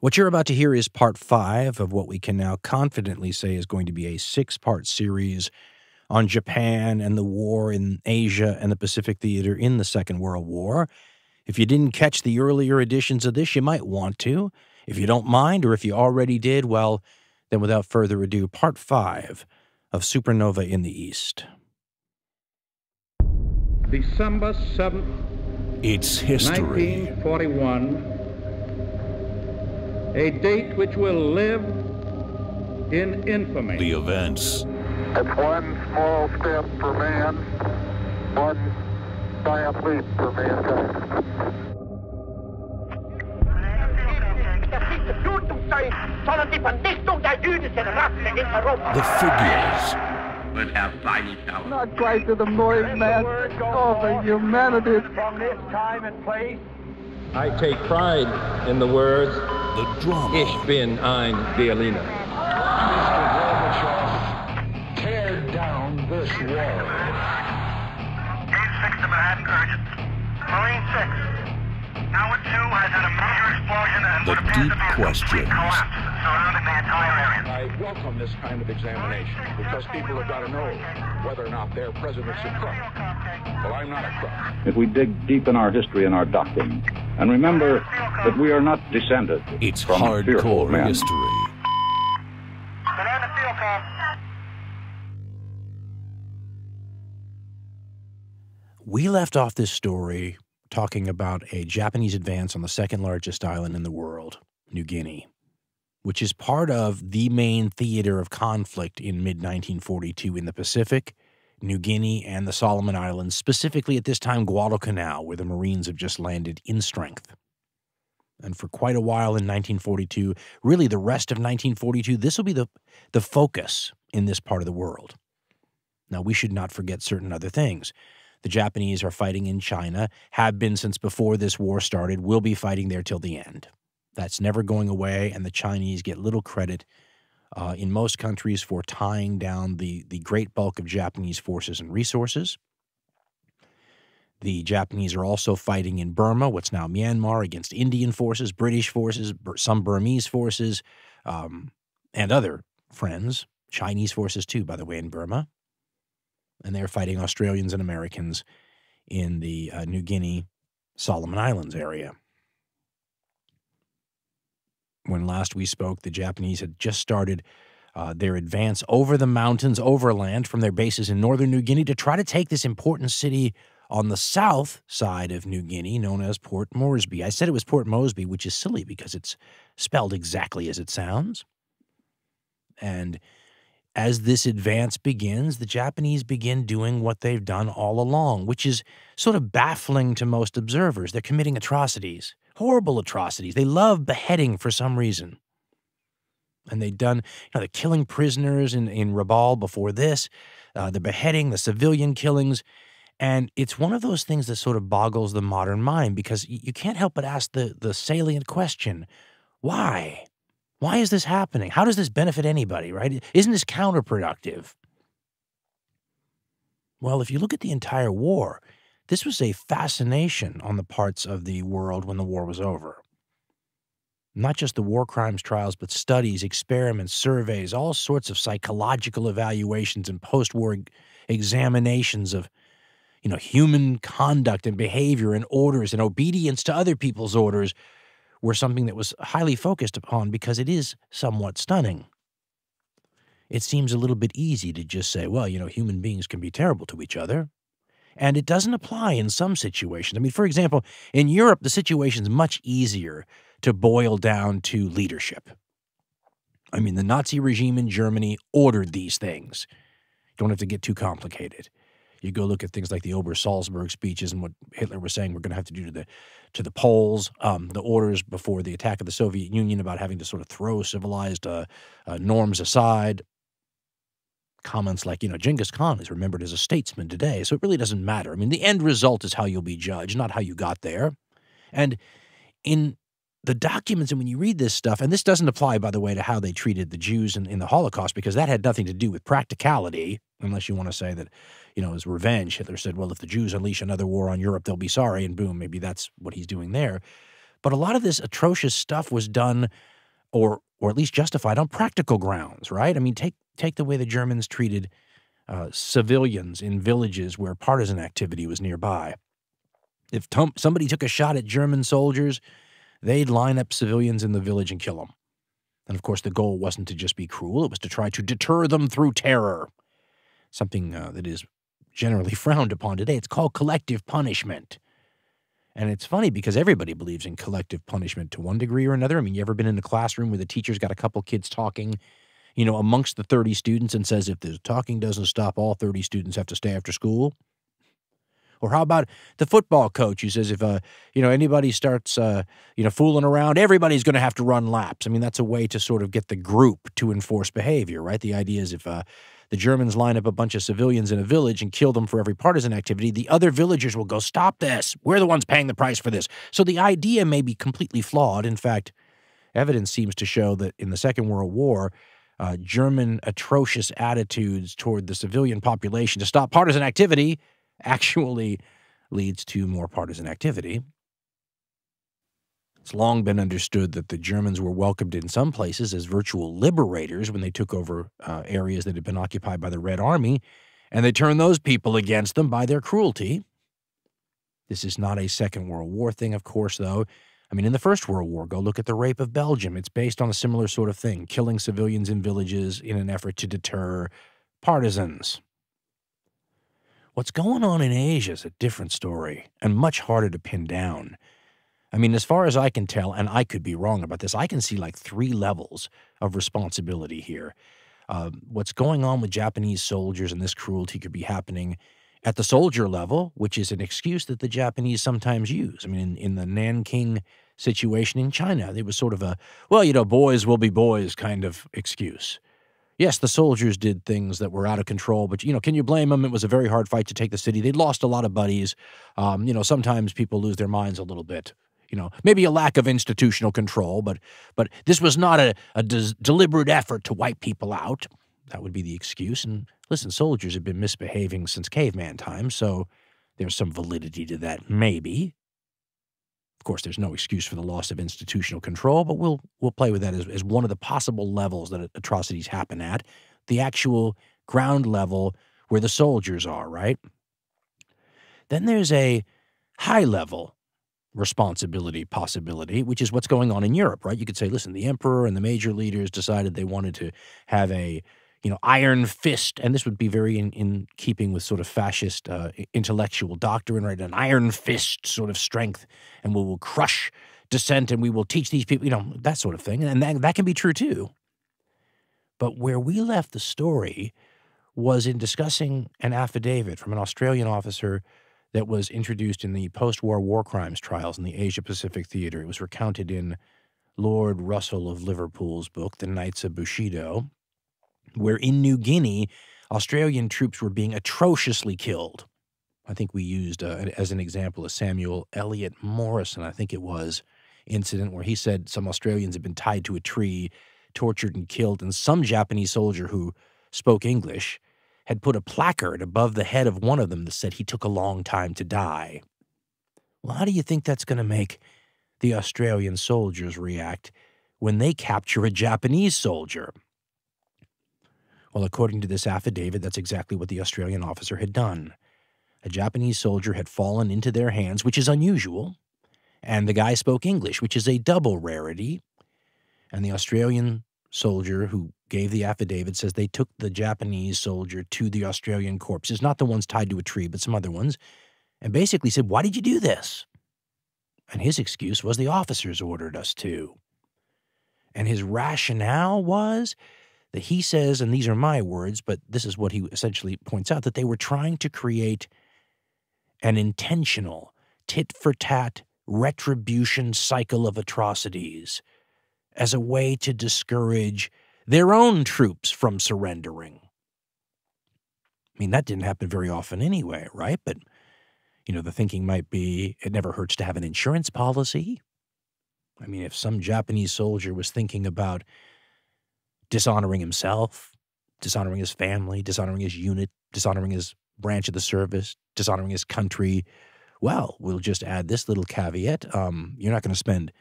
What you're about to hear is part five of what we can now confidently say is going to be a six part series on Japan and the war in Asia and the Pacific theater in the Second World War. If you didn't catch the earlier editions of this, you might want to. If you don't mind, or if you already did, well, then without further ado, part five of Supernova in the East. December 7th, It's history. 1941, a date which will live in infamy. The events, It's one small step for man, one giant leap for mankind. Das ist die Blutungszeug, sondern die Vernichtung der jüdischen Rasse in Europa. the figures, would have 5,000. Not quite to the morning man of the humanity. From this time and place, I take pride in the words, the drama, Ich bin ein Berliner. Gate 6 to Manhattan, urgent. Marine 6. The what appears deep to be a questions. complete collapse surrounding the entire area. I welcome this kind of examination because people have got to know whether or not their president's a crook. Well, I'm not a crook. if we dig deep in our history and our doctrine and remember that we are not descended it's from hardcore men. history. The field com. We left off this story talking about a Japanese advance on the second largest island in the world, New Guinea, which is part of the main theater of conflict in mid 1942 in the Pacific, New Guinea, and the Solomon Islands, specifically at this time Guadalcanal, where the Marines have just landed in strength. And for quite a while in 1942, really the rest of 1942, this will be the, the focus in this part of the world. Now, we should not forget certain other things. The Japanese are fighting in China, have been since before this war started, will be fighting there till the end. That's never going away, and the Chinese get little credit uh, in most countries for tying down the, the great bulk of Japanese forces and resources. The Japanese are also fighting in Burma, what's now Myanmar, against Indian forces, British forces, some Burmese forces, um, and other friends, Chinese forces too, by the way, in Burma and they're fighting Australians and Americans in the uh, New Guinea Solomon Islands area. When last we spoke, the Japanese had just started uh, their advance over the mountains overland from their bases in northern New Guinea to try to take this important city on the south side of New Guinea, known as Port Moresby. I said it was Port Mosby, which is silly because it's spelled exactly as it sounds. And as this advance begins, the Japanese begin doing what they've done all along, which is sort of baffling to most observers. They're committing atrocities, horrible atrocities. They love beheading for some reason. And they've done, you know, they're killing prisoners in, in Rabaul before this, uh, the beheading, the civilian killings. And it's one of those things that sort of boggles the modern mind because you can't help but ask the, the salient question why? Why is this happening? How does this benefit anybody, right? Isn't this counterproductive? Well, if you look at the entire war, this was a fascination on the parts of the world when the war was over. Not just the war crimes trials, but studies, experiments, surveys, all sorts of psychological evaluations and post war examinations of you know, human conduct and behavior and orders and obedience to other people's orders were something that was highly focused upon because it is somewhat stunning. It seems a little bit easy to just say, well, you know, human beings can be terrible to each other. And it doesn't apply in some situations. I mean, for example, in Europe, the situation's much easier to boil down to leadership. I mean, the Nazi regime in Germany ordered these things. Don't have to get too complicated. You go look at things like the Obersalzberg speeches and what Hitler was saying we're going to have to do to the to the Poles, um, the orders before the attack of the Soviet Union about having to sort of throw civilized uh, uh, norms aside. Comments like, you know, Genghis Khan is remembered as a statesman today, so it really doesn't matter. I mean, the end result is how you'll be judged, not how you got there. And in the documents, and when you read this stuff, and this doesn't apply, by the way, to how they treated the Jews in, in the Holocaust, because that had nothing to do with practicality, unless you want to say that, you know, as revenge, Hitler said, well, if the Jews unleash another war on Europe, they'll be sorry, and boom, maybe that's what he's doing there. But a lot of this atrocious stuff was done or or at least justified on practical grounds, right? I mean, take take the way the Germans treated uh, civilians in villages where partisan activity was nearby. If somebody took a shot at German soldiers, they'd line up civilians in the village and kill them. And of course, the goal wasn't to just be cruel, it was to try to deter them through terror, something uh, that is generally frowned upon today. It's called collective punishment. And it's funny because everybody believes in collective punishment to one degree or another. I mean, you ever been in a classroom where the teacher's got a couple kids talking, you know, amongst the 30 students and says if the talking doesn't stop, all 30 students have to stay after school? Or how about the football coach who says if uh, you know anybody starts uh, you know fooling around, everybody's going to have to run laps. I mean, that's a way to sort of get the group to enforce behavior, right? The idea is if uh, the Germans line up a bunch of civilians in a village and kill them for every partisan activity, the other villagers will go, Stop this. We're the ones paying the price for this. So the idea may be completely flawed. In fact, evidence seems to show that in the Second World War, uh, German atrocious attitudes toward the civilian population to stop partisan activity actually leads to more partisan activity. It's long been understood that the Germans were welcomed in some places as virtual liberators when they took over uh, areas that had been occupied by the Red Army, and they turned those people against them by their cruelty. This is not a Second World War thing, of course, though. I mean, in the First World War, go look at the rape of Belgium. It's based on a similar sort of thing killing civilians in villages in an effort to deter partisans. What's going on in Asia is a different story and much harder to pin down. I mean, as far as I can tell, and I could be wrong about this, I can see like three levels of responsibility here. Uh, what's going on with Japanese soldiers and this cruelty could be happening at the soldier level, which is an excuse that the Japanese sometimes use. I mean, in, in the Nanking situation in China, it was sort of a, well, you know, boys will be boys kind of excuse. Yes, the soldiers did things that were out of control, but you know, can you blame them? It was a very hard fight to take the city. They'd lost a lot of buddies. Um, you know, sometimes people lose their minds a little bit you know, maybe a lack of institutional control, but but this was not a, a des- deliberate effort to wipe people out. That would be the excuse. And listen, soldiers have been misbehaving since caveman times, so there's some validity to that, maybe. Course, there's no excuse for the loss of institutional control, but we'll we'll play with that as, as one of the possible levels that atrocities happen at, the actual ground level where the soldiers are, right? Then there's a high level responsibility possibility, which is what's going on in Europe, right? You could say, listen, the emperor and the major leaders decided they wanted to have a you know iron fist, and this would be very in, in keeping with sort of fascist uh, intellectual doctrine, right? An iron fist sort of strength, and we will crush dissent, and we will teach these people, you know, that sort of thing, and that that can be true too. But where we left the story was in discussing an affidavit from an Australian officer that was introduced in the post war war crimes trials in the Asia Pacific theater. It was recounted in Lord Russell of Liverpool's book, The Knights of Bushido, where in New Guinea, Australian troops were being atrociously killed. I think we used uh, as an example a Samuel Eliot Morison, I think it was, incident where he said some Australians had been tied to a tree, tortured and killed, and some Japanese soldier who spoke English had put a placard above the head of one of them that said he took a long time to die. Well, how do you think that's going to make the Australian soldiers react when they capture a Japanese soldier? Well, according to this affidavit, that's exactly what the Australian officer had done. A Japanese soldier had fallen into their hands, which is unusual, and the guy spoke English, which is a double rarity. And the Australian soldier who gave the affidavit says they took the Japanese soldier to the Australian corpses, not the ones tied to a tree, but some other ones, and basically said, Why did you do this? And his excuse was the officers ordered us to. And his rationale was that he says, and these are my words, but this is what he essentially points out, that they were trying to create an intentional tit for tat retribution cycle of atrocities as a way to discourage their own troops from surrendering. I mean, that didn't happen very often anyway, right? But, you know, the thinking might be it never hurts to have an insurance policy. I mean, if some Japanese soldier was thinking about dishonoring himself, dishonoring his family, dishonoring his unit, dishonoring his branch of the service, dishonoring his country, well, we'll just add this little caveat. Um, you're not going to spend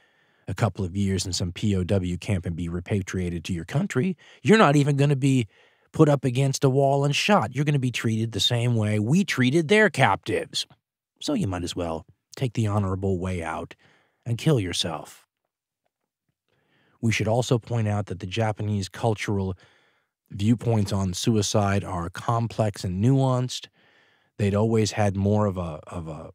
a couple of years in some POW camp and be repatriated to your country. You're not even going to be put up against a wall and shot. You're going to be treated the same way we treated their captives. So you might as well take the honorable way out and kill yourself. We should also point out that the Japanese cultural viewpoints on suicide are complex and nuanced. They'd always had more of a of a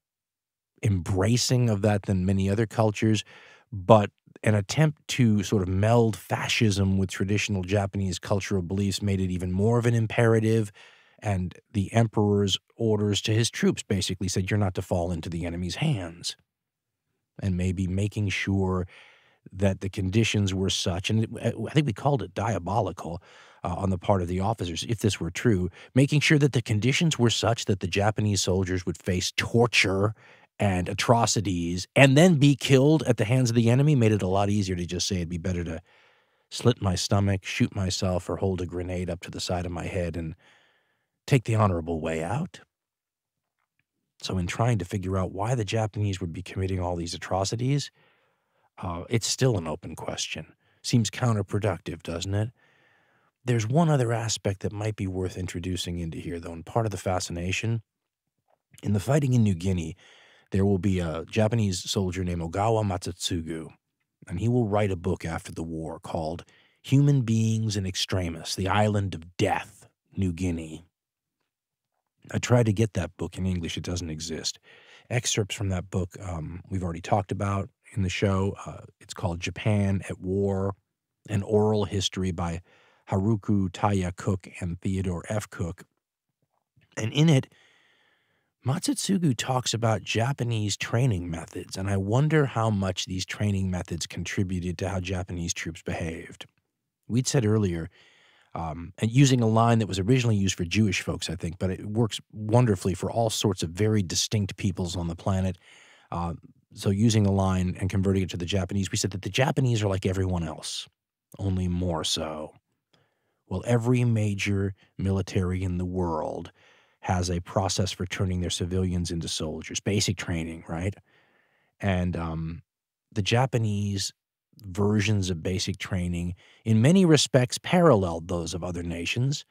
embracing of that than many other cultures, but an attempt to sort of meld fascism with traditional Japanese cultural beliefs made it even more of an imperative. And the emperor's orders to his troops basically said, You're not to fall into the enemy's hands. And maybe making sure that the conditions were such, and I think we called it diabolical uh, on the part of the officers, if this were true, making sure that the conditions were such that the Japanese soldiers would face torture and atrocities and then be killed at the hands of the enemy made it a lot easier to just say it'd be better to slit my stomach, shoot myself, or hold a grenade up to the side of my head and take the honorable way out. So, in trying to figure out why the Japanese would be committing all these atrocities, uh, it's still an open question. Seems counterproductive, doesn't it? There's one other aspect that might be worth introducing into here, though, and part of the fascination. In the fighting in New Guinea, there will be a Japanese soldier named Ogawa Masatsugu, and he will write a book after the war called Human Beings and Extremis The Island of Death, New Guinea. I tried to get that book in English, it doesn't exist. Excerpts from that book um, we've already talked about in the show. Uh, it's called Japan at War An Oral History by Haruko Taya Cook and Theodore F. Cook. And in it, Masatsugu talks about Japanese training methods, and I wonder how much these training methods contributed to how Japanese troops behaved. We'd said earlier, um, and using a line that was originally used for Jewish folks, I think, but it works wonderfully for all sorts of very distinct peoples on the planet. Uh, so, using the line and converting it to the Japanese, we said that the Japanese are like everyone else, only more so. Well, every major military in the world has a process for turning their civilians into soldiers, basic training, right? And um, the Japanese versions of basic training, in many respects, paralleled those of other nations.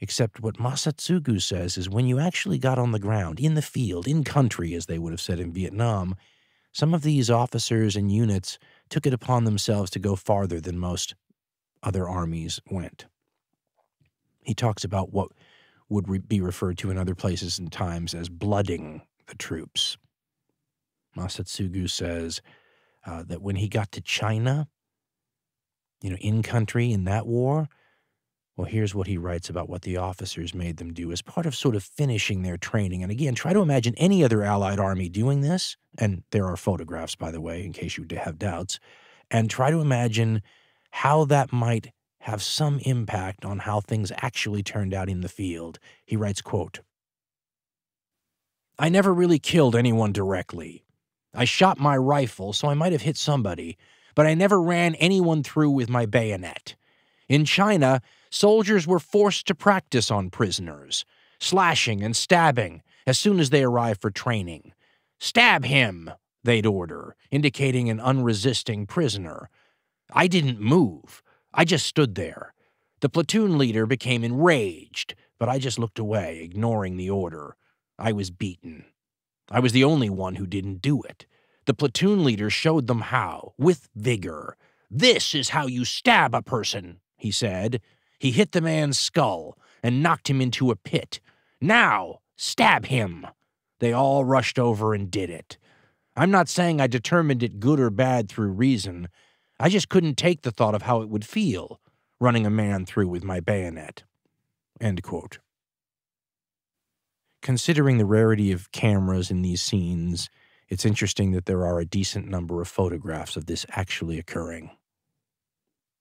Except what Masatsugu says is when you actually got on the ground, in the field, in country, as they would have said in Vietnam, some of these officers and units took it upon themselves to go farther than most other armies went. He talks about what would re- be referred to in other places and times as blooding the troops. Masatsugu says uh, that when he got to China, you know, in country in that war, well, here's what he writes about what the officers made them do as part of sort of finishing their training. And again, try to imagine any other Allied army doing this. And there are photographs, by the way, in case you have doubts. And try to imagine how that might have some impact on how things actually turned out in the field. He writes, quote, I never really killed anyone directly. I shot my rifle, so I might have hit somebody, but I never ran anyone through with my bayonet. In China, soldiers were forced to practice on prisoners, slashing and stabbing as soon as they arrived for training. Stab him, they'd order, indicating an unresisting prisoner. I didn't move. I just stood there. The platoon leader became enraged, but I just looked away, ignoring the order. I was beaten. I was the only one who didn't do it. The platoon leader showed them how, with vigor. This is how you stab a person, he said. He hit the man's skull and knocked him into a pit. Now, stab him. They all rushed over and did it. I'm not saying I determined it good or bad through reason. I just couldn't take the thought of how it would feel running a man through with my bayonet. Considering the rarity of cameras in these scenes, it's interesting that there are a decent number of photographs of this actually occurring.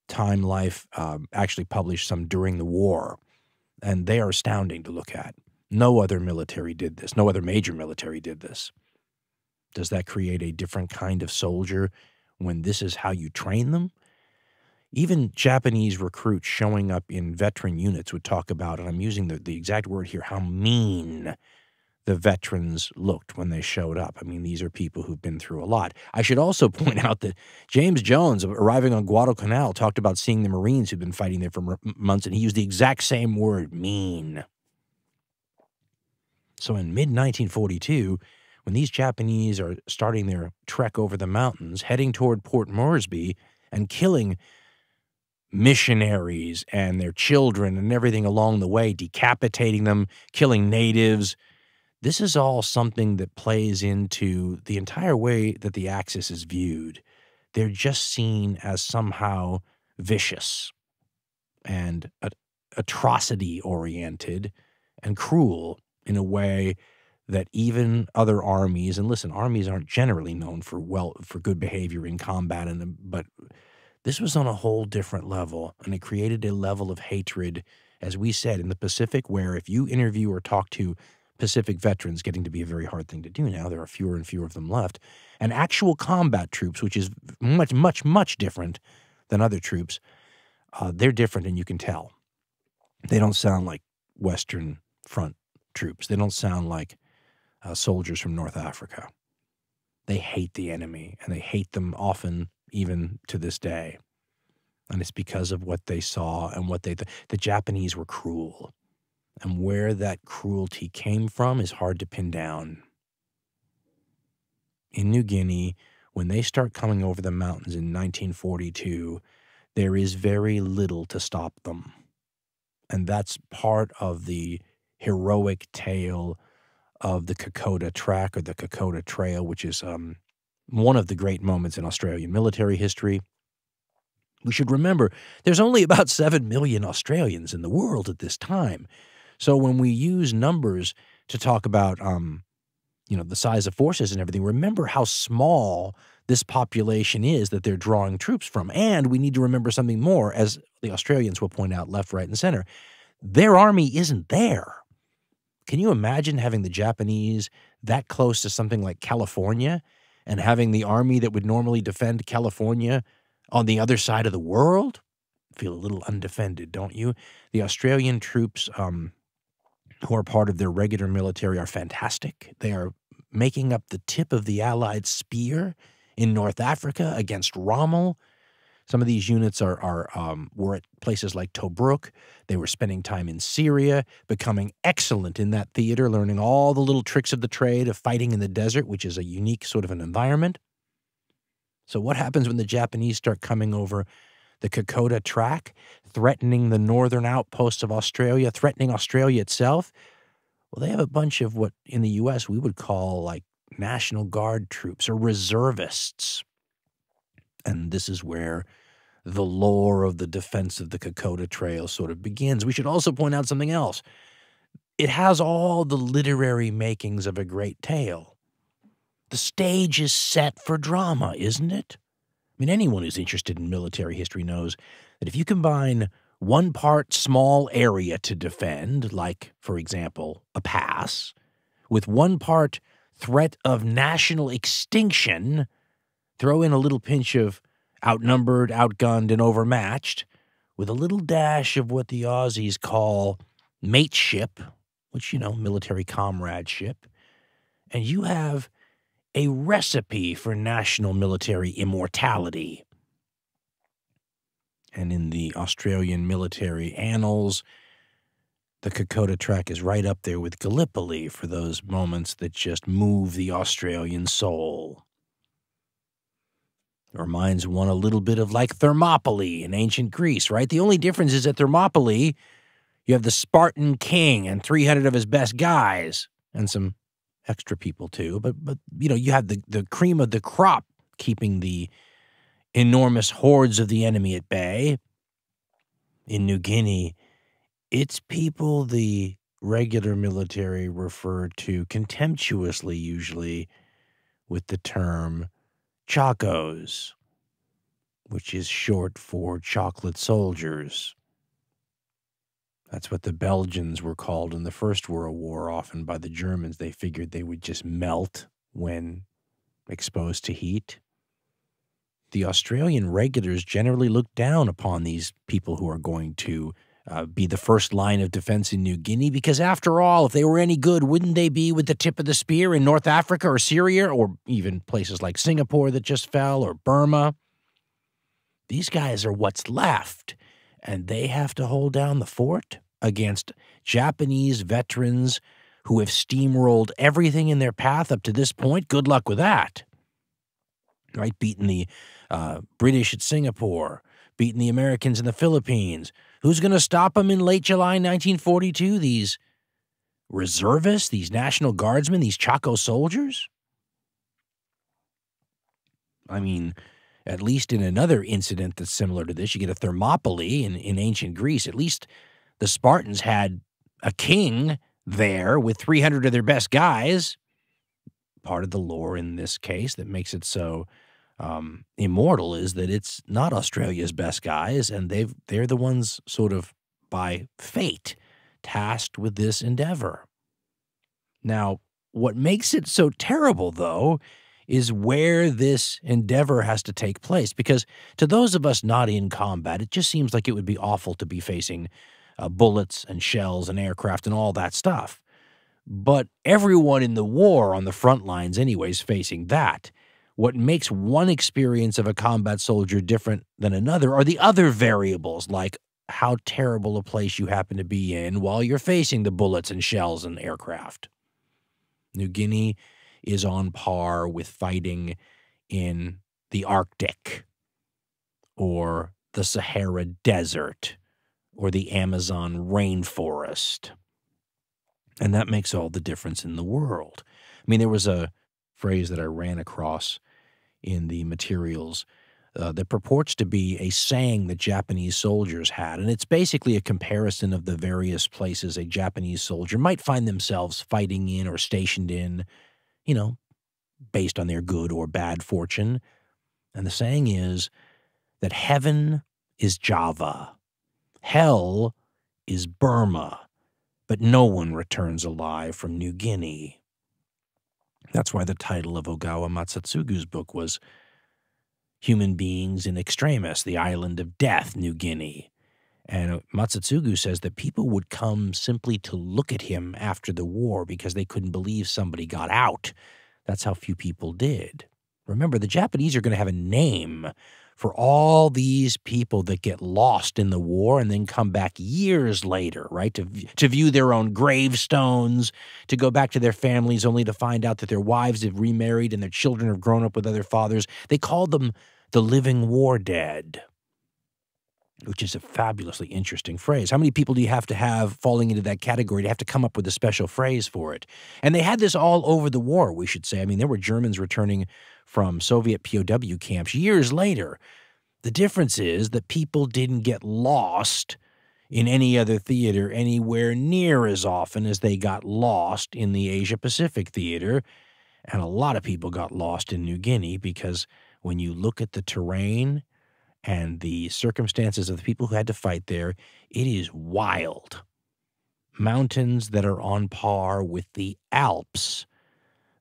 Time Life um, actually published some during the war, and they are astounding to look at. No other military did this, no other major military did this. Does that create a different kind of soldier when this is how you train them. Even Japanese recruits showing up in veteran units would talk about, and I'm using the, the exact word here, how mean the veterans looked when they showed up. I mean, these are people who've been through a lot. I should also point out that James Jones, arriving on Guadalcanal, talked about seeing the Marines who'd been fighting there for months, and he used the exact same word, mean. So in mid 1942, when these Japanese are starting their trek over the mountains, heading toward Port Moresby and killing missionaries and their children and everything along the way, decapitating them, killing natives, this is all something that plays into the entire way that the Axis is viewed. They're just seen as somehow vicious and atrocity oriented and cruel in a way that even other armies and listen armies aren't generally known for well for good behavior in combat and but this was on a whole different level and it created a level of hatred as we said in the Pacific where if you interview or talk to Pacific veterans getting to be a very hard thing to do now. There are fewer and fewer of them left. And actual combat troops, which is much, much, much different than other troops, uh, they're different and you can tell. They don't sound like Western Front troops, they don't sound like uh, soldiers from North Africa. They hate the enemy and they hate them often, even to this day. And it's because of what they saw and what they, th- the Japanese were cruel and where that cruelty came from is hard to pin down. In New Guinea, when they start coming over the mountains in 1942, there is very little to stop them. And that's part of the heroic tale of the Kokoda Track or the Kokoda Trail, which is um, one of the great moments in Australian military history. We should remember there's only about 7 million Australians in the world at this time. So when we use numbers to talk about, um, you know, the size of forces and everything, remember how small this population is that they're drawing troops from. And we need to remember something more, as the Australians will point out left, right, and center. Their army isn't there. Can you imagine having the Japanese that close to something like California and having the army that would normally defend California on the other side of the world? Feel a little undefended, don't you? The Australian troops, um, who are part of their regular military are fantastic. They are making up the tip of the Allied spear in North Africa against Rommel. Some of these units are, are um, were at places like Tobruk. They were spending time in Syria, becoming excellent in that theater, learning all the little tricks of the trade of fighting in the desert, which is a unique sort of an environment. So, what happens when the Japanese start coming over the Kokoda Track, threatening the northern outposts of Australia, threatening Australia itself. Well, they have a bunch of what in the U.S. we would call like National Guard troops or reservists. And this is where the lore of the defense of the Kokoda Trail sort of begins. We should also point out something else. It has all the literary makings of a great tale. The stage is set for drama, isn't it? I mean, anyone who's interested in military history knows that if you combine one part small area to defend, like, for example, a pass, with one part threat of national extinction, throw in a little pinch of outnumbered, outgunned, and overmatched, with a little dash of what the Aussies call mateship, which, you know, military comradeship, and you have a recipe for national military immortality. And in the Australian military annals, the Kokoda track is right up there with Gallipoli for those moments that just move the Australian soul. It reminds one a little bit of like Thermopylae in ancient Greece, right? The only difference is at Thermopylae, you have the Spartan king and 300 of his best guys and some extra people too. But but you know, you have the the cream of the crop keeping the enormous hordes of the enemy at bay. In New Guinea, it's people the regular military refer to contemptuously, usually with the term chockos, which is short for chocolate soldiers. That's what the Belgians were called in the First World War, often by the Germans. They figured they would just melt when exposed to heat. The Australian regulars generally look down upon these people who are going to uh, be the first line of defense in New Guinea because, after all, if they were any good, wouldn't they be with the tip of the spear in North Africa or Syria or even places like Singapore that just fell or Burma? These guys are what's left, and they have to hold down the fort against Japanese veterans who have steamrolled everything in their path up to this point. Good luck with that. Right? Beating the uh, British at Singapore, beating the Americans in the Philippines. Who's going to stop them in late July 1942? These reservists, these National Guardsmen, these Chocko soldiers? I mean, at least in another incident that's similar to this, you get a Thermopylae in, in ancient Greece. At least the Spartans had a king there with 300 of their best guys. Part of the lore in this case that makes it so um, immortal is that it's not Australia's best guys, and they've they're the ones sort of by fate tasked with this endeavor. Now, what makes it so terrible, though, is where this endeavor has to take place. Because to those of us not in combat, it just seems like it would be awful to be facing uh, bullets and shells and aircraft and all that stuff. But everyone in the war on the front lines, anyways, facing that. What makes one experience of a combat soldier different than another are the other variables, like how terrible a place you happen to be in while you're facing the bullets and shells and aircraft. New Guinea is on par with fighting in the Arctic or the Sahara Desert or the Amazon rainforest. And that makes all the difference in the world. I mean, there was a phrase that I ran across in the materials uh, that purports to be a saying that Japanese soldiers had. And it's basically a comparison of the various places a Japanese soldier might find themselves fighting in or stationed in, you know, based on their good or bad fortune. And the saying is that heaven is Java, hell is Burma, but no one returns alive from New Guinea. That's why the title of Ogawa Matsutsugu's book was Human Beings in Extremis, the Island of Death, New Guinea. And Matsutsugu says that people would come simply to look at him after the war because they couldn't believe somebody got out. That's how few people did. Remember, the Japanese are going to have a name for all these people that get lost in the war and then come back years later, right, to, to view their own gravestones, to go back to their families only to find out that their wives have remarried and their children have grown up with other fathers. They called them the living war dead which is a fabulously interesting phrase. How many people do you have to have falling into that category to have to come up with a special phrase for it? And they had this all over the war, we should say. I mean, there were Germans returning from Soviet POW camps years later. The difference is that people didn't get lost in any other theater anywhere near as often as they got lost in the Asia Pacific theater. And a lot of people got lost in New Guinea because when you look at the terrain, and the circumstances of the people who had to fight there, it is wild. Mountains that are on par with the Alps,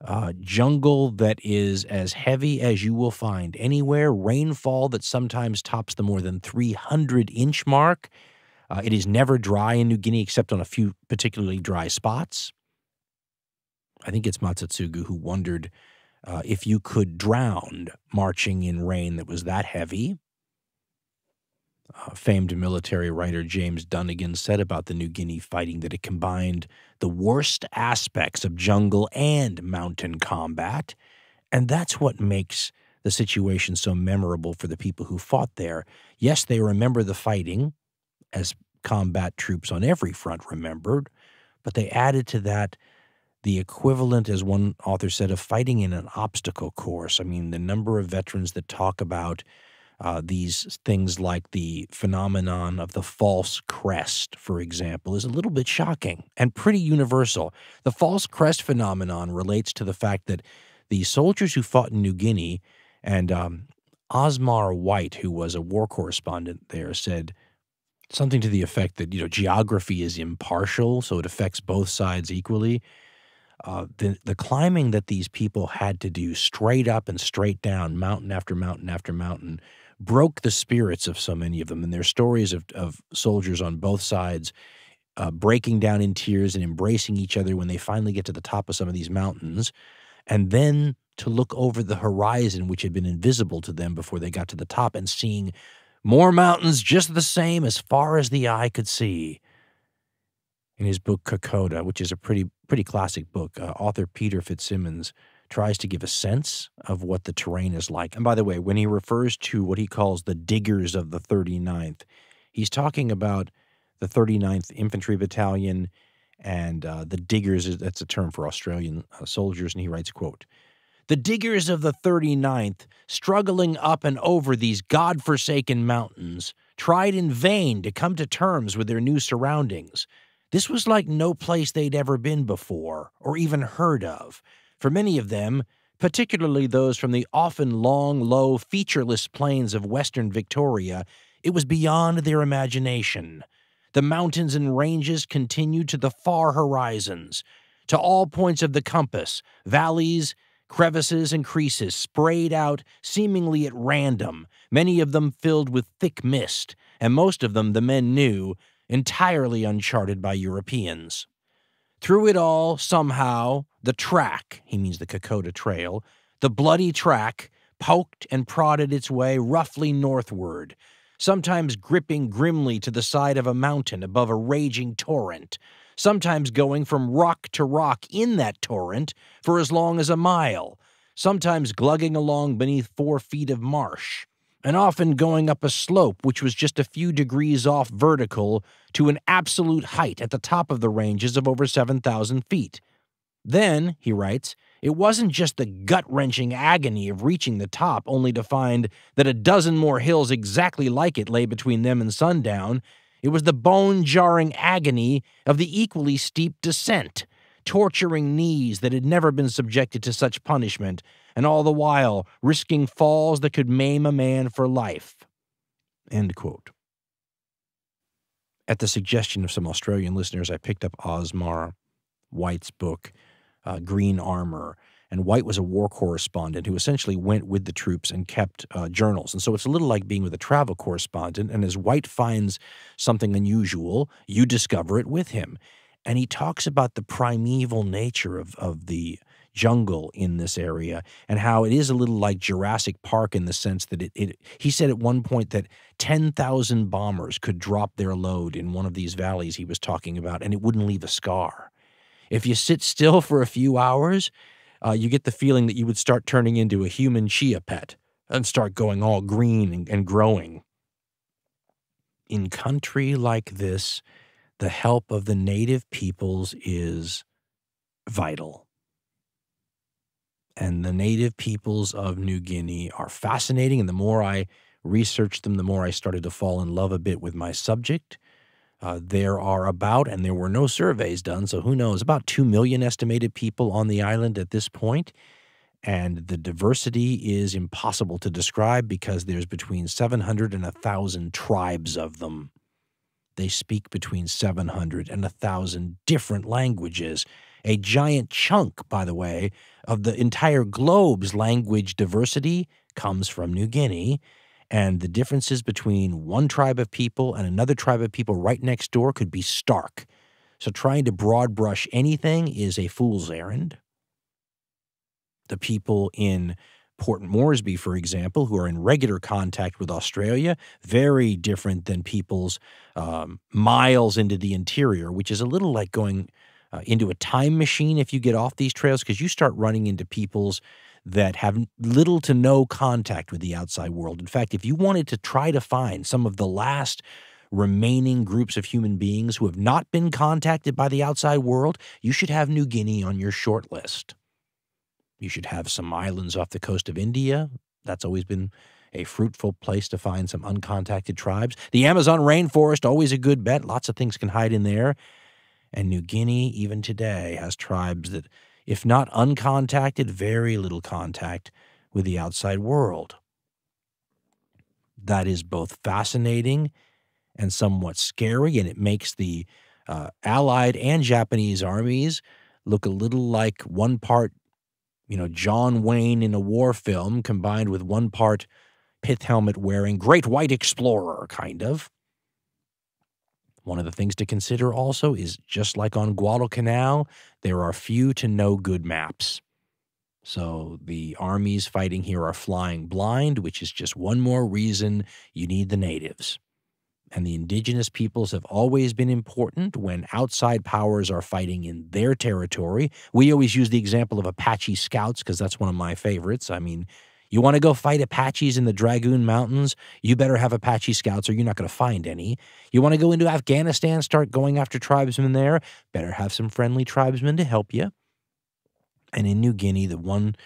uh, jungle that is as heavy as you will find anywhere, rainfall that sometimes tops the more than 300 inch mark. Uh, it is never dry in New Guinea except on a few particularly dry spots. I think it's Matsutsugu who wondered uh, if you could drown marching in rain that was that heavy. Uh, famed military writer James Dunnigan said about the New Guinea fighting that it combined the worst aspects of jungle and mountain combat. And that's what makes the situation so memorable for the people who fought there. Yes, they remember the fighting, as combat troops on every front remembered, but they added to that the equivalent, as one author said, of fighting in an obstacle course. I mean, the number of veterans that talk about uh, these things like the phenomenon of the false crest, for example, is a little bit shocking and pretty universal. The false crest phenomenon relates to the fact that the soldiers who fought in New Guinea and um, Osmar White, who was a war correspondent there, said something to the effect that you know geography is impartial, so it affects both sides equally. Uh, the the climbing that these people had to do straight up and straight down, mountain after mountain after mountain, broke the spirits of so many of them. And there's stories of, of soldiers on both sides uh, breaking down in tears and embracing each other when they finally get to the top of some of these mountains. And then to look over the horizon, which had been invisible to them before they got to the top, and seeing more mountains just the same as far as the eye could see. In his book Kokoda, which is a pretty pretty classic book, uh, author Peter FitzSimons tries to give a sense of what the terrain is like. And by the way, when he refers to what he calls the diggers of the 39th, he's talking about the 39th Infantry Battalion and uh, the diggers. That's a term for Australian uh, soldiers. And he writes, quote, the diggers of the 39th, struggling up and over these God-forsaken mountains, tried in vain to come to terms with their new surroundings. This was like no place they'd ever been before or even heard of. For many of them, particularly those from the often long, low, featureless plains of western Victoria, it was beyond their imagination. The mountains and ranges continued to the far horizons, to all points of the compass, valleys, crevices, and creases sprayed out seemingly at random, many of them filled with thick mist, and most of them, the men knew, entirely uncharted by Europeans. Through it all, somehow, the track, he means the Kokoda Trail, the bloody track, poked and prodded its way roughly northward, sometimes gripping grimly to the side of a mountain above a raging torrent, sometimes going from rock to rock in that torrent for as long as a mile, sometimes glugging along beneath four feet of marsh and often going up a slope which was just a few degrees off vertical to an absolute height at the top of the ranges of over 7,000 feet. Then, he writes, it wasn't just the gut wrenching agony of reaching the top only to find that a dozen more hills exactly like it lay between them and sundown. It was the bone jarring agony of the equally steep descent, torturing knees that had never been subjected to such punishment, and all the while risking falls that could maim a man for life. End quote. At the suggestion of some Australian listeners, I picked up Osmar White's book, uh, Green Armor. And White was a war correspondent who essentially went with the troops and kept uh, journals. And so it's a little like being with a travel correspondent. And as White finds something unusual, you discover it with him. And he talks about the primeval nature of, of the jungle in this area and how it is a little like Jurassic Park in the sense that it, it he said at one point that 10,000 bombers could drop their load in one of these valleys he was talking about and it wouldn't leave a scar. If you sit still for a few hours, uh, you get the feeling that you would start turning into a human chia pet and start going all green and, and growing. In country like this, the help of the native peoples is vital and the native peoples of New Guinea are fascinating. And the more I researched them, the more I started to fall in love a bit with my subject. Uh, there are about, and there were no surveys done, so who knows, about 2 million estimated people on the island at this point. And the diversity is impossible to describe because there's between 700 and 1,000 tribes of them. They speak between 700 and 1,000 different languages a giant chunk, by the way, of the entire globe's language diversity comes from New Guinea. And the differences between one tribe of people and another tribe of people right next door could be stark. So trying to broad brush anything is a fool's errand. The people in Port Moresby, for example, who are in regular contact with Australia, very different than people's um, miles into the interior, which is a little like going uh, into a time machine if you get off these trails because you start running into peoples that have little to no contact with the outside world. In fact, if you wanted to try to find some of the last remaining groups of human beings who have not been contacted by the outside world, you should have New Guinea on your short list. You should have some islands off the coast of India. That's always been a fruitful place to find some uncontacted tribes. The Amazon rainforest, always a good bet. Lots of things can hide in there. And New Guinea, even today, has tribes that, if not uncontacted, very little contact with the outside world. That is both fascinating and somewhat scary, and it makes the uh, Allied and Japanese armies look a little like one part, you know, John Wayne in a war film combined with one part pith helmet wearing great white explorer, kind of. One of the things to consider also is just like on Guadalcanal, there are few to no good maps. So the armies fighting here are flying blind, which is just one more reason you need the natives. And the indigenous peoples have always been important when outside powers are fighting in their territory. We always use the example of Apache scouts because that's one of my favorites. I mean, you want to go fight Apaches in the Dragoon Mountains? You better have Apache scouts or you're not going to find any. You want to go into Afghanistan, start going after tribesmen there? Better have some friendly tribesmen to help you. And in New Guinea, the one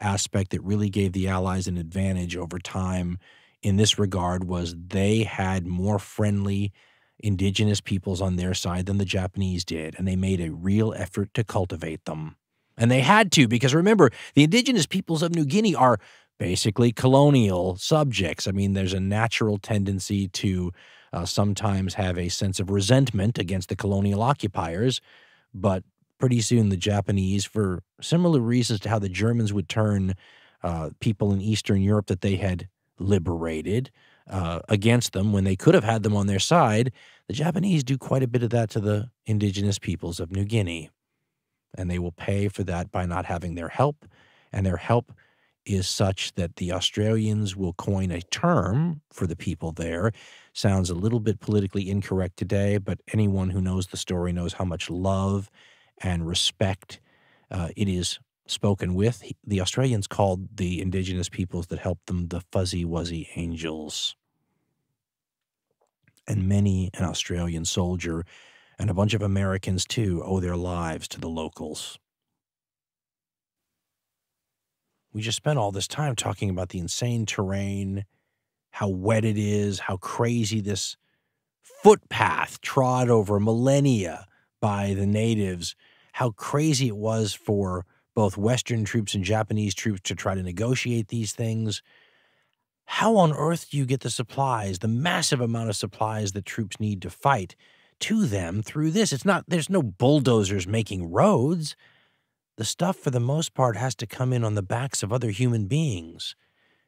aspect that really gave the Allies an advantage over time in this regard was they had more friendly indigenous peoples on their side than the Japanese did, and they made a real effort to cultivate them. And they had to, because remember, the indigenous peoples of New Guinea are basically colonial subjects. I mean, there's a natural tendency to uh, sometimes have a sense of resentment against the colonial occupiers, but pretty soon the Japanese, for similar reasons to how the Germans would turn uh, people in Eastern Europe that they had liberated uh, against them when they could have had them on their side, the Japanese do quite a bit of that to the indigenous peoples of New Guinea. And they will pay for that by not having their help. And their help is such that the Australians will coin a term for the people there. Sounds a little bit politically incorrect today, but anyone who knows the story knows how much love and respect uh, it is spoken with. The Australians called the indigenous peoples that helped them the fuzzy wuzzy angels. And many an Australian soldier and a bunch of Americans too owe their lives to the locals. We just spent all this time talking about the insane terrain, how wet it is, how crazy this footpath trod over millennia by the natives, how crazy it was for both Western troops and Japanese troops to try to negotiate these things. How on earth do you get the supplies, the massive amount of supplies that troops need to fight, to them through this? It's not, there's no bulldozers making roads. The stuff, for the most part, has to come in on the backs of other human beings.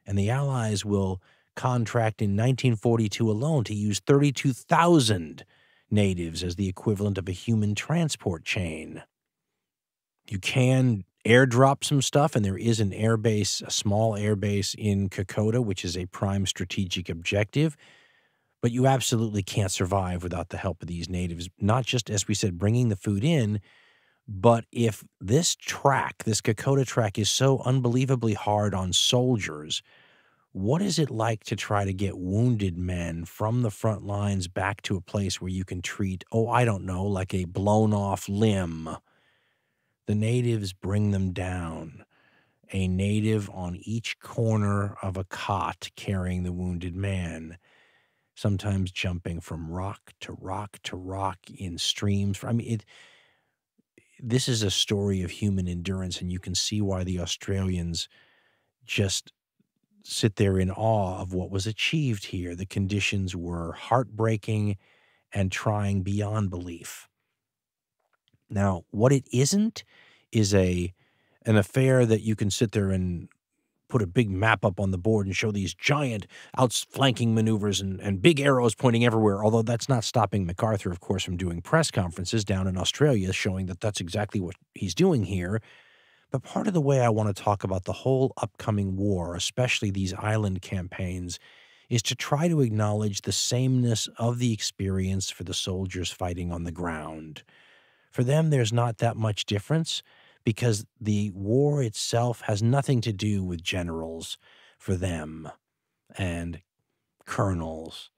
And the Allies will contract in 1942 alone to use 32,000 natives as the equivalent of a human transport chain. You can airdrop some stuff, and there is an airbase, a small airbase in Kokoda, which is a prime strategic objective. But you absolutely can't survive without the help of these natives, not just, as we said, bringing the food in, but if this track, this Kokoda track, is so unbelievably hard on soldiers, what is it like to try to get wounded men from the front lines back to a place where you can treat, oh, I don't know, like a blown off limb? The natives bring them down, a native on each corner of a cot carrying the wounded man, sometimes jumping from rock to rock to rock in streams. I mean, it this is a story of human endurance, and you can see why the Australians just sit there in awe of what was achieved here. The conditions were heartbreaking and trying beyond belief. Now, what it isn't is a an affair that you can sit there and put a big map up on the board and show these giant outflanking maneuvers and, and big arrows pointing everywhere. Although that's not stopping MacArthur, of course, from doing press conferences down in Australia, showing that that's exactly what he's doing here. But part of the way I want to talk about the whole upcoming war, especially these island campaigns, is to try to acknowledge the sameness of the experience for the soldiers fighting on the ground. For them, there's not that much difference because the war itself has nothing to do with generals for them and colonels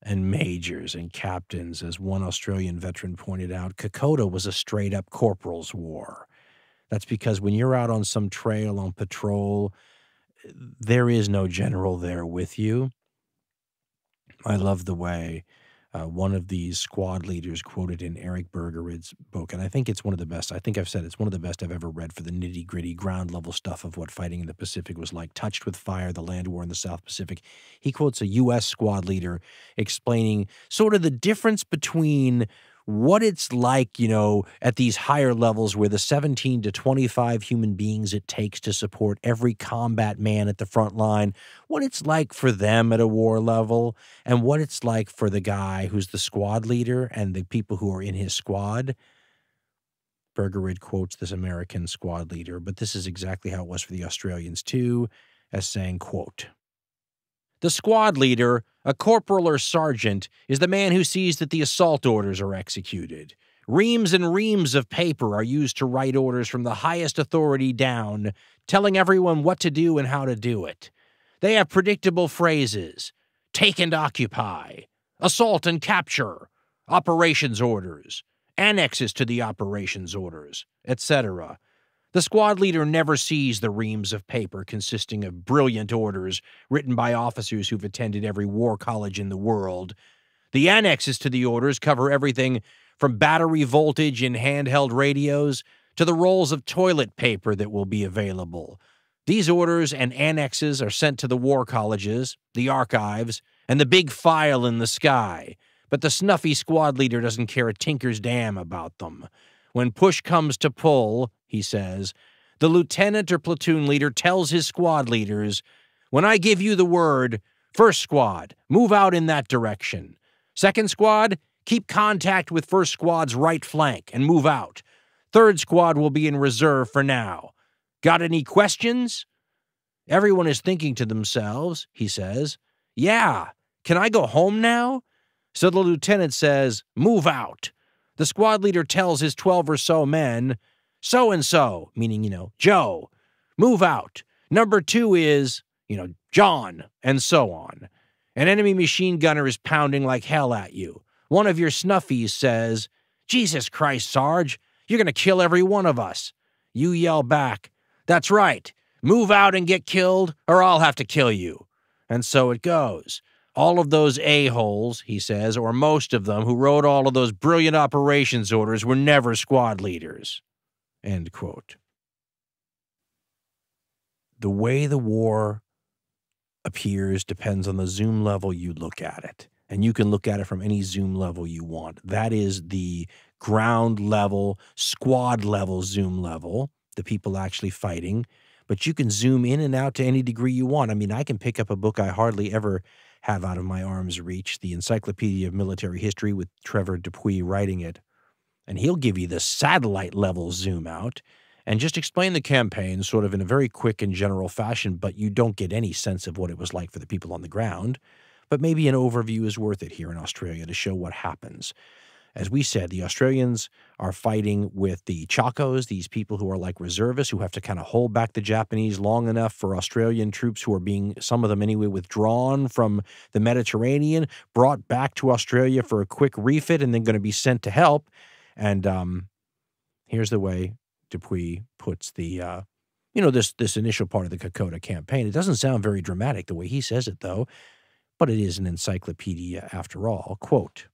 and majors and captains. As one Australian veteran pointed out, Kokoda was a straight up corporal's war. That's because when you're out on some trail on patrol, there is no general there with you. I love the way uh, one of these squad leaders quoted in Eric Bergerud's book, and I think it's one of the best. I think I've said it's one of the best I've ever read for the nitty gritty ground level stuff of what fighting in the Pacific was like. Touched with Fire, the land war in the South Pacific. He quotes a U.S. squad leader explaining sort of the difference between what it's like, you know, at these higher levels where the 17 to 25 human beings it takes to support every combat man at the front line, what it's like for them at a war level, and what it's like for the guy who's the squad leader and the people who are in his squad. Bergerud quotes this American squad leader, but this is exactly how it was for the Australians too, as saying, quote, the squad leader, a corporal or sergeant, is the man who sees that the assault orders are executed. Reams and reams of paper are used to write orders from the highest authority down, telling everyone what to do and how to do it. They have predictable phrases take and occupy, assault and capture, operations orders, annexes to the operations orders, etc. The squad leader never sees the reams of paper consisting of brilliant orders written by officers who've attended every war college in the world. The annexes to the orders cover everything from battery voltage in handheld radios to the rolls of toilet paper that will be available. These orders and annexes are sent to the war colleges, the archives, and the big file in the sky, but the snuffy squad leader doesn't care a tinker's damn about them. When push comes to pull, he says, the lieutenant or platoon leader tells his squad leaders, When I give you the word, first squad, move out in that direction. Second squad, keep contact with first squad's right flank and move out. Third squad will be in reserve for now. Got any questions? Everyone is thinking to themselves, he says, Yeah, can I go home now? So the lieutenant says, Move out. The squad leader tells his 12 or so men, so and so, meaning, you know, Joe, move out. Number two is, you know, John, and so on. An enemy machine gunner is pounding like hell at you. One of your snuffies says, Jesus Christ, Sarge, you're going to kill every one of us. You yell back, That's right. Move out and get killed, or I'll have to kill you. And so it goes. All of those a-holes, he says, or most of them, who wrote all of those brilliant operations orders were never squad leaders. End quote. The way the war appears depends on the zoom level you look at it. And you can look at it from any zoom level you want. That is the ground level, squad level zoom level, the people actually fighting. But you can zoom in and out to any degree you want. I mean, I can pick up a book I hardly ever have out of my arm's reach, the Encyclopedia of Military History with Trevor Dupuy writing it, and he'll give you the satellite level zoom out and just explain the campaign sort of in a very quick and general fashion, but you don't get any sense of what it was like for the people on the ground. But maybe an overview is worth it here in Australia to show what happens. As we said, the Australians are fighting with the Chockos, these people who are like reservists who have to kind of hold back the Japanese long enough for Australian troops who are being, some of them anyway, withdrawn from the Mediterranean, brought back to Australia for a quick refit, and then going to be sent to help. And um, here's the way Dupuy puts the, uh, you know, this this initial part of the Kokoda campaign. It doesn't sound very dramatic the way he says it, though, but it is an encyclopedia after all. Quote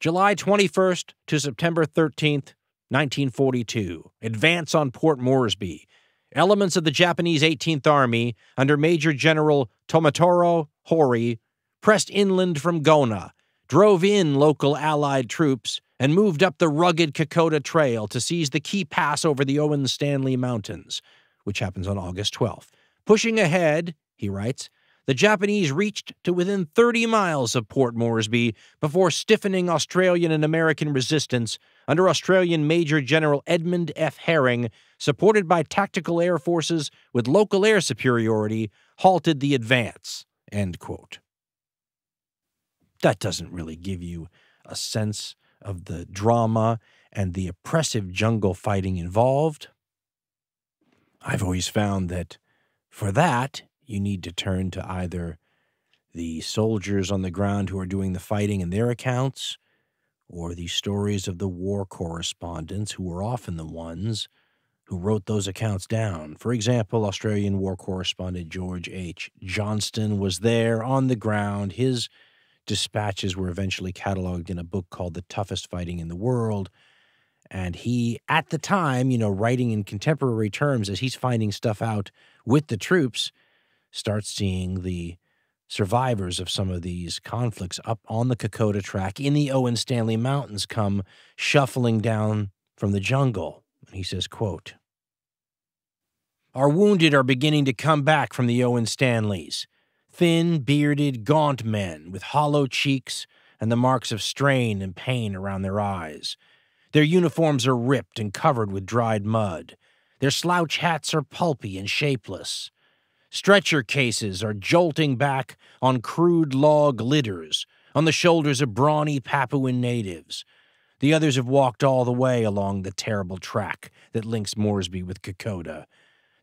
July 21st to September 13th, 1942. Advance on Port Moresby. Elements of the Japanese 18th Army under Major General Tomitaro Horii pressed inland from Gona, drove in local Allied troops, and moved up the rugged Kokoda Trail to seize the key pass over the Owen Stanley Mountains, which happens on August 12th. Pushing ahead, he writes, the Japanese reached to within 30 miles of Port Moresby before stiffening Australian and American resistance under Australian Major General Edmund F. Herring, supported by tactical air forces with local air superiority, halted the advance. That doesn't really give you a sense of the drama and the oppressive jungle fighting involved. I've always found that for that, you need to turn to either the soldiers on the ground who are doing the fighting and their accounts, or the stories of the war correspondents who were often the ones who wrote those accounts down. For example, Australian war correspondent George H. Johnston was there on the ground. His dispatches were eventually cataloged in a book called The Toughest Fighting in the World. And he, at the time, you know, writing in contemporary terms as he's finding stuff out with the troops, starts seeing the survivors of some of these conflicts up on the Kokoda track in the Owen Stanley Mountains come shuffling down from the jungle. And he says, quote, Our wounded are beginning to come back from the Owen Stanleys. Thin, bearded, gaunt men with hollow cheeks and the marks of strain and pain around their eyes. Their uniforms are ripped and covered with dried mud. Their slouch hats are pulpy and shapeless. Stretcher cases are jolting back on crude log litters on the shoulders of brawny Papuan natives. The others have walked all the way along the terrible track that links Moresby with Kokoda.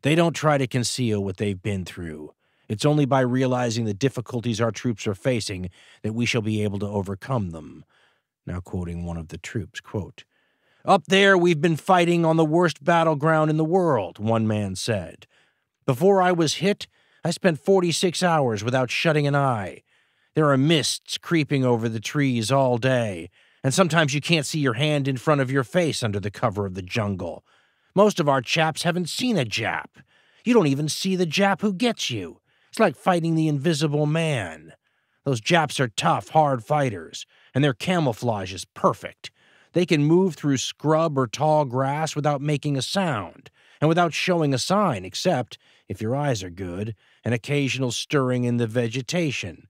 They don't try to conceal what they've been through. It's only by realizing the difficulties our troops are facing that we shall be able to overcome them. Now, quoting one of the troops, quote, Up there, we've been fighting on the worst battleground in the world, one man said. Before I was hit, I spent 46 hours without shutting an eye. There are mists creeping over the trees all day, and sometimes you can't see your hand in front of your face under the cover of the jungle. Most of our chaps haven't seen a Jap. You don't even see the Jap who gets you. It's like fighting the invisible man. Those Japs are tough, hard fighters, and their camouflage is perfect. They can move through scrub or tall grass without making a sound, and without showing a sign, except if your eyes are good, an occasional stirring in the vegetation.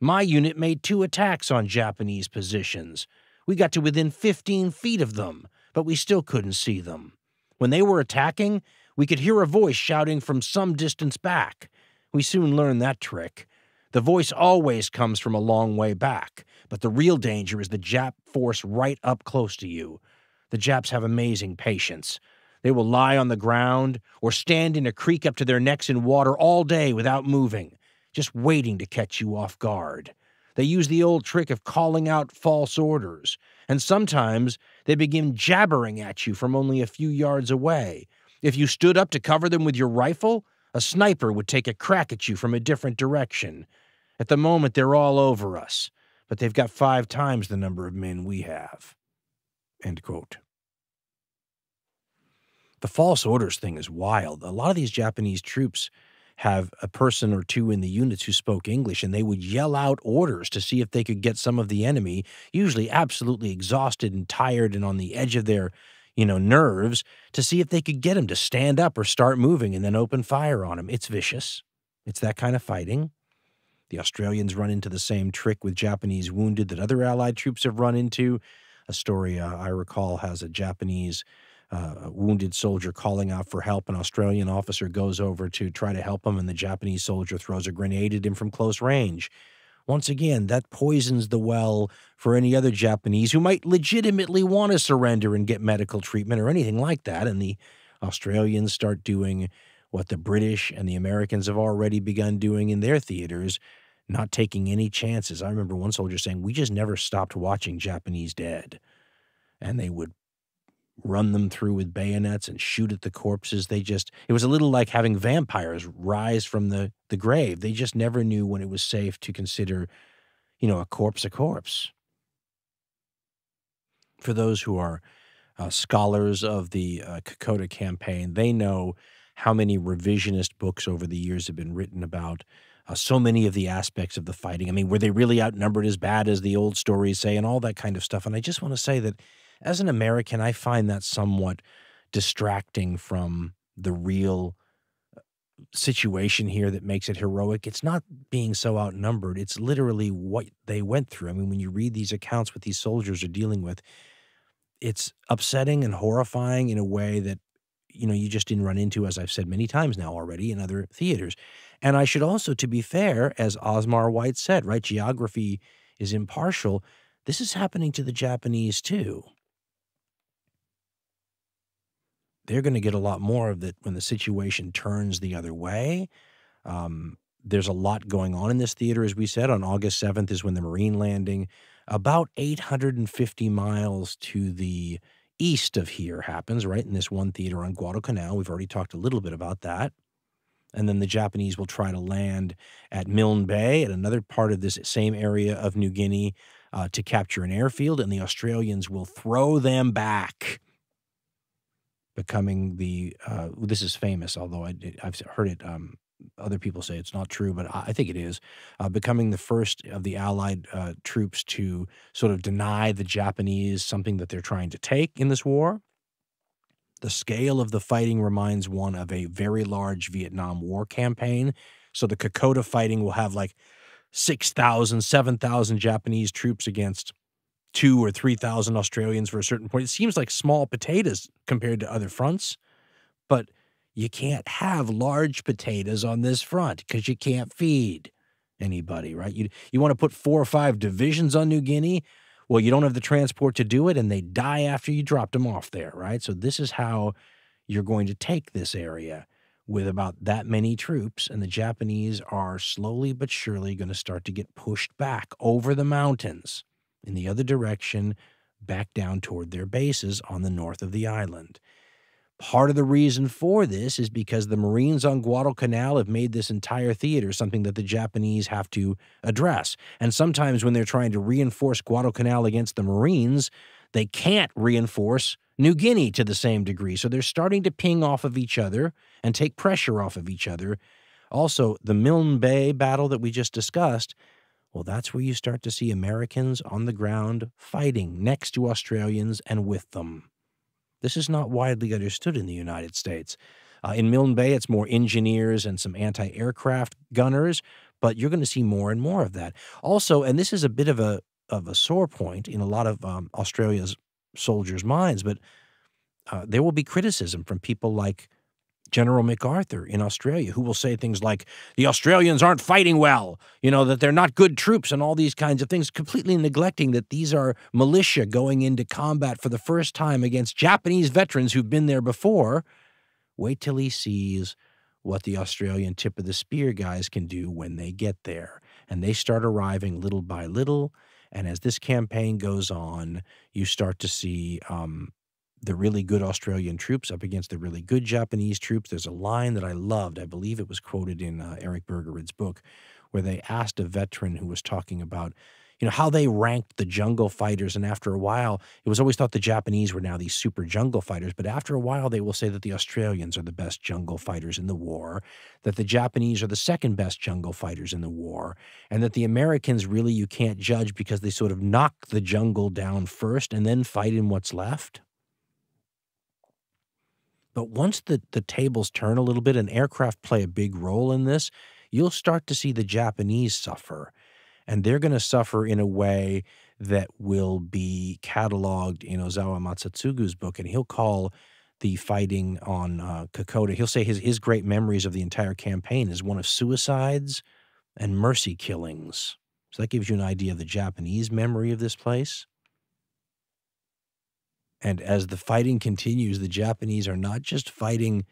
My unit made two attacks on Japanese positions. We got to within 15 feet of them, but we still couldn't see them. When they were attacking, we could hear a voice shouting from some distance back. We soon learned that trick. The voice always comes from a long way back, but the real danger is the Jap force right up close to you. The Japs have amazing patience. They will lie on the ground or stand in a creek up to their necks in water all day without moving, just waiting to catch you off guard. They use the old trick of calling out false orders, and sometimes they begin jabbering at you from only a few yards away. If you stood up to cover them with your rifle, a sniper would take a crack at you from a different direction. At the moment, they're all over us, but they've got five times the number of men we have. The false orders thing is wild. A lot of these Japanese troops have a person or two in the units who spoke English, and they would yell out orders to see if they could get some of the enemy, usually absolutely exhausted and tired and on the edge of their, you know, nerves, to see if they could get him to stand up or start moving and then open fire on him. It's vicious. It's that kind of fighting. The Australians run into the same trick with Japanese wounded that other Allied troops have run into. A story uh, I recall has a Japanese uh, wounded soldier calling out for help. An Australian officer goes over to try to help him, and the Japanese soldier throws a grenade at him from close range. Once again, that poisons the well for any other Japanese who might legitimately want to surrender and get medical treatment or anything like that. And the Australians start doing what the British and the Americans have already begun doing in their theaters, not taking any chances. I remember one soldier saying, We just never stopped watching Japanese dead. And they would run them through with bayonets and shoot at the corpses. They just, it was a little like having vampires rise from the, the grave. They just never knew when it was safe to consider, you know, a corpse a corpse. For those who are uh, scholars of the uh, Kokoda campaign, they know how many revisionist books over the years have been written about uh, so many of the aspects of the fighting. I mean, were they really outnumbered as bad as the old stories say, and all that kind of stuff? And I just want to say that as an American, I find that somewhat distracting from the real uh, situation here that makes it heroic. It's not being so outnumbered, it's literally what they went through. I mean, when you read these accounts, what these soldiers are dealing with, it's upsetting and horrifying in a way that you know you just didn't run into as i've said many times now already in other theaters and i should also to be fair as osmar white said right geography is impartial this is happening to the japanese too they're going to get a lot more of it when the situation turns the other way. Um, there's a lot going on in this theater, as we said. On August 7th is when the Marine landing, about 850 miles to the east of here, happens, right? In this one theater on Guadalcanal. We've already talked a little bit about that. And then the Japanese will try to land at Milne Bay, at another part of this same area of New Guinea, uh, to capture an airfield, and the Australians will throw them back becoming the uh, this is famous, although I, have heard it um, other people say it's not true, but I think it is, uh, becoming the first of the Allied uh, troops to sort of deny the Japanese something that they're trying to take in this war. The scale of the fighting reminds one of a very large Vietnam War campaign. So the Kokoda fighting will have like 6,000, 7,000 Japanese troops against two or 3,000 Australians for a certain point. It seems like small potatoes compared to other fronts, but you can't have large potatoes on this front because you can't feed anybody, right? You, you want to put four or five divisions on New Guinea. Well, you don't have the transport to do it, and they die after you dropped them off there, right? So, this is how you're going to take this area with about that many troops, and the Japanese are slowly but surely going to start to get pushed back over the mountains in the other direction, back down toward their bases on the north of the island. Part of the reason for this is because the Marines on Guadalcanal have made this entire theater something that the Japanese have to address. And sometimes when they're trying to reinforce Guadalcanal against the Marines, they can't reinforce New Guinea to the same degree. So they're starting to ping off of each other and take pressure off of each other. Also, the Milne Bay battle that we just discussed, well, that's where you start to see Americans on the ground fighting next to Australians and with them. This is not widely understood in the United States. Uh, in Milne Bay, it's more engineers and some anti aircraft gunners, but you're going to see more and more of that. Also, and this is a bit of a of a sore point in a lot of um, Australia's soldiers' minds, but uh, there will be criticism from people like General MacArthur in Australia, who will say things like, the Australians aren't fighting well, you know, that they're not good troops and all these kinds of things, completely neglecting that these are militia going into combat for the first time against Japanese veterans who've been there before. Wait till he sees what the Australian tip of the spear guys can do when they get there. And they start arriving little by little. And as this campaign goes on, you start to see um, the really good Australian troops up against the really good Japanese troops. There's a line that I loved. I believe it was quoted in uh, Eric Bergerud's book, where they asked a veteran who was talking about, you know, how they ranked the jungle fighters. And after a while, it was always thought the Japanese were now these super jungle fighters. But after a while, they will say that the Australians are the best jungle fighters in the war, that the Japanese are the second best jungle fighters in the war, and that the Americans really you can't judge because they sort of knock the jungle down first and then fight in what's left. But once the, the tables turn a little bit and aircraft play a big role in this, you'll start to see the Japanese suffer. And they're going to suffer in a way that will be cataloged in Ogawa Masatsugu's book. And he'll call the fighting on uh, Kokoda, he'll say his, his great memories of the entire campaign is one of suicides and mercy killings. So that gives you an idea of the Japanese memory of this place. And as the fighting continues, the Japanese are not just fighting,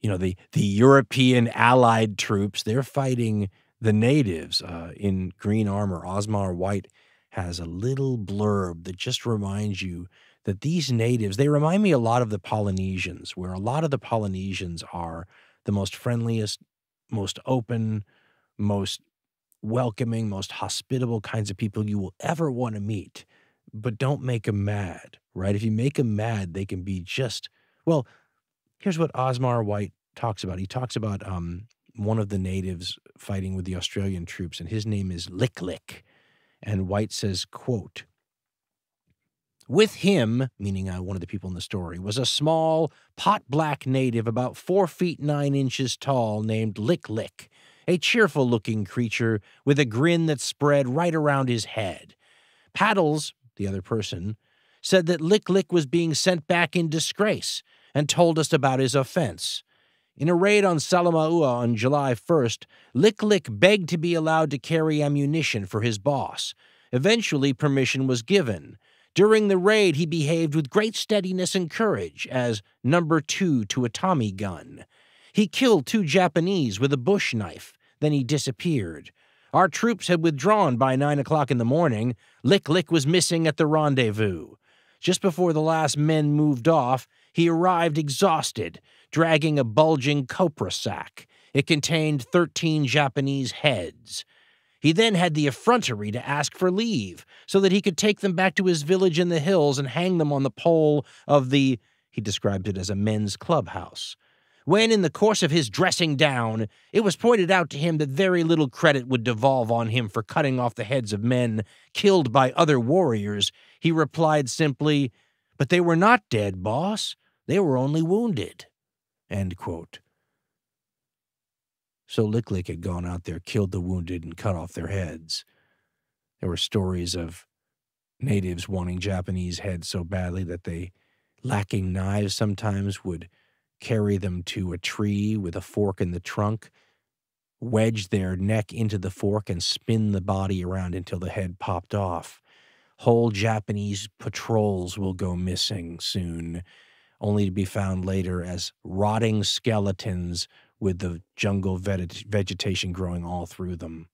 you know, the the European allied troops. They're fighting the natives uh, in green armor. Osmar White has a little blurb that just reminds you that these natives they remind me a lot of the Polynesians, where a lot of the Polynesians are the most friendliest, most open, most welcoming, most hospitable kinds of people you will ever want to meet. But don't make them mad right? If you make them mad, they can be just well. Here's what Osmar White talks about. He talks about um, one of the natives fighting with the Australian troops, and his name is Lick Lick. And White says, "quote." With him, meaning uh, one of the people in the story, was a small, pot black native about four feet nine inches tall named Lick Lick, a cheerful looking creature with a grin that spread right around his head. Paddles, the other person, said that Lick Lick was being sent back in disgrace and told us about his offense. In a raid on Salamaua on July 1st, Lick Lick begged to be allowed to carry ammunition for his boss. Eventually, permission was given. During the raid, he behaved with great steadiness and courage as number two to a Tommy gun. He killed two Japanese with a bush knife, then he disappeared. Our troops had withdrawn by nine o'clock in the morning. Lick Lick was missing at the rendezvous. Just before the last men moved off, he arrived exhausted, dragging a bulging copra sack. It contained 13 Japanese heads. He then had the effrontery to ask for leave so that he could take them back to his village in the hills and hang them on the pole of the, he described it as a men's clubhouse. When, in the course of his dressing down, it was pointed out to him that very little credit would devolve on him for cutting off the heads of men killed by other warriors, he replied simply, But they were not dead, boss. They were only wounded. So Lick had gone out there, killed the wounded, and cut off their heads. There were stories of natives wanting Japanese heads so badly that they, lacking knives sometimes, would carry them to a tree with a fork in the trunk, wedge their neck into the fork, and spin the body around until the head popped off. Whole Japanese patrols will go missing soon, only to be found later as rotting skeletons with the jungle veg- vegetation growing all through them.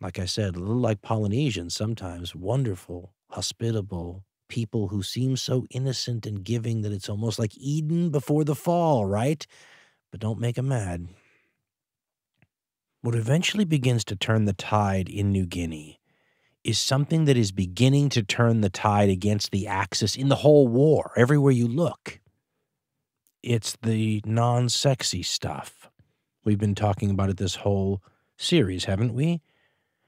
Like I said, a little like Polynesians sometimes, wonderful, hospitable, people who seem so innocent and giving that it's almost like Eden before the fall, right? But don't make them mad. What eventually begins to turn the tide in New Guinea is something that is beginning to turn the tide against the Axis in the whole war, everywhere you look. It's the non sexy stuff. We've been talking about it this whole series, haven't we?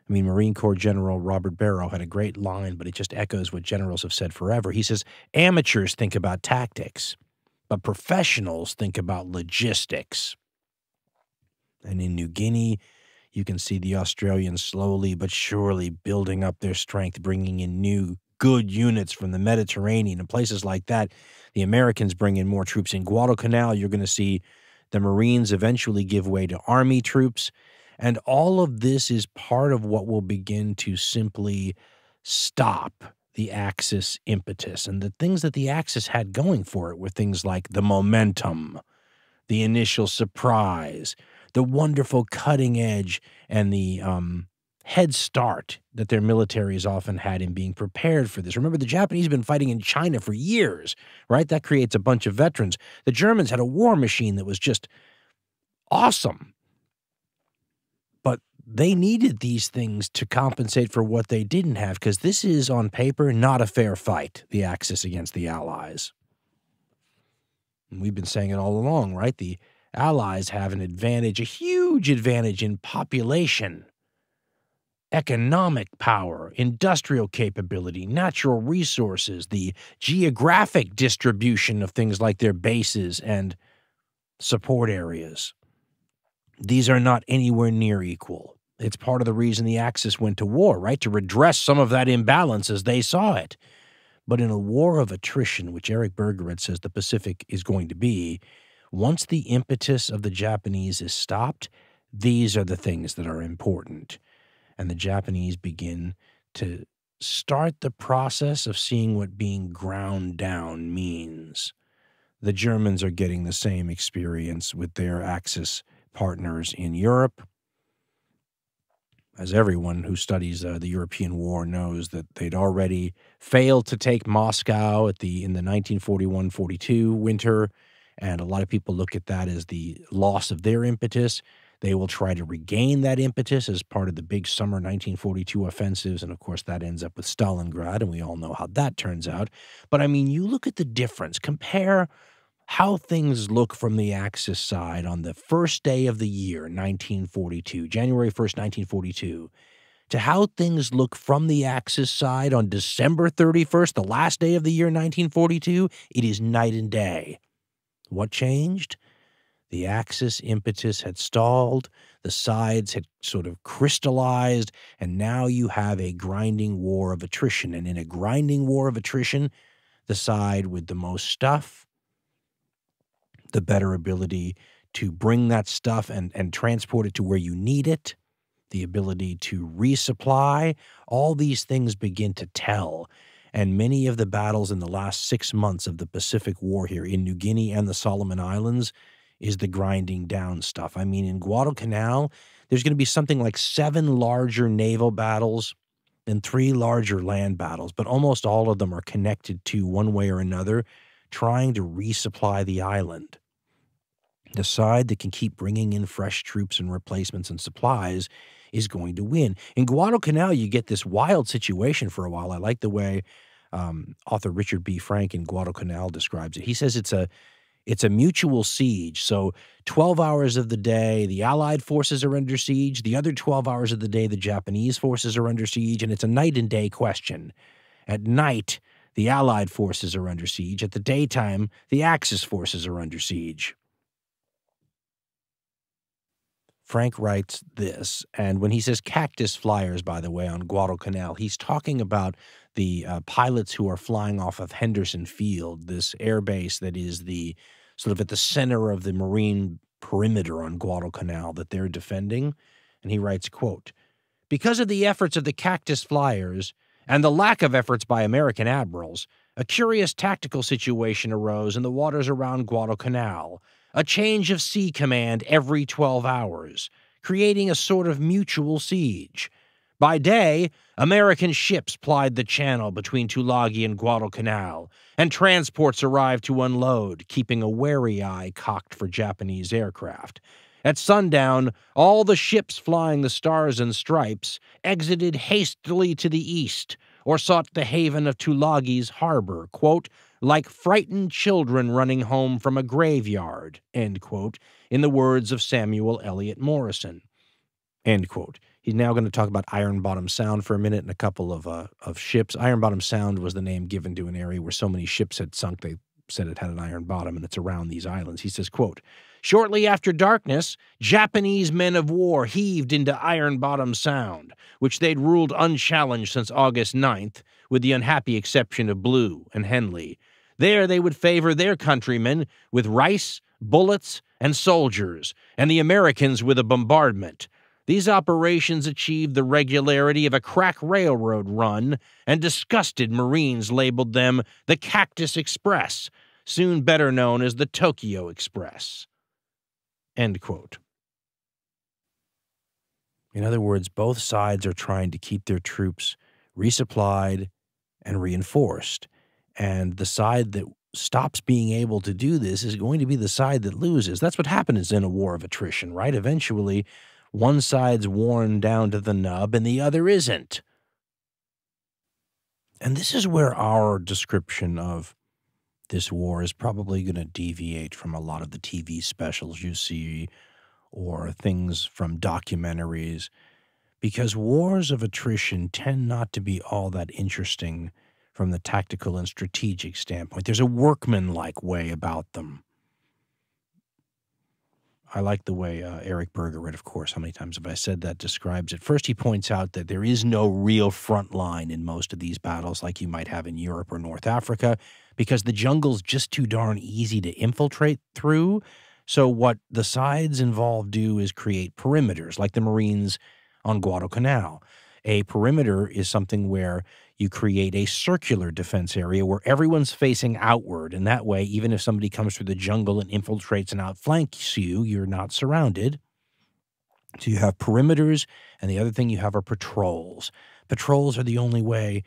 I mean, Marine Corps General Robert Barrow had a great line, but it just echoes what generals have said forever. He says, Amateurs think about tactics, but professionals think about logistics. And in New Guinea, you can see the Australians slowly but surely building up their strength, bringing in new good units from the Mediterranean and places like that. The Americans bring in more troops. In Guadalcanal, you're going to see the Marines eventually give way to Army troops. And all of this is part of what will begin to simply stop the Axis impetus. And the things that the Axis had going for it were things like the momentum, the initial surprise, the wonderful cutting edge, and the um, head start that their militaries often had in being prepared for this. Remember, the Japanese have been fighting in China for years, right? That creates a bunch of veterans. The Germans had a war machine that was just awesome they needed these things to compensate for what they didn't have because this is on paper not a fair fight the axis against the allies. And we've been saying it all along right? The allies have an advantage a huge advantage in population economic power industrial capability natural resources the geographic distribution of things like their bases and support areas. These are not anywhere near equal it's part of the reason the Axis went to war, right? To redress some of that imbalance as they saw it. But in a war of attrition, which Eric Bergerud says the Pacific is going to be, once the impetus of the Japanese is stopped, these are the things that are important. And the Japanese begin to start the process of seeing what being ground down means. The Germans are getting the same experience with their Axis partners in Europe as everyone who studies uh, the European War knows, that they'd already failed to take Moscow at the in the 1941-42 winter, and a lot of people look at that as the loss of their impetus. They will try to regain that impetus as part of the big summer 1942 offensives, and of course that ends up with Stalingrad, and we all know how that turns out. But I mean, you look at the difference. Compare how things look from the Axis side on the first day of the year, 1942, January 1st, 1942, to how things look from the Axis side on December 31st, the last day of the year, 1942, it is night and day. What changed? The Axis impetus had stalled, the sides had sort of crystallized, and now you have a grinding war of attrition. And in a grinding war of attrition, the side with the most stuff the better ability to bring that stuff and, and transport it to where you need it, the ability to resupply, all these things begin to tell. And many of the battles in the last six months of the Pacific War here in New Guinea and the Solomon Islands is the grinding down stuff. I mean, in Guadalcanal, there's going to be something like seven larger naval battles and three larger land battles, but almost all of them are connected to one way or another, trying to resupply the island the side that can keep bringing in fresh troops and replacements and supplies is going to win. In Guadalcanal, you get this wild situation for a while. I like the way um, author Richard B. Frank in Guadalcanal describes it. He says it's a It's a mutual siege. So 12 hours of the day, the Allied forces are under siege. The other 12 hours of the day, the Japanese forces are under siege. And it's a night and day question. At night, the Allied forces are under siege. At the daytime, the Axis forces are under siege. Frank writes this, and when he says cactus flyers, by the way, on Guadalcanal, he's talking about the uh, pilots who are flying off of Henderson Field, this air base that is the sort of at the center of the marine perimeter on Guadalcanal that they're defending. And he writes, quote, because of the efforts of the cactus flyers and the lack of efforts by American admirals, a curious tactical situation arose in the waters around Guadalcanal a change of sea command every 12 hours, creating a sort of mutual siege. By day, American ships plied the channel between Tulagi and Guadalcanal, and transports arrived to unload, keeping a wary eye cocked for Japanese aircraft. At sundown, all the ships flying the Stars and Stripes exited hastily to the east or sought the haven of Tulagi's harbor, quote, like frightened children running home from a graveyard, quote, in the words of Samuel Eliot Morison. end quote. He's now going to talk about Iron Bottom Sound for a minute and a couple of uh, of ships. Iron Bottom Sound was the name given to an area where so many ships had sunk they said it had an iron bottom and it's around these islands. He says, quote, Shortly after darkness, Japanese men of war heaved into Iron Bottom Sound, which they'd ruled unchallenged since August 9th, with the unhappy exception of Blue and Henley. There they would favor their countrymen with rice, bullets, and soldiers, and the Americans with a bombardment. These operations achieved the regularity of a crack railroad run, and disgusted Marines labeled them the Cactus Express, soon better known as the Tokyo Express. End quote. In other words, both sides are trying to keep their troops resupplied and reinforced. And the side that stops being able to do this is going to be the side that loses. That's what happens in a war of attrition, right? Eventually, one side's worn down to the nub and the other isn't. And this is where our description of this war is probably going to deviate from a lot of the TV specials you see or things from documentaries because wars of attrition tend not to be all that interesting from the tactical and strategic standpoint. There's a workmanlike way about them. I like the way uh, Eric Bergerud, of course, how many times have I said that, describes it. First, he points out that there is no real front line in most of these battles like you might have in Europe or North Africa because the jungle's just too darn easy to infiltrate through. So, what the sides involved do is create perimeters like the Marines on Guadalcanal. A perimeter is something where you create a circular defense area where everyone's facing outward. And that way, even if somebody comes through the jungle and infiltrates and outflanks you, you're not surrounded. So you have perimeters, and the other thing you have are patrols. Patrols are the only way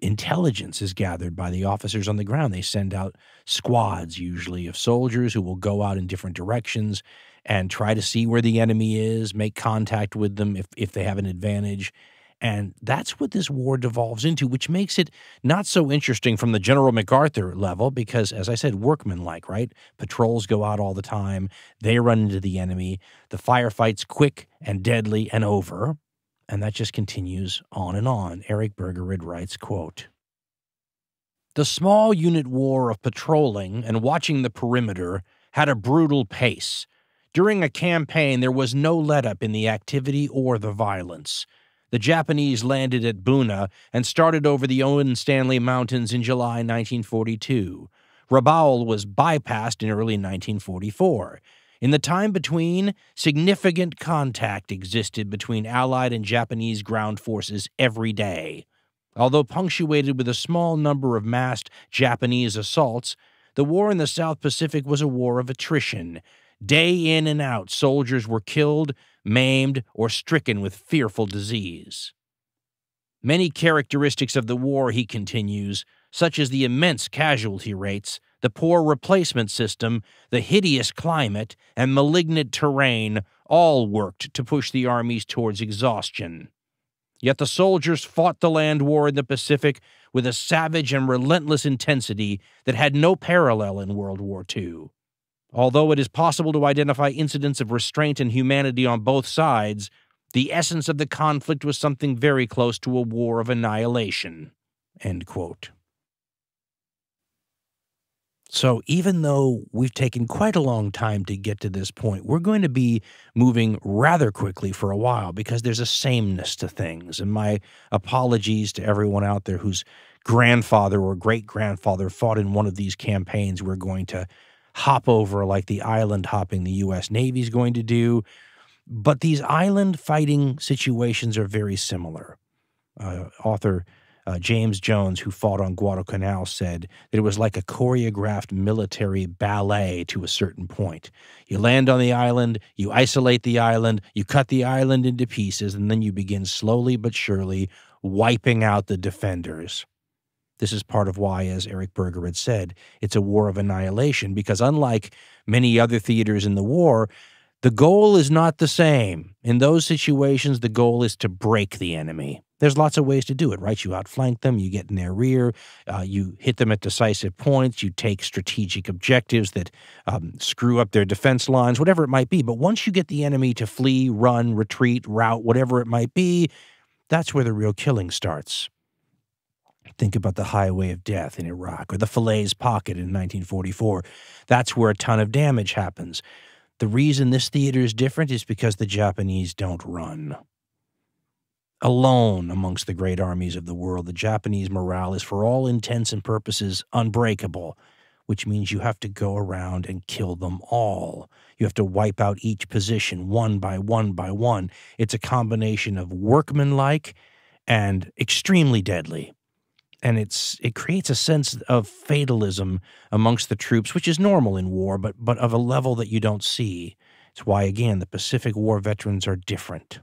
intelligence is gathered by the officers on the ground. They send out squads, usually of soldiers, who will go out in different directions and try to see where the enemy is, make contact with them if, if they have an advantage, and that's what this war devolves into, which makes it not so interesting from the General MacArthur level, because, as I said, workmanlike, right? Patrols go out all the time, they run into the enemy, the firefight's quick and deadly and over. And that just continues on and on. Eric Bergerud writes, quote, The small unit war of patrolling and watching the perimeter had a brutal pace. During a campaign, there was no let up in the activity or the violence. The Japanese landed at Buna and started over the Owen Stanley Mountains in July 1942. Rabaul was bypassed in early 1944. In the time between, significant contact existed between Allied and Japanese ground forces every day. Although punctuated with a small number of massed Japanese assaults, the war in the South Pacific was a war of attrition. Day in and out, soldiers were killed, maimed, or stricken with fearful disease. Many characteristics of the war, he continues, such as the immense casualty rates, the poor replacement system, the hideous climate, and malignant terrain, all worked to push the armies towards exhaustion. Yet the soldiers fought the land war in the Pacific with a savage and relentless intensity that had no parallel in World War II. Although it is possible to identify incidents of restraint and humanity on both sides, the essence of the conflict was something very close to a war of annihilation. So, even though we've taken quite a long time to get to this point, we're going to be moving rather quickly for a while because there's a sameness to things. And my apologies to everyone out there whose grandfather or great grandfather fought in one of these campaigns. We're going to hop over like the island hopping the U.S. Navy is going to do. But these island fighting situations are very similar. Uh, author uh, James Jones, who fought on Guadalcanal, said that it was like a choreographed military ballet to a certain point. You land on the island, you isolate the island, you cut the island into pieces, and then you begin slowly but surely wiping out the defenders. This is part of why, as Eric Bergerud had said, it's a war of annihilation, because unlike many other theaters in the war, the goal is not the same. In those situations, the goal is to break the enemy. There's lots of ways to do it, right? You outflank them, you get in their rear, uh, you hit them at decisive points, you take strategic objectives that um, screw up their defense lines, whatever it might be. But once you get the enemy to flee, run, retreat, route, whatever it might be, that's where the real killing starts. Think about the Highway of Death in Iraq or the Falaise Pocket in 1944. That's where a ton of damage happens. The reason this theater is different is because the Japanese don't run. Alone amongst the great armies of the world, the Japanese morale is, for all intents and purposes, unbreakable, which means you have to go around and kill them all. You have to wipe out each position one by one by one. It's a combination of workmanlike and extremely deadly. And it's it creates a sense of fatalism amongst the troops, which is normal in war, but but of a level that you don't see. It's why again the Pacific War veterans are different.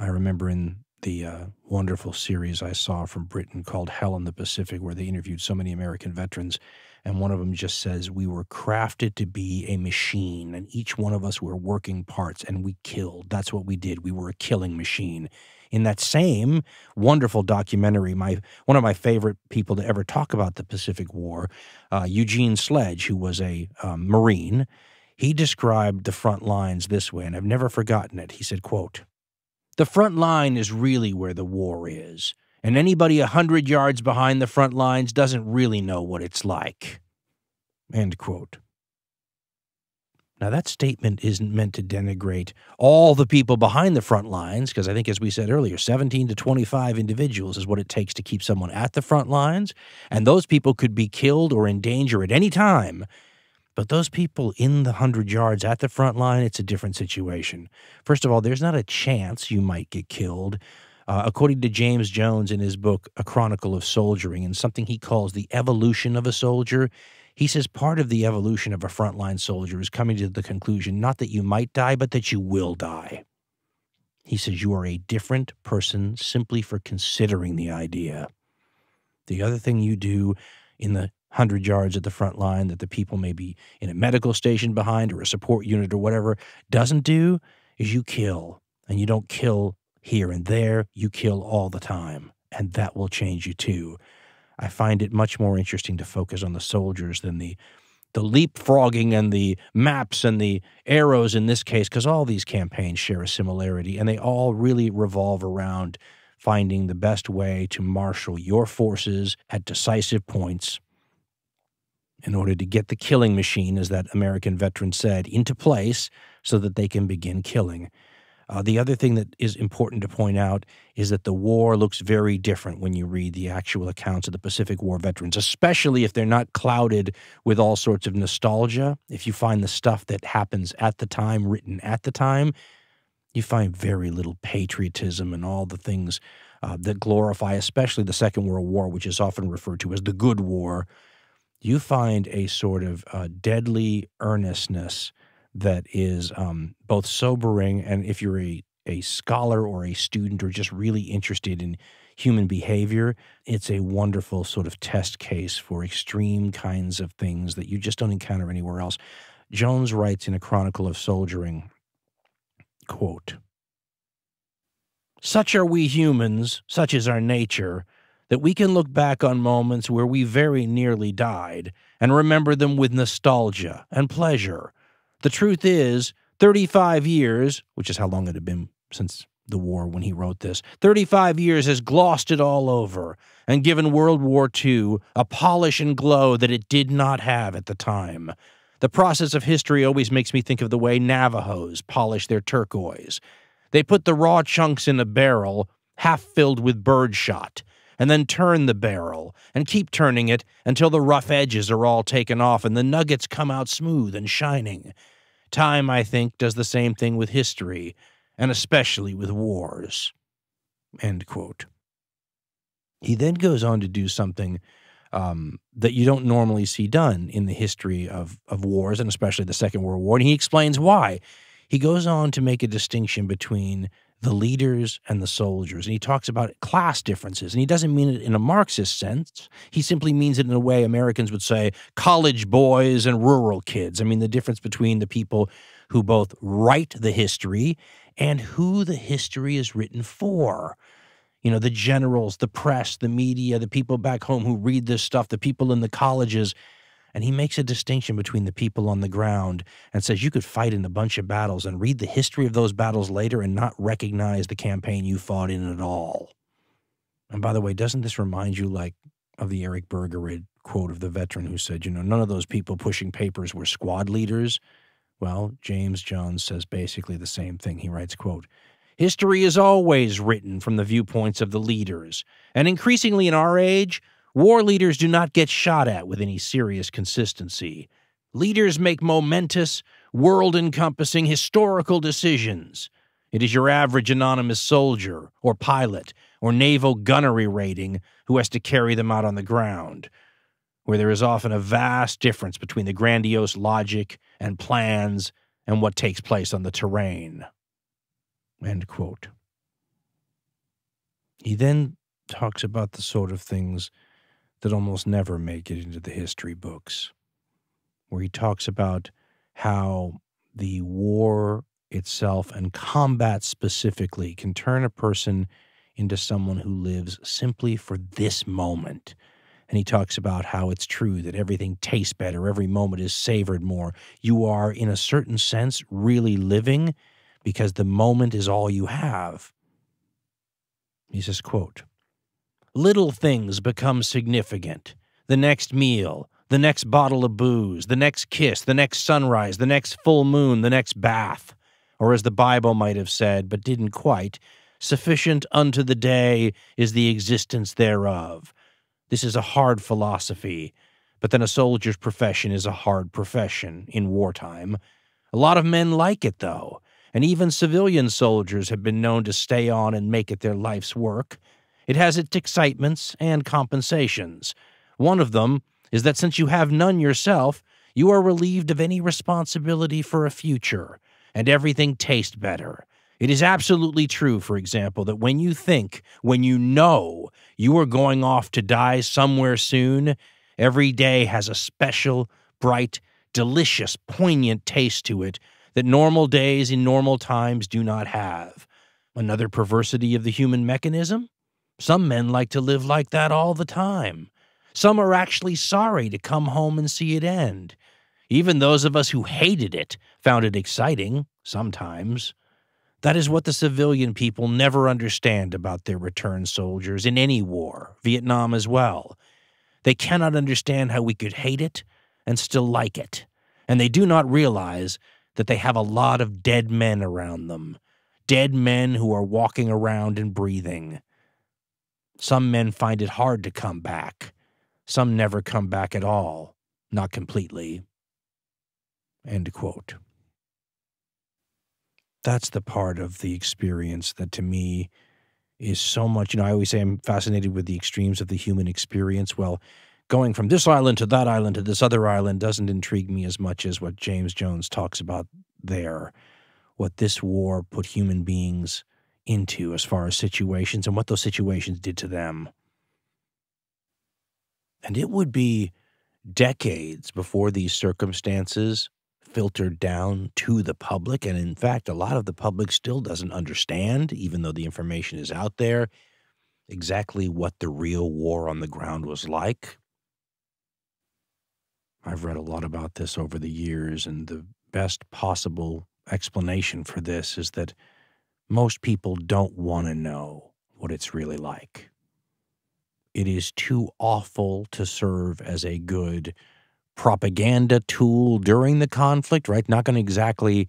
I remember in the uh, wonderful series I saw from Britain called Hell in the Pacific, where they interviewed so many American veterans. And one of them just says, We were crafted to be a machine, and each one of us were working parts, and we killed. That's what we did. We were a killing machine. In that same wonderful documentary, my one of my favorite people to ever talk about the Pacific War, uh, Eugene Sledge, who was a um, Marine, he described the front lines this way, and I've never forgotten it. He said, quote, the front line is really where the war is, and anybody a hundred yards behind the front lines doesn't really know what it's like. End quote. Now, that statement isn't meant to denigrate all the people behind the front lines, because I think, as we said earlier, 17 to 25 individuals is what it takes to keep someone at the front lines, and those people could be killed or in danger at any time but those people in the 100 yards at the front line, it's a different situation. First of all, there's not a chance you might get killed. Uh, according to James Jones in his book, A Chronicle of Soldiering, and something he calls the evolution of a soldier, he says part of the evolution of a frontline soldier is coming to the conclusion not that you might die, but that you will die. He says you are a different person simply for considering the idea. The other thing you do in the 100 yards at the front line that the people may be in a medical station behind or a support unit or whatever doesn't do is you kill. And you don't kill here and there, you kill all the time. And that will change you too. I find it much more interesting to focus on the soldiers than the the leapfrogging and the maps and the arrows in this case, because all these campaigns share a similarity and they all really revolve around finding the best way to marshal your forces at decisive points in order to get the killing machine, as that American veteran said, into place so that they can begin killing. Uh, the other thing that is important to point out is that the war looks very different when you read the actual accounts of the Pacific War veterans, especially if they're not clouded with all sorts of nostalgia. If you find the stuff that happens at the time written at the time, you find very little patriotism and all the things uh, that glorify, especially the Second World War, which is often referred to as the Good War, you find a sort of uh, deadly earnestness that is um, both sobering and if you're a, a scholar or a student or just really interested in human behavior, it's a wonderful sort of test case for extreme kinds of things that you just don't encounter anywhere else. Jones writes in a Chronicle of Soldiering, quote, Such are we humans, such is our nature, that we can look back on moments where we very nearly died and remember them with nostalgia and pleasure. The truth is, 35 years, which is how long it had been since the war when he wrote this, 35 years has glossed it all over and given World War II a polish and glow that it did not have at the time. The process of history always makes me think of the way Navajos polish their turquoise. They put the raw chunks in a barrel, half filled with birdshot, and then turn the barrel and keep turning it until the rough edges are all taken off and the nuggets come out smooth and shining. Time, I think, does the same thing with history, and especially with wars. End quote. He then goes on to do something um, that you don't normally see done in the history of, of wars, and especially the Second World War. And he explains why. He goes on to make a distinction between the leaders and the soldiers. And he talks about class differences. And he doesn't mean it in a Marxist sense. He simply means it in a way Americans would say college boys and rural kids. I mean, the difference between the people who both write the history and who the history is written for. You know, the generals, the press, the media, the people back home who read this stuff, the people in the colleges. And he makes a distinction between the people on the ground and says you could fight in a bunch of battles and read the history of those battles later and not recognize the campaign you fought in at all. And by the way, doesn't this remind you like of the Eric Bergerud quote of the veteran who said, you know, none of those people pushing papers were squad leaders? Well, James Jones says basically the same thing. He writes, quote, History is always written from the viewpoints of the leaders, and increasingly in our age, war leaders do not get shot at with any serious consistency. Leaders make momentous, world encompassing historical decisions. It is your average anonymous soldier, or pilot, or naval gunnery rating who has to carry them out on the ground, where there is often a vast difference between the grandiose logic and plans and what takes place on the terrain. He then talks about the sort of things that almost never make it into the history books, where he talks about how the war itself and combat specifically can turn a person into someone who lives simply for this moment. And he talks about how it's true that everything tastes better, every moment is savored more. You are, in a certain sense, really living because the moment is all you have. He says, quote, Little things become significant. The next meal, the next bottle of booze, the next kiss, the next sunrise, the next full moon, the next bath. Or as the Bible might have said, but didn't quite, sufficient unto the day is the existence thereof. This is a hard philosophy, but then a soldier's profession is a hard profession in wartime. A lot of men like it, though, and even civilian soldiers have been known to stay on and make it their life's work. It has its excitements and compensations. One of them is that since you have none yourself, you are relieved of any responsibility for a future, and everything tastes better. It is absolutely true, for example, that when you think, when you know you are going off to die somewhere soon, every day has a special, bright, delicious, poignant taste to it that normal days in normal times do not have. Another perversity of the human mechanism? Some men like to live like that all the time. Some are actually sorry to come home and see it end. Even those of us who hated it found it exciting, sometimes. That is what the civilian people never understand about their returned soldiers in any war, Vietnam as well. They cannot understand how we could hate it and still like it, and they do not realize that they have a lot of dead men around them, dead men who are walking around and breathing. Some men find it hard to come back. Some never come back at all, not completely. End quote. That's the part of the experience that to me is so much. You know, I always say I'm fascinated with the extremes of the human experience. Well, going from this island to that island to this other island doesn't intrigue me as much as what James Jones talks about there, what this war put human beings into as far as situations and what those situations did to them. And it would be decades before these circumstances filtered down to the public. And in fact, a lot of the public still doesn't understand, even though the information is out there. exactly what the real war on the ground was like? I've read a lot about this over the years, and the best possible explanation for this is that most people don't want to know what it's really like. It is too awful to serve as a good propaganda tool during the conflict, right? Not going to exactly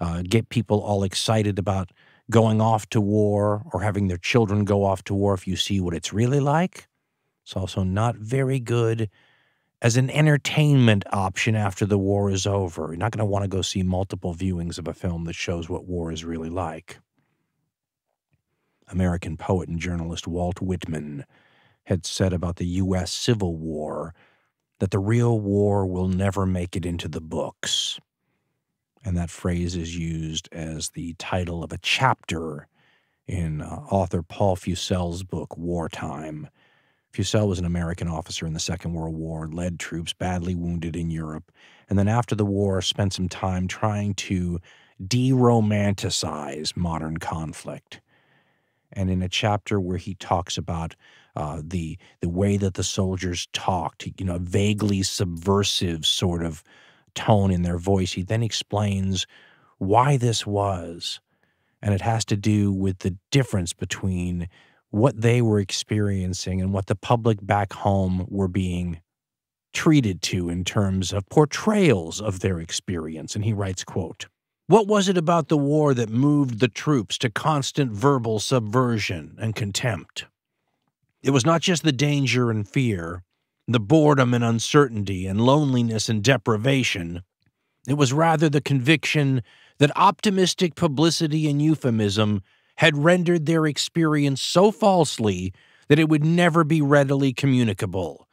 uh, get people all excited about going off to war or having their children go off to war if you see what it's really like. It's also not very good as an entertainment option after the war is over. You're not going to want to go see multiple viewings of a film that shows what war is really like. American poet and journalist Walt Whitman had said about the U.S. Civil War that the real war will never make it into the books. And that phrase is used as the title of a chapter in uh, author Paul Fussell's book, Wartime. Fussell was an American officer in the Second World War, led troops badly wounded in Europe, and then after the war spent some time trying to de romanticize modern conflict. And in a chapter where he talks about uh, the the way that the soldiers talked, you know, vaguely subversive sort of tone in their voice. He then explains why this was, and it has to do with the difference between what they were experiencing and what the public back home were being treated to in terms of portrayals of their experience. And he writes, quote, what was it about the war that moved the troops to constant verbal subversion and contempt? It was not just the danger and fear, the boredom and uncertainty, and loneliness and deprivation. It was rather the conviction that optimistic publicity and euphemism had rendered their experience so falsely that it would never be readily communicable.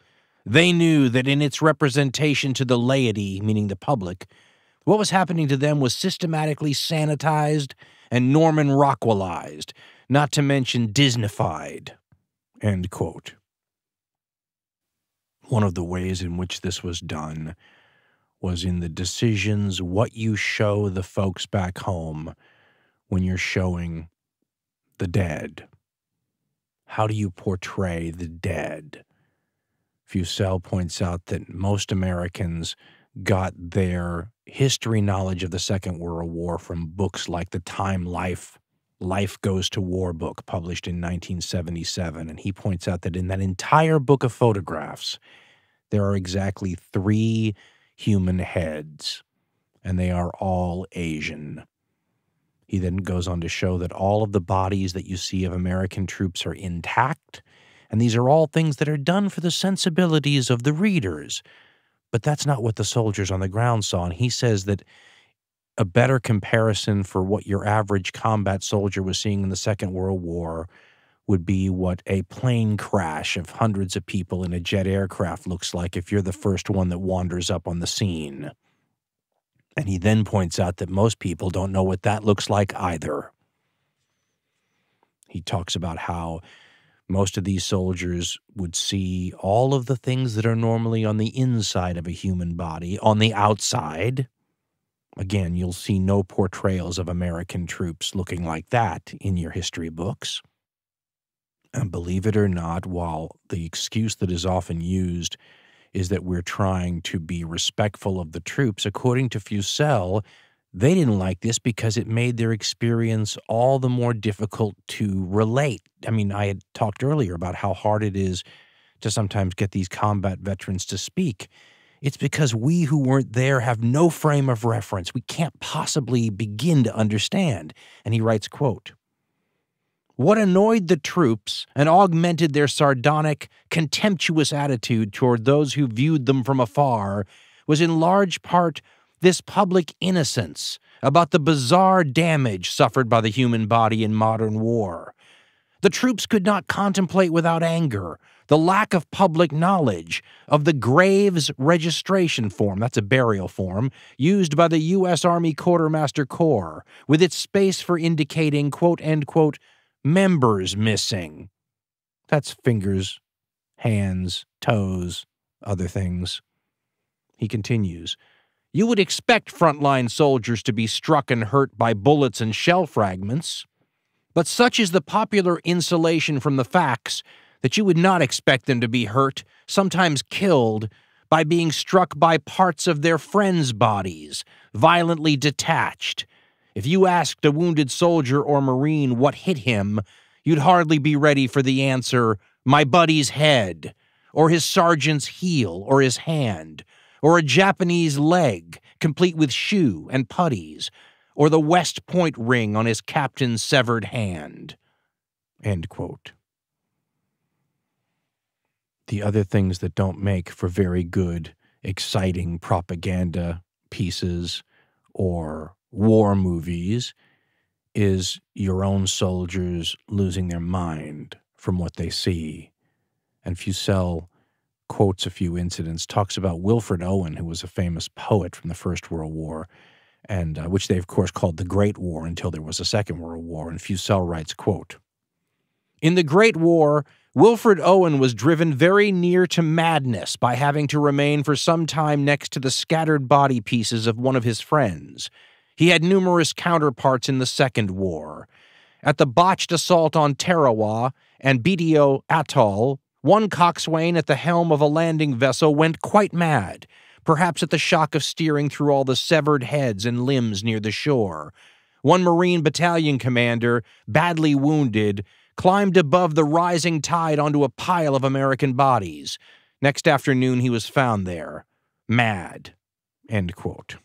They knew that in its representation to the laity, meaning the public, what was happening to them was systematically sanitized and Norman Rockwellized, not to mention Disneyfied. One of the ways in which this was done was in the decisions what you show the folks back home when you're showing the dead. How do you portray the dead? Fussell points out that most Americans got their history knowledge of the Second World War from books like the Time Life Life Goes to War book published in 1977. And he points out that in that entire book of photographs, there are exactly three human heads, and they are all Asian. He then goes on to show that all of the bodies that you see of American troops are intact, and these are all things that are done for the sensibilities of the readers. But that's not what the soldiers on the ground saw. And he says that a better comparison for what your average combat soldier was seeing in the Second World War would be what a plane crash of hundreds of people in a jet aircraft looks like if you're the first one that wanders up on the scene. And he then points out that most people don't know what that looks like either. He talks about how most of these soldiers would see all of the things that are normally on the inside of a human body on the outside Again, you'll see no portrayals of American troops looking like that in your history books. And believe it or not, while the excuse that is often used is that we're trying to be respectful of the troops, according to Fussell, they didn't like this because it made their experience all the more difficult to relate. I mean, I had talked earlier about how hard it is to sometimes get these combat veterans to speak. It's because we who weren't there have no frame of reference. We can't possibly begin to understand. And he writes, quote, what annoyed the troops and augmented their sardonic, contemptuous attitude toward those who viewed them from afar was in large part this public innocence about the bizarre damage suffered by the human body in modern war. The troops could not contemplate without anger the lack of public knowledge of the graves registration form, that's a burial form, used by the U.S. Army Quartermaster Corps, with its space for indicating, quote, end quote, members missing. That's fingers, hands, toes, other things. He continues. You would expect frontline soldiers to be struck and hurt by bullets and shell fragments. But such is the popular insulation from the facts that you would not expect them to be hurt, sometimes killed, by being struck by parts of their friends' bodies, violently detached. If you asked a wounded soldier or Marine what hit him, you'd hardly be ready for the answer, my buddy's head, or his sergeant's heel, or his hand, or a Japanese leg, complete with shoe and puttees, or the West Point ring on his captain's severed hand. The other things that don't make for very good, exciting propaganda pieces or war movies is your own soldiers losing their mind from what they see. And Fussell quotes a few incidents, talks about Wilfred Owen, who was a famous poet from the First World War, and uh, which they of course called the Great War until there was a Second World War. And Fussell writes, quote, In the Great War, Wilfred Owen was driven very near to madness by having to remain for some time next to the scattered body pieces of one of his friends. He had numerous counterparts in the Second War. At the botched assault on Tarawa and Betio Atoll, one coxswain at the helm of a landing vessel went quite mad, perhaps at the shock of steering through all the severed heads and limbs near the shore. One Marine battalion commander, badly wounded, climbed above the rising tide onto a pile of American bodies. Next afternoon, he was found there, mad. End quote.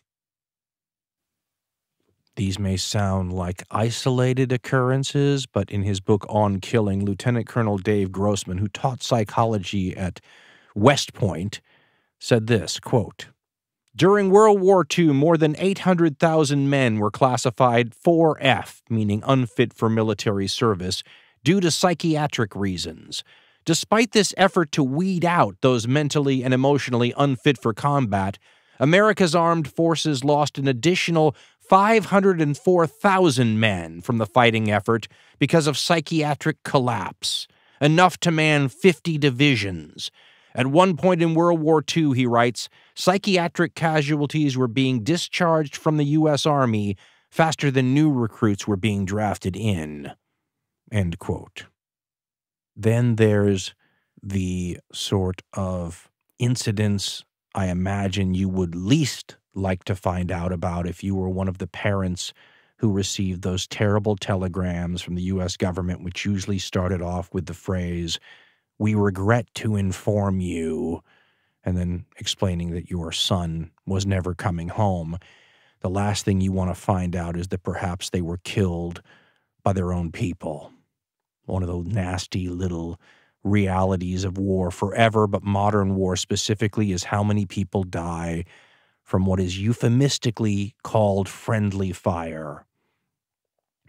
These may sound like isolated occurrences, but in his book On Killing, Lieutenant Colonel Dave Grossman, who taught psychology at West Point, said this quote, During World War II, more than 800,000 men were classified 4F, meaning unfit for military service, due to psychiatric reasons. Despite this effort to weed out those mentally and emotionally unfit for combat, America's armed forces lost an additional 504,000 men from the fighting effort because of psychiatric collapse, enough to man 50 divisions. At one point in World War II, he writes, psychiatric casualties were being discharged from the U.S. Army faster than new recruits were being drafted in. End quote. Then there's the sort of incidents I imagine you would least like to find out about if you were one of the parents who received those terrible telegrams from the U.S. government, which usually started off with the phrase, We regret to inform you, and then explaining that your son was never coming home. The last thing you want to find out is that perhaps they were killed by their own people. One of those nasty little realities of war forever, but modern war specifically is how many people die from what is euphemistically called friendly fire.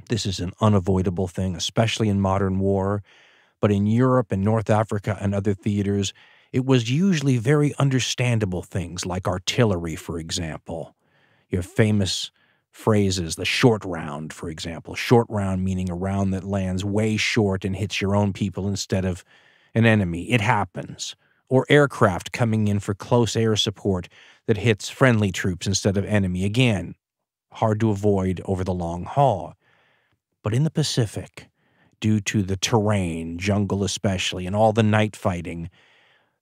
This is an unavoidable thing, especially in modern war. But in Europe and North Africa and other theaters, it was usually very understandable things like artillery, for example. You have famous phrases, the short round, for example. Short round meaning a round that lands way short and hits your own people instead of an enemy. It happens. Or aircraft coming in for close air support that hits friendly troops instead of enemy. Again, hard to avoid over the long haul. But in the Pacific, due to the terrain, jungle especially, and all the night fighting,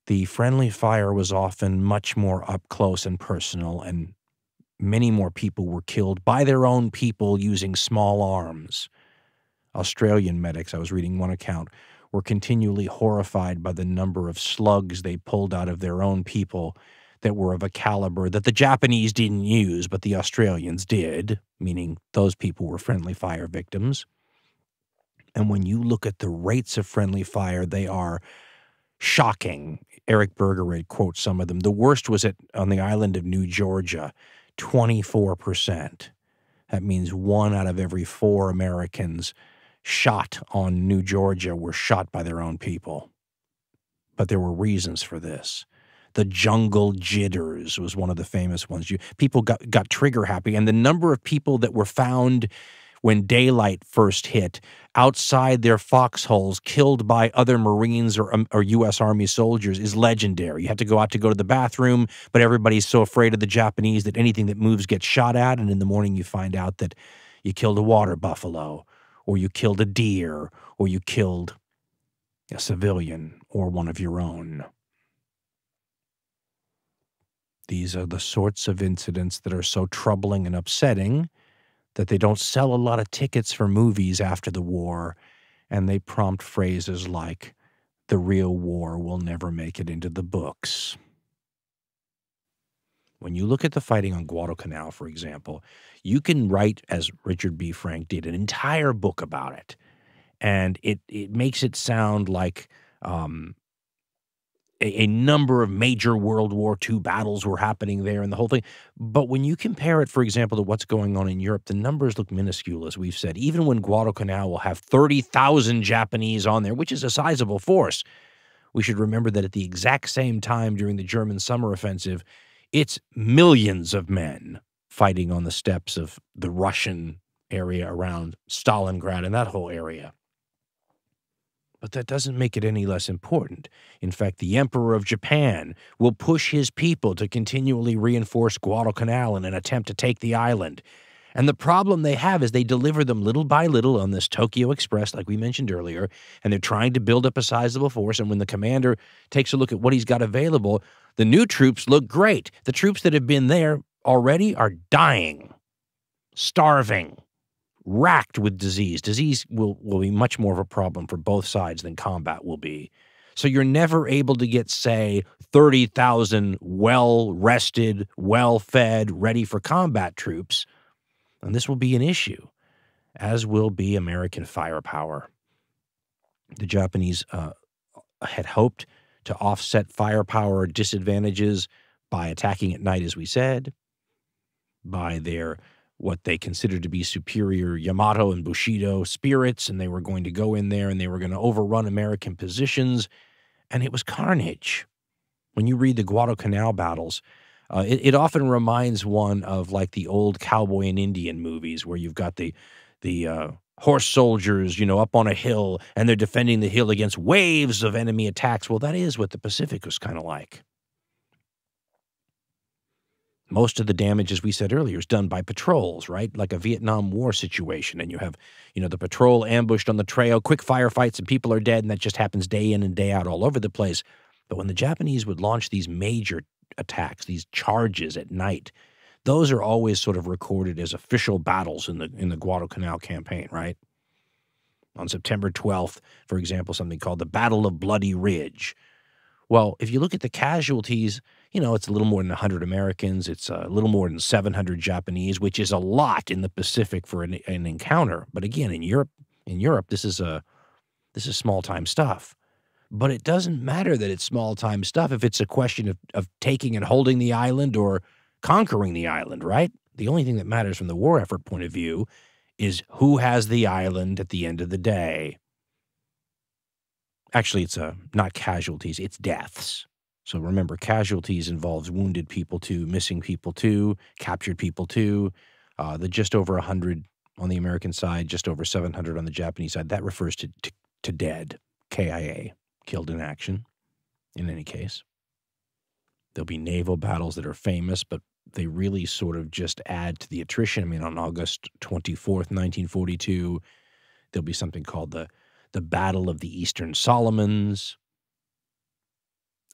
the friendly fire was often much more up close and personal, and many more people were killed by their own people using small arms. Australian medics, I was reading one account, were continually horrified by the number of slugs they pulled out of their own people that were of a caliber that the Japanese didn't use, but the Australians did, meaning those people were friendly fire victims. And when you look at the rates of friendly fire, they are shocking. Eric Bergerud quotes some of them. The worst was at on the island of New Georgia, 24%. That means one out of every four Americans shot on New Georgia were shot by their own people. But there were reasons for this the jungle jitters was one of the famous ones. You, people got, got trigger happy, and the number of people that were found when daylight first hit outside their foxholes, killed by other Marines or, um, or U.S. Army soldiers, is legendary. You have to go out to go to the bathroom, but everybody's so afraid of the Japanese that anything that moves gets shot at, and in the morning you find out that you killed a water buffalo or you killed a deer, or you killed a civilian or one of your own. These are the sorts of incidents that are so troubling and upsetting that they don't sell a lot of tickets for movies after the war, and they prompt phrases like, the real war will never make it into the books. When you look at the fighting on Guadalcanal, for example, you can write, as Richard B. Frank did, an entire book about it. And it, it makes it sound like um, a, a, number of major World War II battles were happening there and the whole thing. But when you compare it, for example, to what's going on in Europe, the numbers look minuscule, as we've said. Even when Guadalcanal will have 30,000 Japanese on there, which is a sizable force, we should remember that at the exact same time during the German summer offensive, it's millions of men fighting on the steppes of the Russian area around Stalingrad and that whole area. But that doesn't make it any less important. In fact, the Emperor of Japan will push his people to continually reinforce Guadalcanal in an attempt to take the island. And the problem they have is they deliver them little by little on this Tokyo Express, like we mentioned earlier, and they're trying to build up a sizable force. And when the commander takes a look at what he's got available, the new troops look great. The troops that have been there already are dying, starving, racked with disease. Disease will, will be much more of a problem for both sides than combat will be. So you're never able to get, say, 30,000 well rested, well fed, ready for combat troops. And this will be an issue, as will be American firepower. The Japanese uh, had hoped to offset firepower disadvantages by attacking at night, as we said, by their what they considered to be superior Yamato and Bushido spirits, and they were going to go in there and they were going to overrun American positions, and it was carnage. When you read the Guadalcanal battles, uh, it, it, often reminds one of like the old cowboy and Indian movies where you've got the the uh, horse soldiers, you know, up on a hill and they're defending the hill against waves of enemy attacks. Well, that is what the Pacific was kind of like. Most of the damage, as we said earlier, is done by patrols, right? Like a Vietnam War situation. And you have, you know, the patrol ambushed on the trail, quick firefights, and people are dead. And that just happens day in and day out all over the place. But when the Japanese would launch these major attacks, these charges at night, those are always sort of recorded as official battles in the in the Guadalcanal campaign, right? On September 12th, for example, something called the Battle of Bloody Ridge. Well, if you look at the casualties, you know, it's a little more than 100 Americans. It's a little more than 700 Japanese, which is a lot in the Pacific for an, an encounter. But again, in Europe, in Europe, this is a this is small time stuff. But it doesn't matter that it's small time stuff if it's a question of, of taking and holding the island or conquering the island, right? The only thing that matters from the war effort point of view is who has the island at the end of the day. Actually, it's uh, not casualties, it's deaths. So remember, casualties involves wounded people too, missing people too, captured people too. Uh, the just over 100 on the American side, just over 700 on the Japanese side, that refers to, to, to dead, KIA, killed in action, in any case. There'll be naval battles that are famous, but they really sort of just add to the attrition. I mean, on August 24th, 1942, there'll be something called the, the Battle of the Eastern Solomons.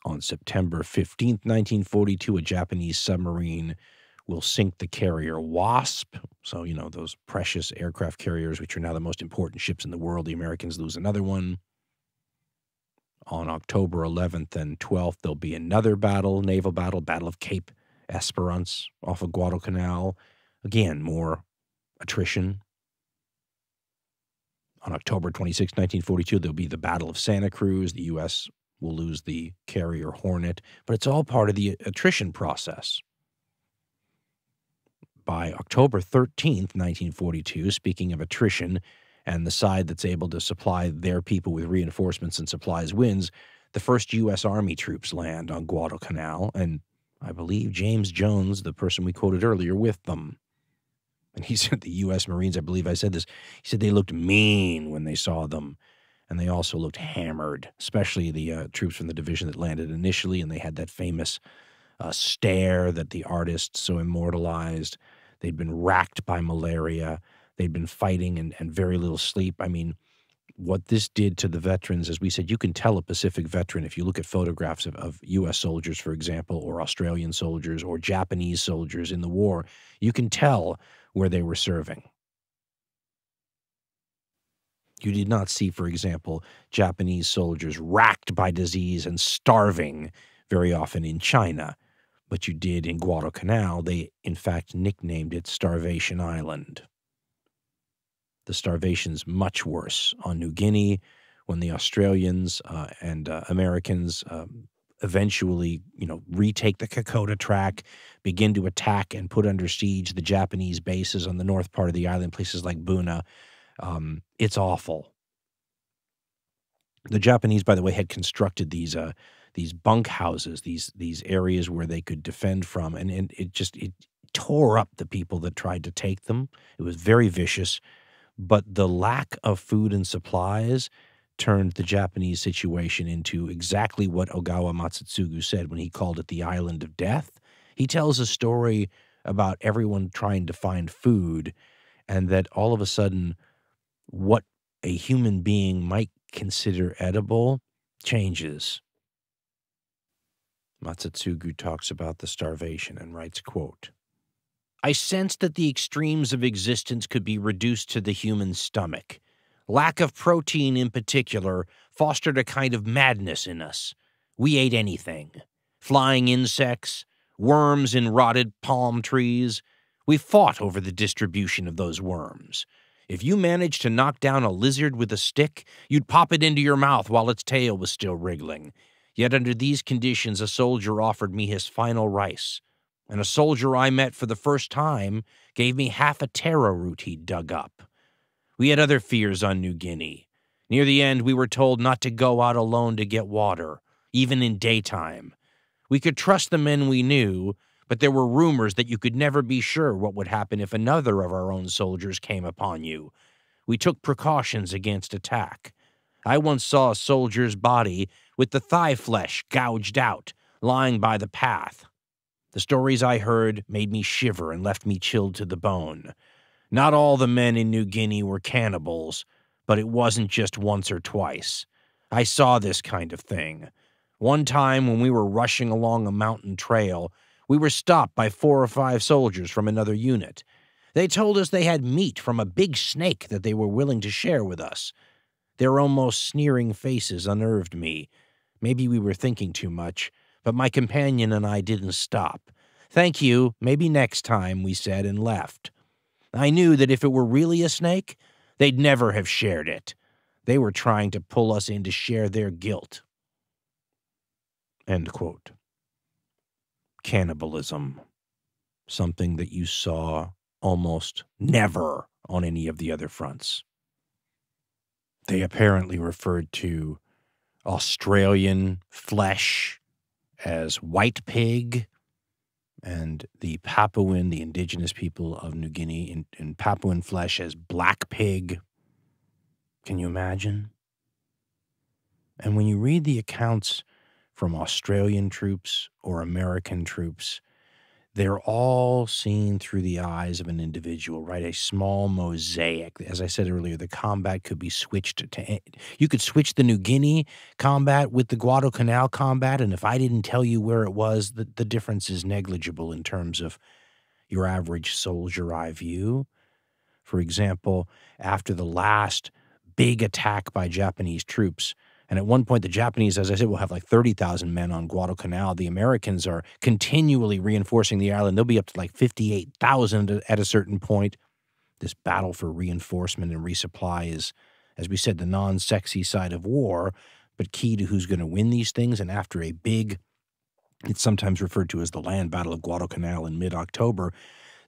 On September 15th, 1942, a Japanese submarine will sink the carrier Wasp. So, you know, those precious aircraft carriers, which are now the most important ships in the world, the Americans lose another one. On October 11th and 12th, there'll be another battle, naval battle, Battle of Cape Esperance off of Guadalcanal. Again, more attrition. On October 26, 1942, there'll be the Battle of Santa Cruz. The U.S. will lose the carrier Hornet, but it's all part of the attrition process. By October 13th, 1942, speaking of attrition, and the side that's able to supply their people with reinforcements and supplies wins, the first U.S. Army troops land on Guadalcanal, and I believe James Jones, the person we quoted earlier, with them. And he said the U.S. Marines, I believe I said this, he said they looked mean when they saw them. And they also looked hammered, especially the uh, troops from the division that landed initially. And they had that famous uh, stare that the artist so immortalized. They'd been racked by malaria. They'd been fighting and, and very little sleep. I mean, what this did to the veterans, as we said, you can tell a Pacific veteran if you look at photographs of, of U.S. soldiers, for example, or Australian soldiers or Japanese soldiers in the war, you can tell where they were serving. You did not see, for example, Japanese soldiers racked by disease and starving very often in China, but you did in Guadalcanal. They, in fact, nicknamed it Starvation Island. The starvation's much worse on New Guinea when the Australians uh, and uh, Americans um, eventually, you know, retake the Kokoda track, begin to attack and put under siege the Japanese bases on the north part of the island, places like Buna. Um, it's awful. The Japanese, by the way, had constructed these uh, these bunk houses, these these areas where they could defend from, and, and it just it tore up the people that tried to take them. It was very vicious, but the lack of food and supplies turned the Japanese situation into exactly what Ogawa Masatsugu said when he called it the island of death. He tells a story about everyone trying to find food, and that all of a sudden, what a human being might consider edible changes. Masatsugu talks about the starvation and writes, quote, I sensed that the extremes of existence could be reduced to the human stomach. Lack of protein, in particular, fostered a kind of madness in us. We ate anything flying insects, worms in rotted palm trees. We fought over the distribution of those worms. If you managed to knock down a lizard with a stick, you'd pop it into your mouth while its tail was still wriggling. Yet under these conditions, a soldier offered me his final rice, and a soldier I met for the first time gave me half a taro root he'd dug up. We had other fears on New Guinea. Near the end, we were told not to go out alone to get water, even in daytime. We could trust the men we knew, but there were rumors that you could never be sure what would happen if another of our own soldiers came upon you. We took precautions against attack. I once saw a soldier's body with the thigh flesh gouged out, lying by the path. The stories I heard made me shiver and left me chilled to the bone. Not all the men in New Guinea were cannibals, but it wasn't just once or twice. I saw this kind of thing. One time when we were rushing along a mountain trail, we were stopped by four or five soldiers from another unit. They told us they had meat from a big snake that they were willing to share with us. Their almost sneering faces unnerved me. Maybe we were thinking too much, but my companion and I didn't stop. Thank you, maybe next time, we said and left. I knew that if it were really a snake, they'd never have shared it. They were trying to pull us in to share their guilt. End quote cannibalism, something that you saw almost never on any of the other fronts. They apparently referred to Australian flesh as white pig and the Papuan, the indigenous people of New Guinea, in, in Papuan flesh as black pig. Can you imagine? And when you read the accounts from Australian troops or American troops, they're all seen through the eyes of an individual, right? A small mosaic. As I said earlier, the combat could be switched to. You could switch the New Guinea combat with the Guadalcanal combat, and if I didn't tell you where it was, the, the difference is negligible in terms of your average soldier eye view. For example, after the last big attack by Japanese troops, and at one point, the Japanese, as I said, will have like 30,000 men on Guadalcanal. The Americans are continually reinforcing the island. They'll be up to like 58,000 at a certain point. This battle for reinforcement and resupply is, as we said, the non sexy side of war, but key to who's going to win these things. And after a big, it's sometimes referred to as the land battle of Guadalcanal in mid October,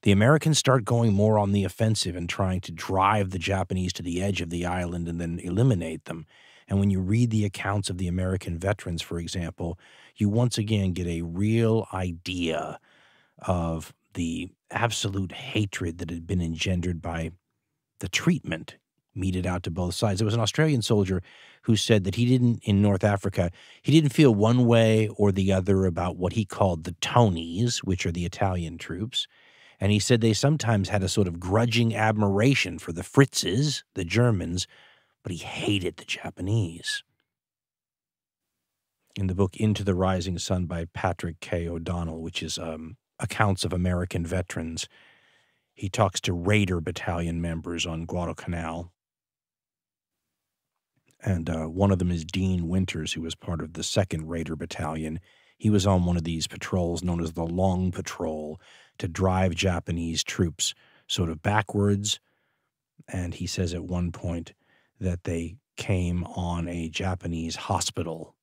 the Americans start going more on the offensive and trying to drive the Japanese to the edge of the island and then eliminate them. And when you read the accounts of the American veterans, for example, you once again get a real idea of the absolute hatred that had been engendered by the treatment meted out to both sides. There was an Australian soldier who said that he didn't, in North Africa, he didn't feel one way or the other about what he called the Tonys, which are the Italian troops. And he said they sometimes had a sort of grudging admiration for the Fritzes, the Germans, but he hated the Japanese. In the book Into the Rising Sun by Patrick K. O'Donnell, which is um, accounts of American veterans, he talks to Raider Battalion members on Guadalcanal. And uh, one of them is Dean Winters, who was part of the 2nd Raider Battalion. He was on one of these patrols known as the Long Patrol to drive Japanese troops sort of backwards. And he says at one point that they came on a Japanese hospital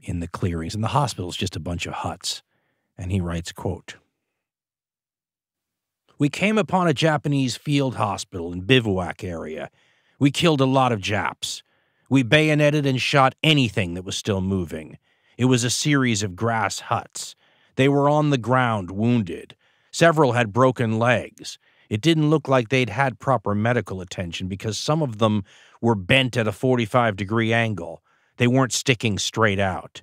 in the clearings. And the hospital is just a bunch of huts. And he writes, quote, we came upon a Japanese field hospital in bivouac area. We killed a lot of Japs. We bayoneted and shot anything that was still moving. It was a series of grass huts. They were on the ground, wounded. Several had broken legs. It didn't look like they'd had proper medical attention because some of them were bent at a 45 degree angle. They weren't sticking straight out.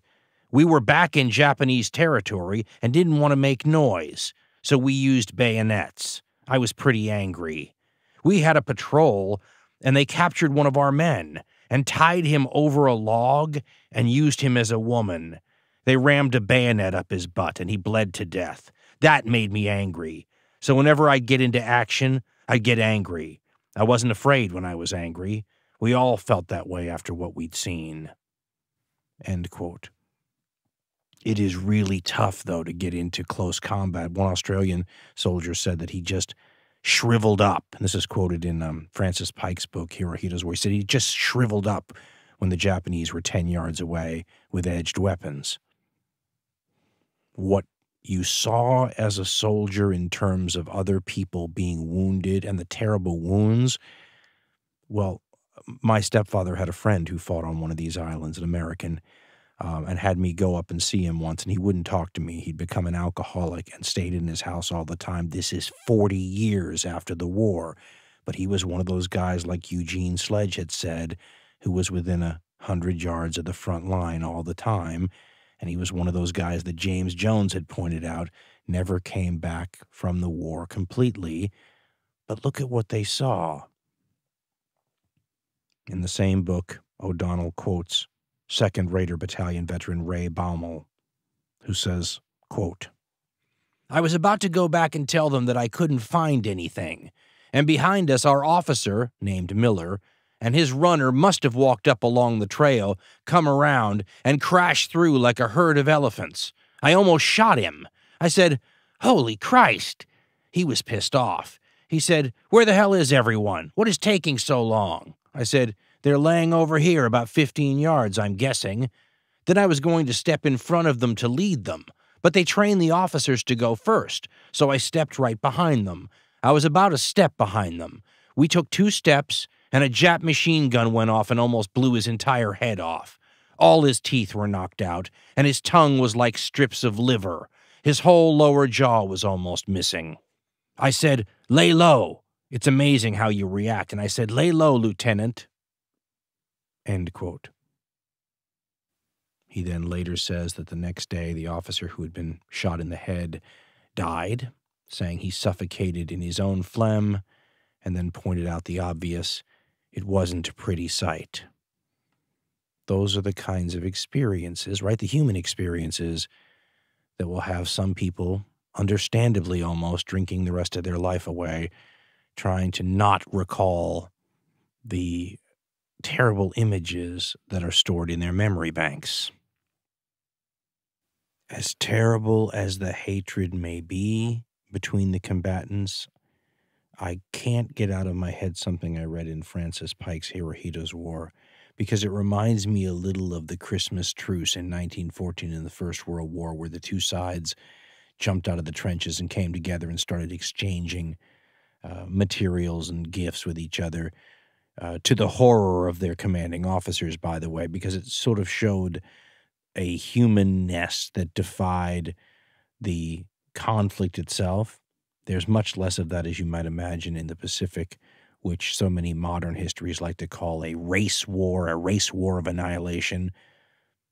We were back in Japanese territory and didn't want to make noise so we used bayonets. I was pretty angry. We had a patrol, and they captured one of our men and tied him over a log and used him as a woman. They rammed a bayonet up his butt, and he bled to death. That made me angry. So whenever I'd get into action, I'd get angry. I wasn't afraid when I was angry. We all felt that way after what we'd seen. End quote. It is really tough, though, to get into close combat. One Australian soldier said that he just shriveled up. And this is quoted in um, Francis Pike's book, Hirohito's, where he said he just shriveled up when the Japanese were 10 yards away with edged weapons. What you saw as a soldier in terms of other people being wounded and the terrible wounds, well, my stepfather had a friend who fought on one of these islands, an American, um, and had me go up and see him once, and he wouldn't talk to me. He'd become an alcoholic and stayed in his house all the time. This is 40 years after the war. But he was one of those guys, like Eugene Sledge had said, who was within a hundred yards of the front line all the time. And he was one of those guys that James Jones had pointed out never came back from the war completely. But look at what they saw. In the same book, O'Donnell quotes 2nd Raider Battalion veteran Ray Baumel, who says, quote, I was about to go back and tell them that I couldn't find anything, and behind us our officer, named Miller, and his runner must have walked up along the trail, come around, and crashed through like a herd of elephants. I almost shot him. I said, Holy Christ! He was pissed off. He said, Where the hell is everyone? What is taking so long? I said, they're laying over here about 15 yards, I'm guessing. Then I was going to step in front of them to lead them, but they trained the officers to go first, so I stepped right behind them. I was about a step behind them. We took two steps, and a Jap machine gun went off and almost blew his entire head off. All his teeth were knocked out, and his tongue was like strips of liver. His whole lower jaw was almost missing. I said, Lay low. It's amazing how you react. And I said, Lay low, Lieutenant. End quote. He then later says that the next day the officer who had been shot in the head died, saying he suffocated in his own phlegm, and then pointed out the obvious it wasn't a pretty sight. Those are the kinds of experiences, right? The human experiences that will have some people, understandably almost, drinking the rest of their life away, trying to not recall the terrible images that are stored in their memory banks. As terrible as the hatred may be between the combatants, I can't get out of my head something I read in Francis Pike's Hirohito's War because it reminds me a little of the Christmas truce in 1914 in the First World War, where the two sides jumped out of the trenches and came together and started exchanging uh, materials and gifts with each other uh, to the horror of their commanding officers, by the way, because it sort of showed a humanness that defied the conflict itself. There's much less of that, as you might imagine, in the Pacific, which so many modern histories like to call a race war, a race war of annihilation.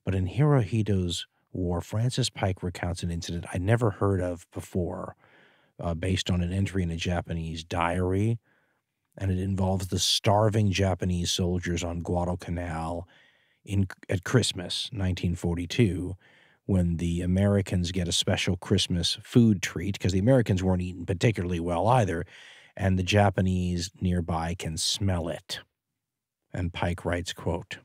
But in Hirohito's war, Francis Pike recounts an incident I'd never heard of before uh, based on an entry in a Japanese diary. And it involves the starving Japanese soldiers on Guadalcanal in, at Christmas, 1942, when the Americans get a special Christmas food treat, because the Americans weren't eating particularly well either, and the Japanese nearby can smell it. And Pike writes, quote,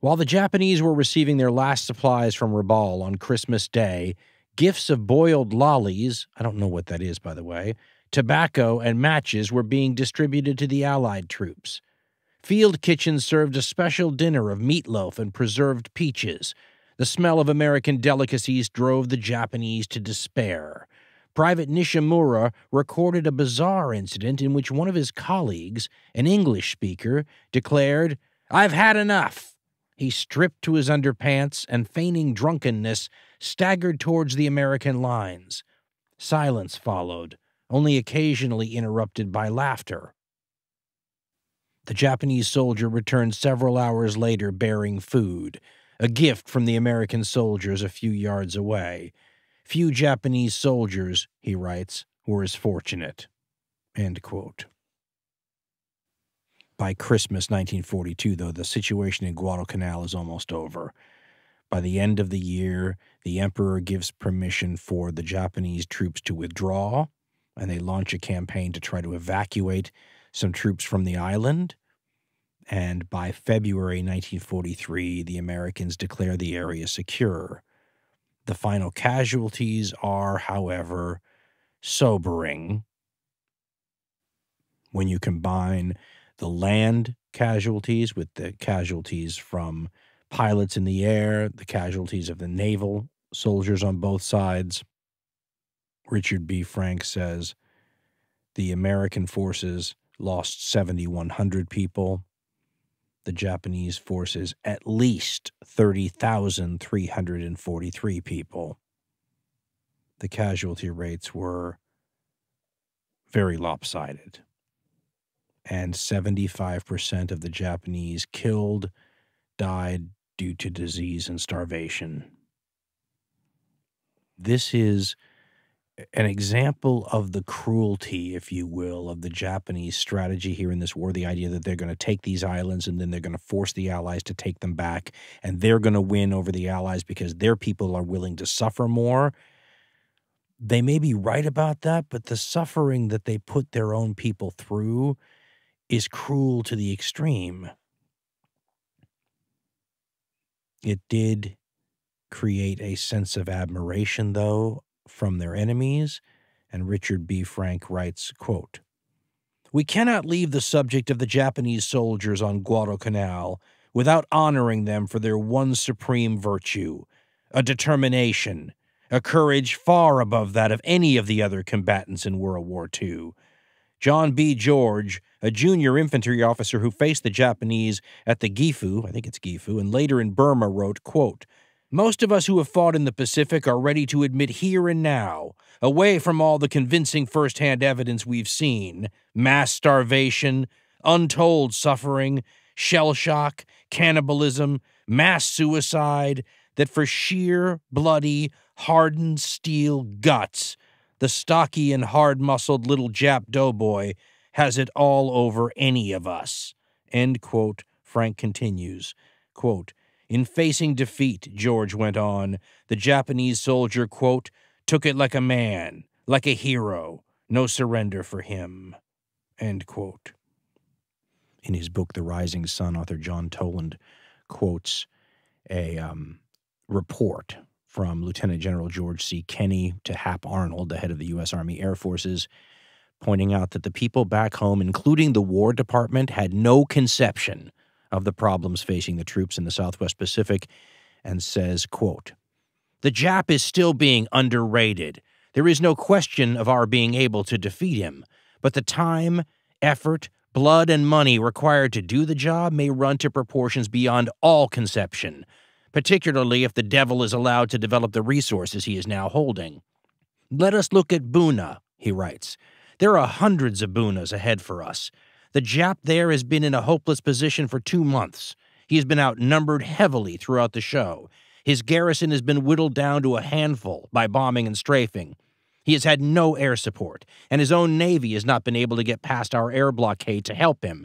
While the Japanese were receiving their last supplies from Rabaul on Christmas Day, gifts of boiled lollies, I don't know what that is, by the way, tobacco, and matches were being distributed to the Allied troops. Field kitchens served a special dinner of meatloaf and preserved peaches. The smell of American delicacies drove the Japanese to despair. Private Nishimura recorded a bizarre incident in which one of his colleagues, an English speaker, declared, I've had enough. He stripped to his underpants and, feigning drunkenness, staggered towards the American lines. Silence followed, only occasionally interrupted by laughter. The Japanese soldier returned several hours later bearing food, a gift from the American soldiers a few yards away. Few Japanese soldiers, he writes, were as fortunate. By Christmas 1942, though, the situation in Guadalcanal is almost over. By the end of the year, the emperor gives permission for the Japanese troops to withdraw, and they launch a campaign to try to evacuate some troops from the island. And by February 1943, the Americans declare the area secure. The final casualties are, however, sobering when you combine the land casualties with the casualties from pilots in the air, the casualties of the naval soldiers on both sides. Richard B. Frank says the American forces lost 7,100 people. The Japanese forces at least 30,343 people. The casualty rates were very lopsided. And 75% of the Japanese killed died due to disease and starvation. This is an example of the cruelty, if you will, of the Japanese strategy here in this war the idea that they're going to take these islands and then they're going to force the Allies to take them back, and they're going to win over the Allies because their people are willing to suffer more. They may be right about that, but the suffering that they put their own people through is cruel to the extreme. It did create a sense of admiration, though, from their enemies, and Richard B. Frank writes, quote, We cannot leave the subject of the Japanese soldiers on Guadalcanal without honoring them for their one supreme virtue, a determination, a courage far above that of any of the other combatants in World War II. John B. George, a junior infantry officer who faced the Japanese at the Gifu, I think it's Gifu, and later in Burma, wrote, quote, most of us who have fought in the Pacific are ready to admit here and now, away from all the convincing first-hand evidence we've seen mass starvation, untold suffering, shell shock, cannibalism, mass suicide that for sheer, bloody, hardened steel guts, the stocky and hard muscled little Jap doughboy has it all over any of us. End quote. Frank continues. Quote, in facing defeat, George went on, the Japanese soldier, quote, took it like a man, like a hero, no surrender for him, end quote. In his book, The Rising Sun, author John Toland quotes a um, report from Lieutenant General George C. Kenney to Hap Arnold, the head of the U.S. Army Air Forces, pointing out that the people back home, including the War Department, had no conception of the problems facing the troops in the Southwest Pacific and says, quote, The Jap is still being underrated. There is no question of our being able to defeat him, but the time, effort, blood, and money required to do the job may run to proportions beyond all conception, particularly if the devil is allowed to develop the resources he is now holding. Let us look at Buna, he writes. There are hundreds of Bunas ahead for us. The Jap there has been in a hopeless position for two months. He has been outnumbered heavily throughout the show. His garrison has been whittled down to a handful by bombing and strafing. He has had no air support, and his own Navy has not been able to get past our air blockade to help him.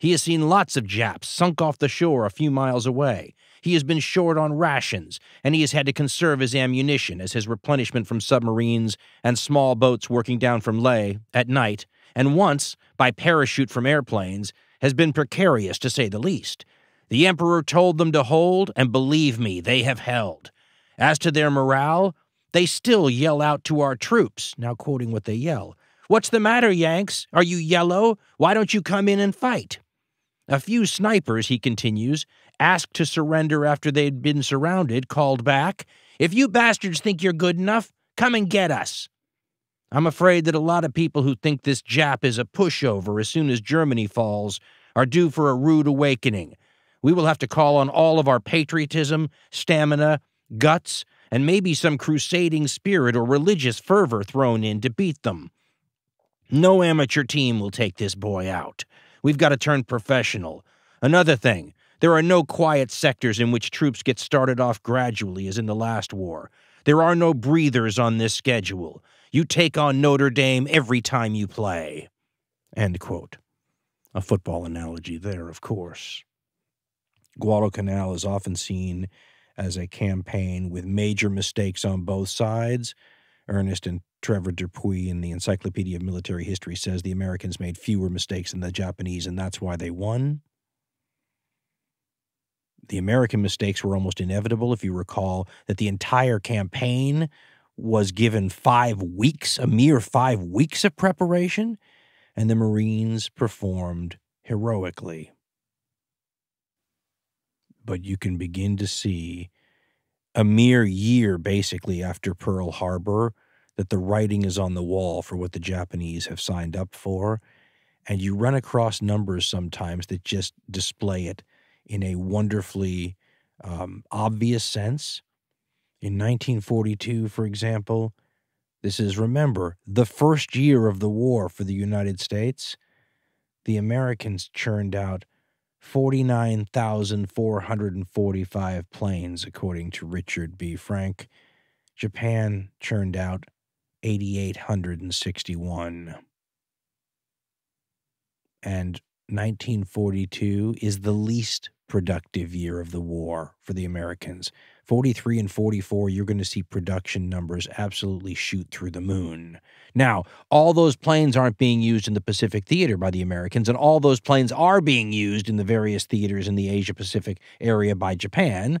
He has seen lots of Japs sunk off the shore a few miles away. He has been short on rations, and he has had to conserve his ammunition as his replenishment from submarines and small boats working down from Lae at night, and once by parachute from airplanes, has been precarious to say the least. The Emperor told them to hold, and believe me, they have held. As to their morale, they still yell out to our troops, now quoting what they yell What's the matter, Yanks? Are you yellow? Why don't you come in and fight? A few snipers, he continues, asked to surrender after they'd been surrounded, called back, If you bastards think you're good enough, come and get us. I'm afraid that a lot of people who think this Jap is a pushover as soon as Germany falls are due for a rude awakening. We will have to call on all of our patriotism, stamina, guts, and maybe some crusading spirit or religious fervor thrown in to beat them. No amateur team will take this boy out. We've got to turn professional. Another thing, there are no quiet sectors in which troops get started off gradually as in the last war. There are no breathers on this schedule. You take on Notre Dame every time you play. End quote. A football analogy there, of course. Guadalcanal is often seen as a campaign with major mistakes on both sides. Ernest and Trevor Dupuy in the Encyclopedia of Military History says the Americans made fewer mistakes than the Japanese, and that's why they won. The American mistakes were almost inevitable, if you recall that the entire campaign was given five weeks, a mere five weeks of preparation, and the Marines performed heroically but you can begin to see a mere year basically after Pearl Harbor that the writing is on the wall for what the Japanese have signed up for. And you run across numbers sometimes that just display it in a wonderfully um, obvious sense. In 1942, for example, this is, remember, the first year of the war for the United States. The Americans churned out 49,445 planes, according to Richard B. Frank. Japan churned out 8,861. And 1942 is the least productive year of the war for the Americans. 43 and 44, you're going to see production numbers absolutely shoot through the moon. Now, all those planes aren't being used in the Pacific theater by the Americans, and all those planes are being used in the various theaters in the Asia Pacific area by Japan.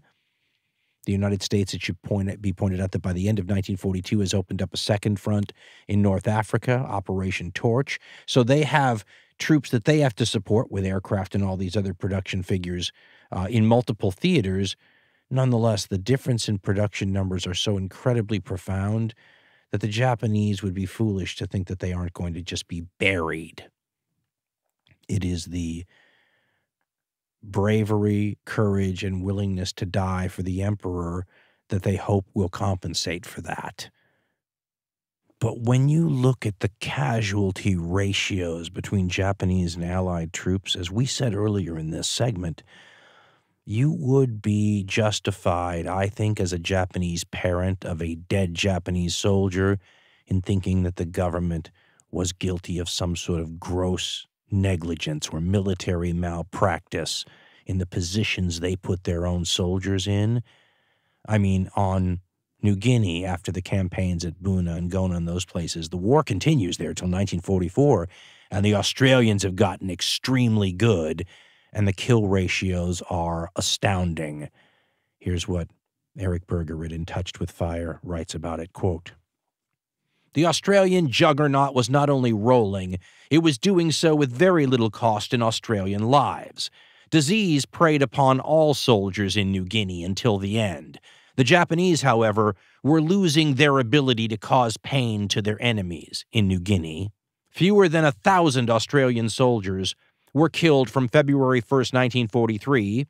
The United States, it should point, be pointed out that by the end of 1942 has opened up a second front in North Africa, Operation Torch. So they have troops that they have to support with aircraft and all these other production figures uh, in multiple theaters Nonetheless, the difference in production numbers are so incredibly profound that the Japanese would be foolish to think that they aren't going to just be buried. It is the bravery, courage, and willingness to die for the emperor that they hope will compensate for that. But when you look at the casualty ratios between Japanese and Allied troops, as we said earlier in this segment, you would be justified, I think, as a Japanese parent of a dead Japanese soldier, in thinking that the government was guilty of some sort of gross negligence or military malpractice in the positions they put their own soldiers in. I mean, on New Guinea, after the campaigns at Buna and Gona and those places, the war continues there till 1944, and the Australians have gotten extremely good and the kill ratios are astounding. Here's what Eric Bergerud in Touched with Fire writes about it, quote, the Australian juggernaut was not only rolling, it was doing so with very little cost in Australian lives. Disease preyed upon all soldiers in New Guinea until the end. The Japanese, however, were losing their ability to cause pain to their enemies in New Guinea. Fewer than a thousand Australian soldiers were killed from February 1st, 1943,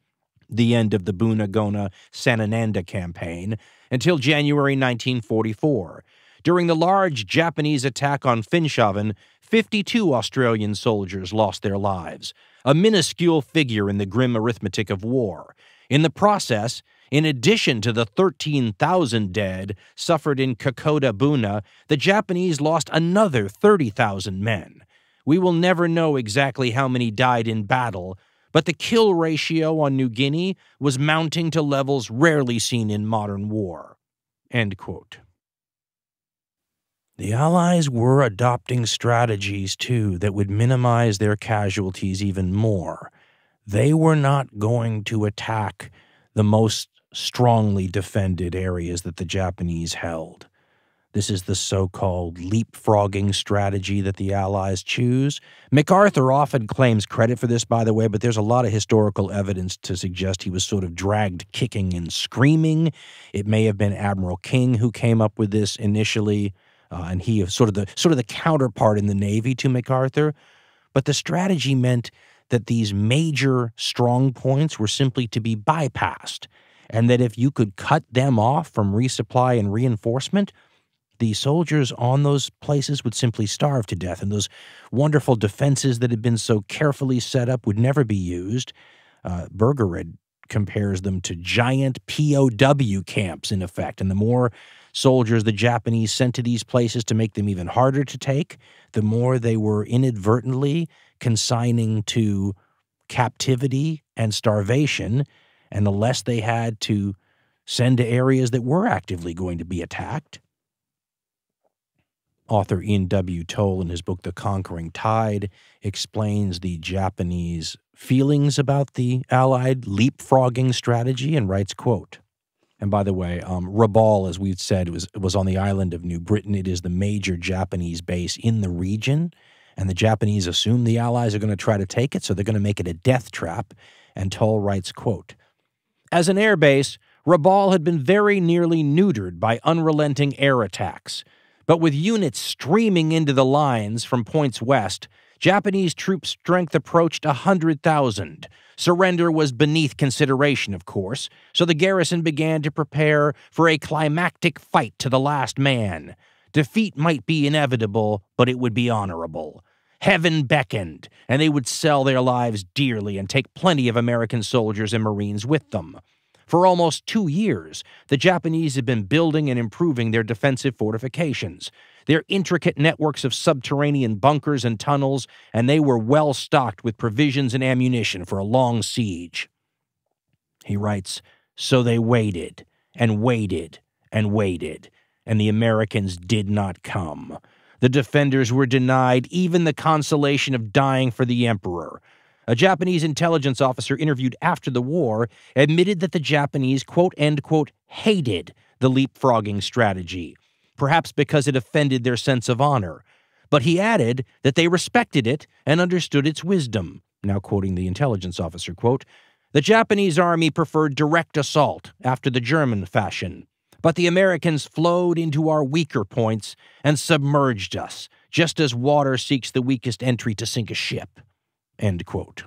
the end of the Bunagona Sanananda campaign, until January 1944. During the large Japanese attack on Finschhafen, 52 Australian soldiers lost their lives, a minuscule figure in the grim arithmetic of war. In the process, in addition to the 13,000 dead suffered in Kokoda Buna, the Japanese lost another 30,000 men. We will never know exactly how many died in battle, but the kill ratio on New Guinea was mounting to levels rarely seen in modern war. The Allies were adopting strategies, too, that would minimize their casualties even more. They were not going to attack the most strongly defended areas that the Japanese held. This is the so called leapfrogging strategy that the Allies choose. MacArthur often claims credit for this, by the way, but there's a lot of historical evidence to suggest he was sort of dragged kicking and screaming. It may have been Admiral King who came up with this initially, uh, and he sort of the sort of the counterpart in the Navy to MacArthur. But the strategy meant that these major strong points were simply to be bypassed, and that if you could cut them off from resupply and reinforcement, the soldiers on those places would simply starve to death, and those wonderful defenses that had been so carefully set up would never be used. Uh, Bergerud compares them to giant POW camps, in effect, and the more soldiers the Japanese sent to these places to make them even harder to take, the more they were inadvertently consigning to captivity and starvation, and the less they had to send to areas that were actively going to be attacked. Author Ian W. Toll, in his book The Conquering Tide, explains the Japanese feelings about the Allied leapfrogging strategy and writes, quote, and by the way, um, Rabaul, as we've said, was was on the island of New Britain. It is the major Japanese base in the region, and the Japanese assume the Allies are going to try to take it, so they're going to make it a death trap. And Toll writes, quote, As an air base, Rabaul had been very nearly neutered by unrelenting air attacks. But with units streaming into the lines from points west, Japanese troop strength approached a 100,000. Surrender was beneath consideration, of course, so the garrison began to prepare for a climactic fight to the last man. Defeat might be inevitable, but it would be honorable. Heaven beckoned, and they would sell their lives dearly and take plenty of American soldiers and Marines with them. For almost two years, the Japanese had been building and improving their defensive fortifications, their intricate networks of subterranean bunkers and tunnels, and they were well stocked with provisions and ammunition for a long siege. He writes, So they waited and waited and waited, and the Americans did not come. The defenders were denied even the consolation of dying for the emperor, a Japanese intelligence officer interviewed after the war admitted that the Japanese, quote, end quote, hated the leapfrogging strategy, perhaps because it offended their sense of honor. But he added that they respected it and understood its wisdom. Now, quoting the intelligence officer, quote, the Japanese army preferred direct assault after the German fashion, but the Americans flowed into our weaker points and submerged us, just as water seeks the weakest entry to sink a ship. End quote.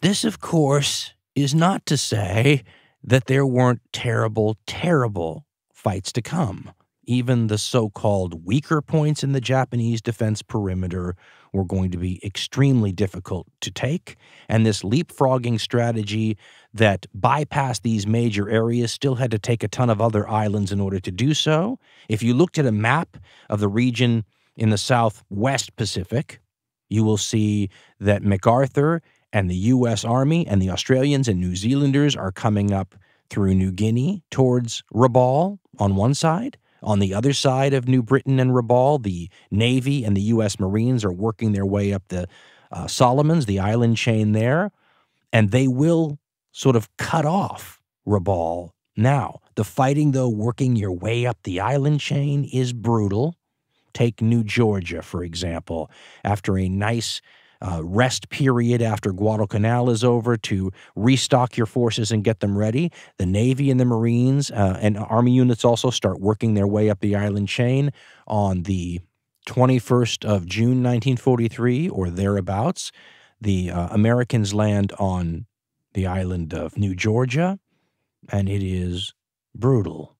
This, of course, is not to say that there weren't terrible, terrible fights to come. Even the so called weaker points in the Japanese defense perimeter were going to be extremely difficult to take. And this leapfrogging strategy that bypassed these major areas still had to take a ton of other islands in order to do so. If you looked at a map of the region in the southwest Pacific, you will see that MacArthur and the U.S. Army and the Australians and New Zealanders are coming up through New Guinea towards Rabaul on one side. On the other side of New Britain and Rabaul, the Navy and the U.S. Marines are working their way up the uh, Solomons, the island chain there, and they will sort of cut off Rabaul. Now, the fighting, though, working your way up the island chain is brutal. Take New Georgia, for example. After a nice uh, rest period after Guadalcanal is over to restock your forces and get them ready. The Navy and the Marines uh, and Army units also start working their way up the island chain on the 21st of June 1943 or thereabouts. The uh, Americans land on the island of New Georgia, and it is brutal.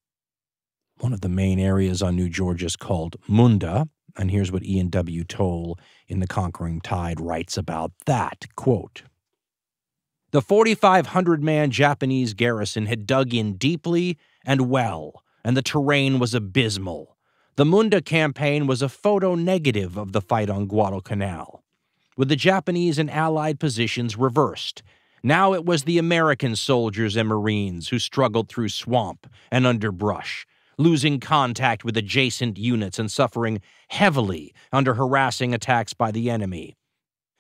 One of the main areas on New Georgia is called Munda, and here's what Ian W. Toll in The Conquering Tide writes about that. Quote, The 4,500 man Japanese garrison had dug in deeply and well, and the terrain was abysmal. The Munda campaign was a photo negative of the fight on Guadalcanal, with the Japanese and Allied positions reversed. Now it was the American soldiers and Marines who struggled through swamp and underbrush, losing contact with adjacent units and suffering heavily under harassing attacks by the enemy.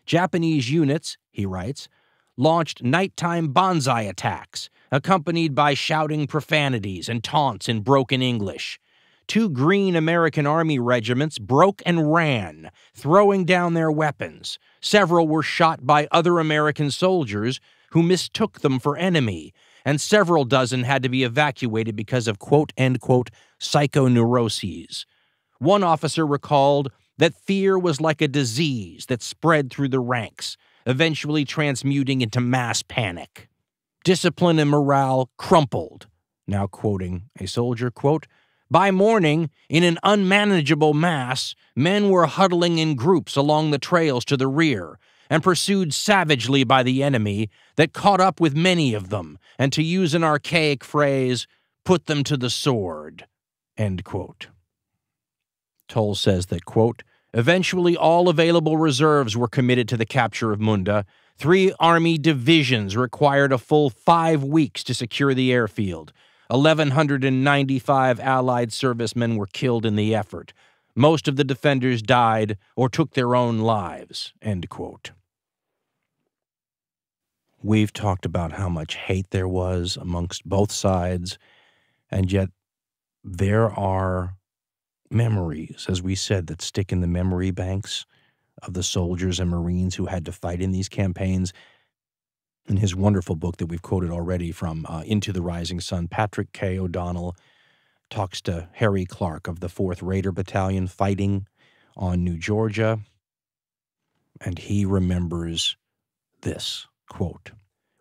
Japanese units, he writes, launched nighttime banzai attacks, accompanied by shouting profanities and taunts in broken English. Two green American Army regiments broke and ran, throwing down their weapons. Several were shot by other American soldiers who mistook them for enemy, and several dozen had to be evacuated because of quote end quote psychoneuroses. One officer recalled that fear was like a disease that spread through the ranks eventually transmuting into mass panic. Discipline and morale crumpled. Now quoting a soldier, quote, by morning, in an unmanageable mass, men were huddling in groups along the trails to the rear and pursued savagely by the enemy that caught up with many of them, and to use an archaic phrase, put them to the sword. Toll says that, quote, Eventually, all available reserves were committed to the capture of Munda. Three Army divisions required a full five weeks to secure the airfield. 1,195 Allied servicemen were killed in the effort. Most of the defenders died or took their own lives. End quote. We've talked about how much hate there was amongst both sides, and yet there are memories, as we said, that stick in the memory banks of the soldiers and Marines who had to fight in these campaigns. In his wonderful book that we've quoted already from uh, Into the Rising Sun, Patrick K. O'Donnell talks to Harry Clark of the 4th Raider Battalion fighting on New Georgia. And he remembers this quote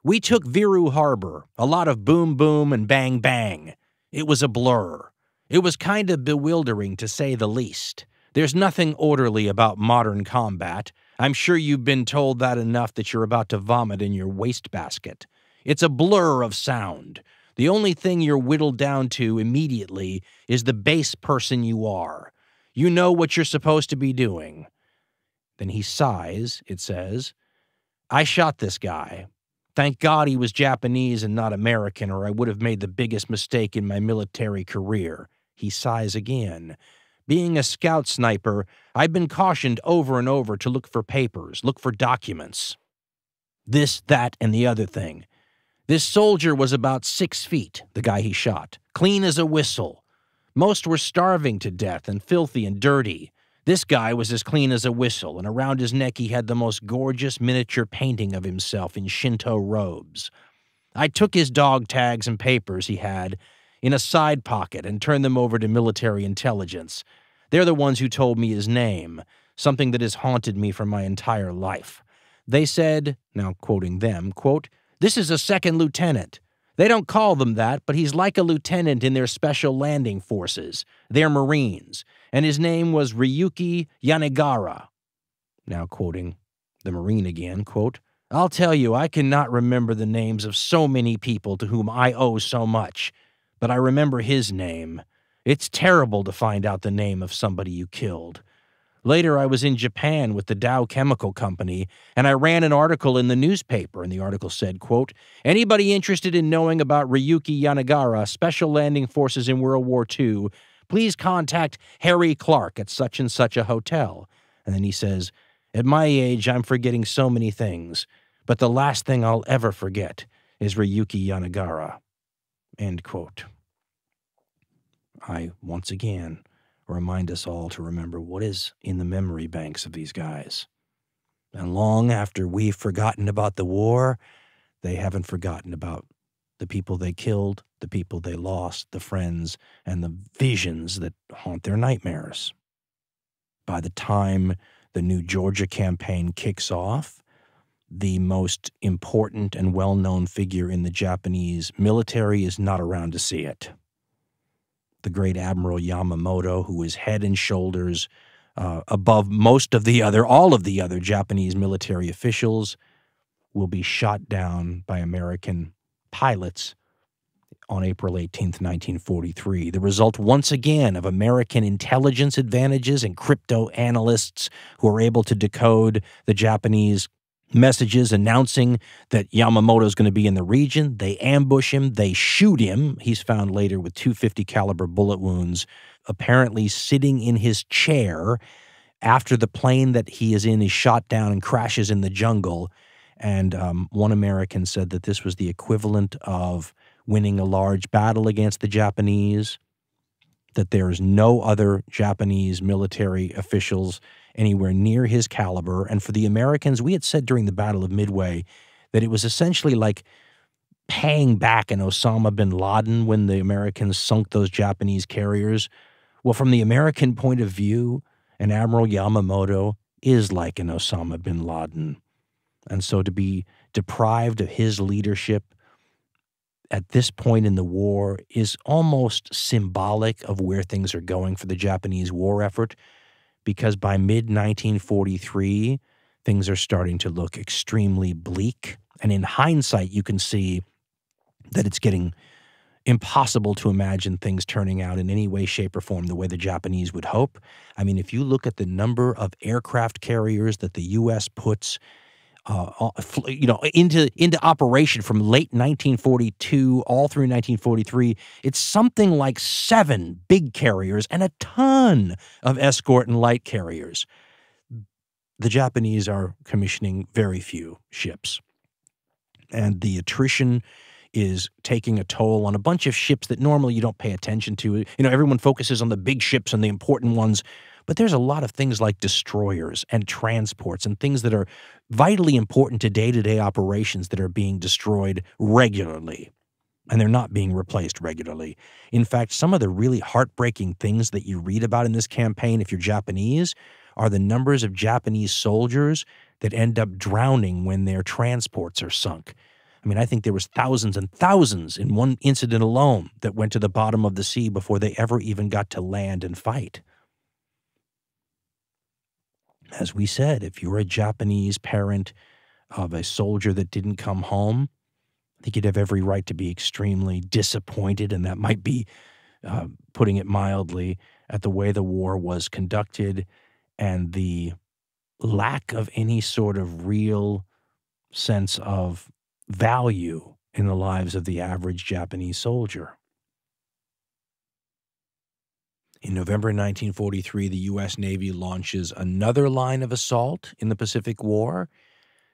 We took Viru Harbor, a lot of boom boom and bang bang. It was a blur. It was kind of bewildering to say the least. There's nothing orderly about modern combat. I'm sure you've been told that enough that you're about to vomit in your wastebasket. It's a blur of sound. The only thing you're whittled down to immediately is the base person you are. You know what you're supposed to be doing. Then he sighs, it says. I shot this guy. Thank God he was Japanese and not American, or I would have made the biggest mistake in my military career. He sighs again. Being a scout sniper, I've been cautioned over and over to look for papers, look for documents. This, that, and the other thing. This soldier was about six feet, the guy he shot, clean as a whistle. Most were starving to death and filthy and dirty. This guy was as clean as a whistle, and around his neck he had the most gorgeous miniature painting of himself in Shinto robes. I took his dog tags and papers he had in a side pocket and turned them over to military intelligence. They're the ones who told me his name, something that has haunted me for my entire life. They said, now quoting them, quote, This is a second lieutenant. They don't call them that, but he's like a lieutenant in their special landing forces. They're Marines. And his name was Ryuki Yanagara. Now quoting the Marine again, quote, I'll tell you, I cannot remember the names of so many people to whom I owe so much but I remember his name. It's terrible to find out the name of somebody you killed. Later, I was in Japan with the Dow Chemical Company, and I ran an article in the newspaper, and the article said, quote, Anybody interested in knowing about Ryuki Yanagara, Special Landing Forces in World War II, please contact Harry Clark at such and such a hotel. And then he says, At my age, I'm forgetting so many things, but the last thing I'll ever forget is Ryuki Yanagara. End quote. I once again remind us all to remember what is in the memory banks of these guys. And long after we've forgotten about the war, they haven't forgotten about the people they killed, the people they lost, the friends, and the visions that haunt their nightmares. By the time the new Georgia campaign kicks off, the most important and well known figure in the Japanese military is not around to see it. The great Admiral Yamamoto, who is head and shoulders uh, above most of the other, all of the other Japanese military officials, will be shot down by American pilots on April 18, 1943. The result, once again, of American intelligence advantages and crypto analysts who are able to decode the Japanese messages announcing that Yamamoto is going to be in the region. They ambush him, they shoot him. He's found later with 250 caliber bullet wounds, apparently sitting in his chair after the plane that he is in is shot down and crashes in the jungle. And um, one American said that this was the equivalent of winning a large battle against the Japanese, that there is no other Japanese military officials anywhere near his caliber. And for the Americans, we had said during the Battle of Midway that it was essentially like paying back an Osama bin Laden when the Americans sunk those Japanese carriers. Well, from the American point of view, an Admiral Yamamoto is like an Osama bin Laden. And so to be deprived of his leadership at this point in the war is almost symbolic of where things are going for the Japanese war effort because by mid 1943, things are starting to look extremely bleak. And in hindsight, you can see that it's getting impossible to imagine things turning out in any way, shape, or form the way the Japanese would hope. I mean, if you look at the number of aircraft carriers that the U.S. puts uh, you know, into into operation from late 1942 all through 1943. It's something like seven big carriers and a ton of escort and light carriers. The Japanese are commissioning very few ships, and the attrition is taking a toll on a bunch of ships that normally you don't pay attention to. You know, everyone focuses on the big ships and the important ones. But there's a lot of things like destroyers and transports and things that are vitally important to day to day operations that are being destroyed regularly. And they're not being replaced regularly. In fact, some of the really heartbreaking things that you read about in this campaign, if you're Japanese, are the numbers of Japanese soldiers that end up drowning when their transports are sunk. I mean, I think there was thousands and thousands in one incident alone that went to the bottom of the sea before they ever even got to land and fight. As we said, if you're a Japanese parent of a soldier that didn't come home, I think you'd have every right to be extremely disappointed, and that might be uh, putting it mildly, at the way the war was conducted and the lack of any sort of real sense of value in the lives of the average Japanese soldier. In November 1943, the U.S. Navy launches another line of assault in the Pacific War.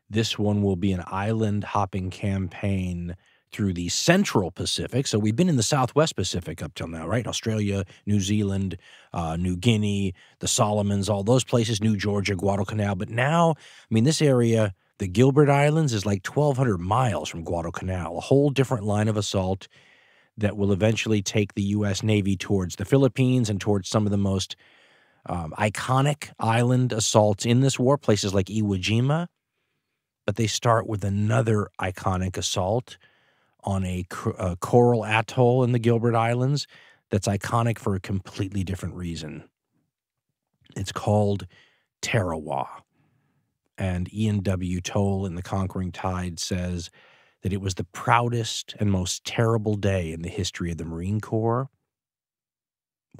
This one will be an island hopping campaign through the central Pacific. So we've been in the southwest Pacific up till now, right? Australia, New Zealand, uh, New Guinea, the Solomons, all those places, New Georgia, Guadalcanal. But now, I mean, this area, the Gilbert Islands, is like 1,200 miles from Guadalcanal, a whole different line of assault that will eventually take the U.S. Navy towards the Philippines and towards some of the most um, iconic island assaults in this war, places like Iwo Jima. But they start with another iconic assault on a, a coral atoll in the Gilbert Islands that's iconic for a completely different reason. It's called Tarawa. And Ian W. Toll in The Conquering Tide says that it was the proudest and most terrible day in the history of the Marine Corps,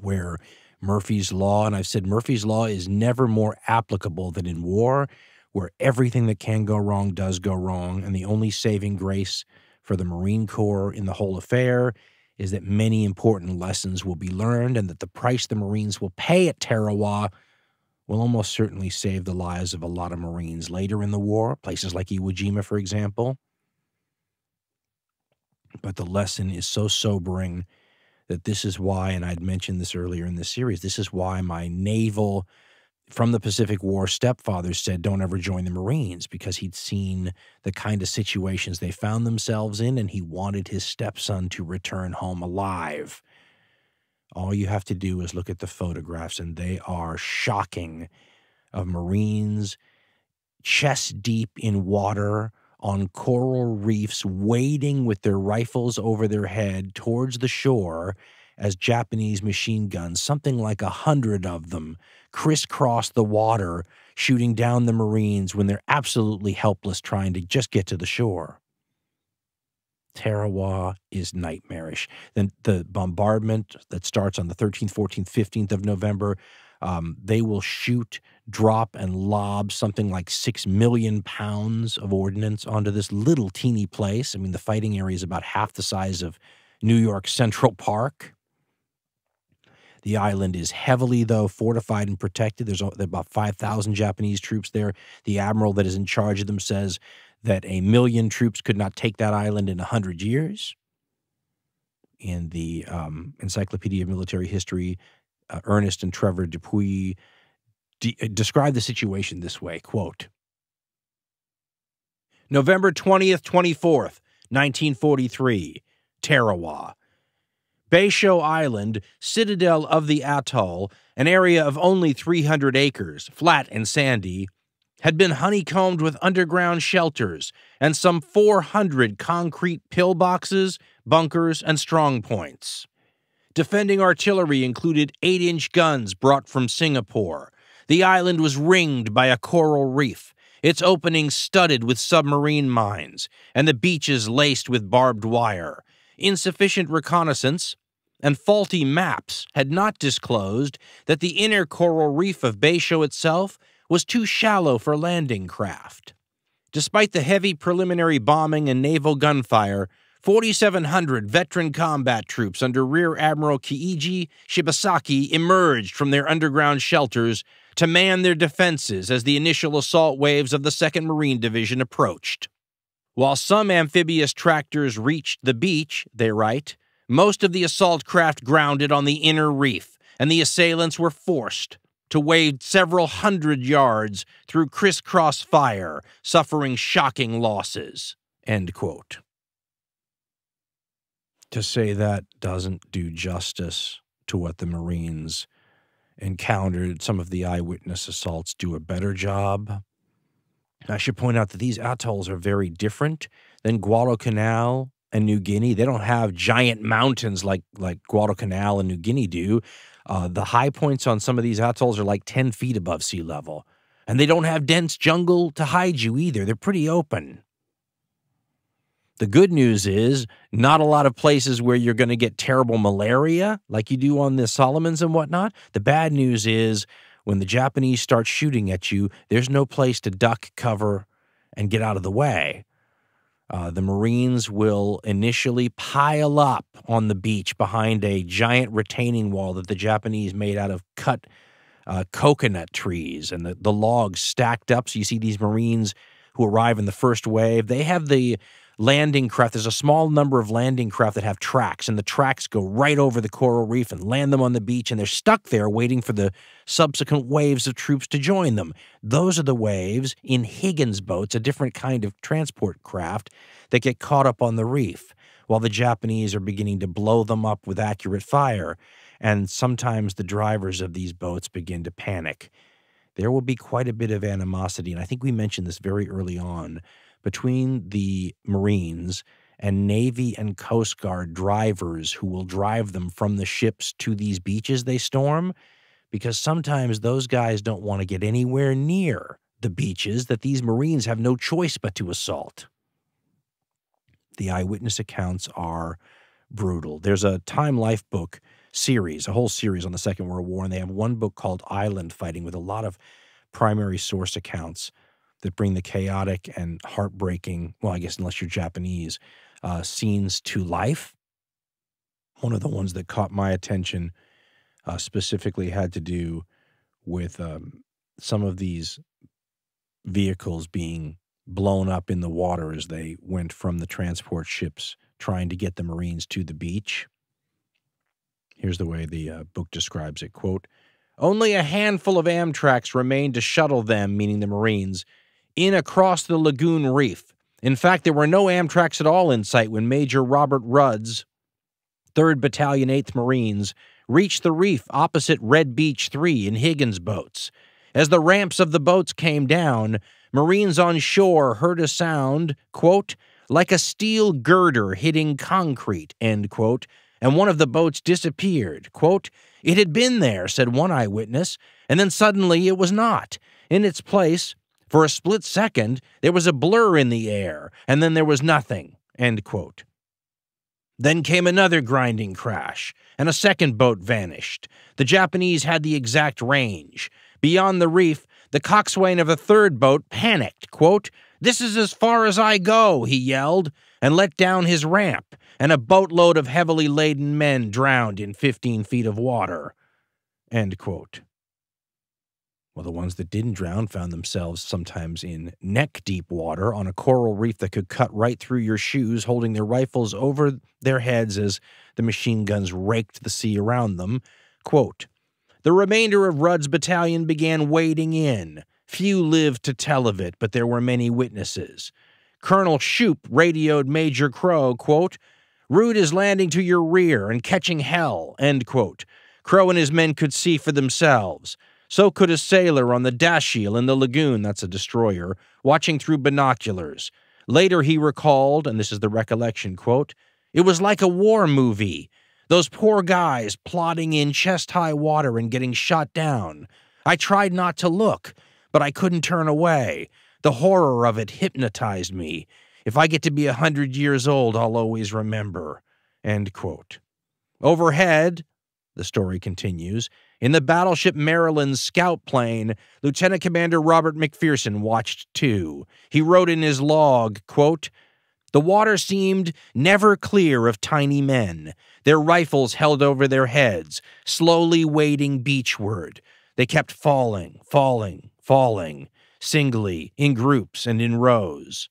where Murphy's Law, and I've said Murphy's Law is never more applicable than in war, where everything that can go wrong does go wrong. And the only saving grace for the Marine Corps in the whole affair is that many important lessons will be learned and that the price the Marines will pay at Tarawa will almost certainly save the lives of a lot of Marines later in the war, places like Iwo Jima, for example. But the lesson is so sobering that this is why, and I'd mentioned this earlier in the series, this is why my naval from the Pacific War stepfather said, Don't ever join the Marines because he'd seen the kind of situations they found themselves in and he wanted his stepson to return home alive. All you have to do is look at the photographs, and they are shocking of Marines chest deep in water on coral reefs, wading with their rifles over their head towards the shore as Japanese machine guns, something like a hundred of them, crisscross the water, shooting down the Marines when they're absolutely helpless trying to just get to the shore. Tarawa is nightmarish. Then the bombardment that starts on the 13th, 14th, 15th of November, um, they will shoot, drop, and lob something like six million pounds of ordnance onto this little teeny place. I mean, the fighting area is about half the size of New York Central Park. The island is heavily, though, fortified and protected. There's about 5,000 Japanese troops there. The admiral that is in charge of them says that a million troops could not take that island in 100 years. In the um, Encyclopedia of Military History, uh, Ernest and Trevor Dupuy de- uh, describe the situation this way quote November 20th, 24th, 1943, Tarawa. Betio Island, citadel of the atoll, an area of only 300 acres, flat and sandy, had been honeycombed with underground shelters and some 400 concrete pillboxes, bunkers, and strongpoints. Defending artillery included 8 inch guns brought from Singapore. The island was ringed by a coral reef, its openings studded with submarine mines, and the beaches laced with barbed wire. Insufficient reconnaissance and faulty maps had not disclosed that the inner coral reef of Betio itself was too shallow for landing craft. Despite the heavy preliminary bombing and naval gunfire, 4,700 veteran combat troops under Rear Admiral Keiji Shibasaki emerged from their underground shelters to man their defenses as the initial assault waves of the 2nd Marine Division approached. While some amphibious tractors reached the beach, they write, most of the assault craft grounded on the inner reef, and the assailants were forced to wade several hundred yards through crisscross fire, suffering shocking losses. To say that doesn't do justice to what the Marines encountered. Some of the eyewitness assaults do a better job. I should point out that these atolls are very different than Guadalcanal and New Guinea. They don't have giant mountains like like Guadalcanal and New Guinea do. Uh, the high points on some of these atolls are like 10 feet above sea level. And they don't have dense jungle to hide you either. They're pretty open. The good news is not a lot of places where you're going to get terrible malaria like you do on the Solomons and whatnot. The bad news is when the Japanese start shooting at you, there's no place to duck, cover, and get out of the way. Uh, the Marines will initially pile up on the beach behind a giant retaining wall that the Japanese made out of cut uh, coconut trees and the, the logs stacked up. So you see these Marines who arrive in the first wave. They have the landing craft. There's a small number of landing craft that have tracks, and the tracks go right over the coral reef and land them on the beach, and they're stuck there waiting for the subsequent waves of troops to join them. Those are the waves in Higgins boats, a different kind of transport craft that get caught up on the reef, while the Japanese are beginning to blow them up with accurate fire. And sometimes the drivers of these boats begin to panic. There will be quite a bit of animosity, and I think we mentioned this very early on between the Marines and Navy and Coast Guard drivers who will drive them from the ships to these beaches they storm, because sometimes those guys don't want to get anywhere near the beaches that these Marines have no choice but to assault. The eyewitness accounts are brutal. There's a Time Life book series, a whole series on the Second World War, and they have one book called Island Fighting with a lot of primary source accounts that bring the chaotic and heartbreaking, well, I guess unless you're Japanese, uh, scenes to life. One of the ones that caught my attention uh, specifically had to do with um, some of these vehicles being blown up in the water as they went from the transport ships trying to get the Marines to the beach. Here's the way the uh, book describes it quote, only a handful of Amtraks remained to shuttle them, meaning the Marines, in across the lagoon reef. In fact, there were no Amtraks at all in sight when Major Robert Ruud's, 3rd Battalion, 8th Marines, reached the reef opposite Red Beach 3 in Higgins boats. As the ramps of the boats came down, Marines on shore heard a sound, quote, like a steel girder hitting concrete, end quote, and one of the boats disappeared. Quote, it had been there, said one eyewitness, and then suddenly it was not. In its place, for a split second, there was a blur in the air, and then there was nothing. Then came another grinding crash, and a second boat vanished. The Japanese had the exact range. Beyond the reef, the coxswain of a third boat panicked. Quote, This is as far as I go, he yelled, and let down his ramp, and a boatload of heavily laden men drowned in 15 feet of water. End quote. Well, the ones that didn't drown found themselves sometimes in neck deep water on a coral reef that could cut right through your shoes, holding their rifles over their heads as the machine guns raked the sea around them. Quote, the remainder of Ruud's battalion began wading in. Few lived to tell of it, but there were many witnesses. Colonel Shoup radioed Major Crowe, quote, is landing to your rear and catching hell, end quote. Crowe and his men could see for themselves. So could a sailor on the Dashiell in the lagoon, that's a destroyer, watching through binoculars. Later he recalled, and this is the recollection quote, it was like a war movie. Those poor guys plodding in chest high water and getting shot down. I tried not to look, but I couldn't turn away. The horror of it hypnotized me. If I get to be a hundred years old, I'll always remember. End quote. Overhead, the story continues, in the battleship Maryland's scout plane, Lieutenant Commander Robert MacPherson watched too. He wrote in his log, quote, the water seemed never clear of tiny men, their rifles held over their heads, slowly wading beachward. They kept falling, falling, falling, singly, in groups, and in rows.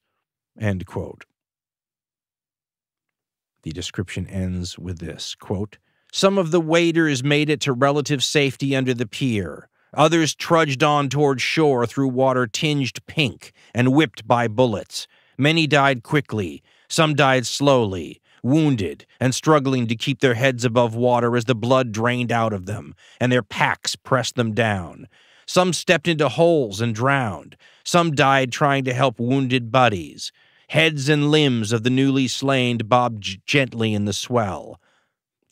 The description ends with this quote, Some of the waders made it to relative safety under the pier. Others trudged on toward shore through water tinged pink and whipped by bullets. Many died quickly, some died slowly, wounded and struggling to keep their heads above water as the blood drained out of them and their packs pressed them down. Some stepped into holes and drowned. Some died trying to help wounded buddies. Heads and limbs of the newly slain bobbed gently in the swell.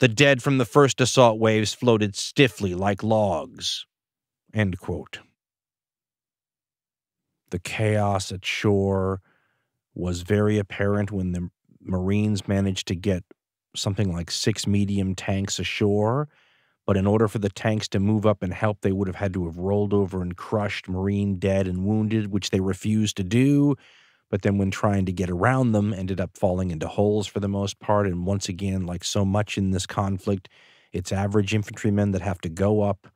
The dead from the first assault waves floated stiffly like logs. The chaos at shore was very apparent when the Marines managed to get something like six medium tanks ashore. But in order for the tanks to move up and help, they would have had to have rolled over and crushed Marine dead and wounded, which they refused to do. But then, when trying to get around them, ended up falling into holes for the most part. And once again, like so much in this conflict, it's average infantrymen that have to go up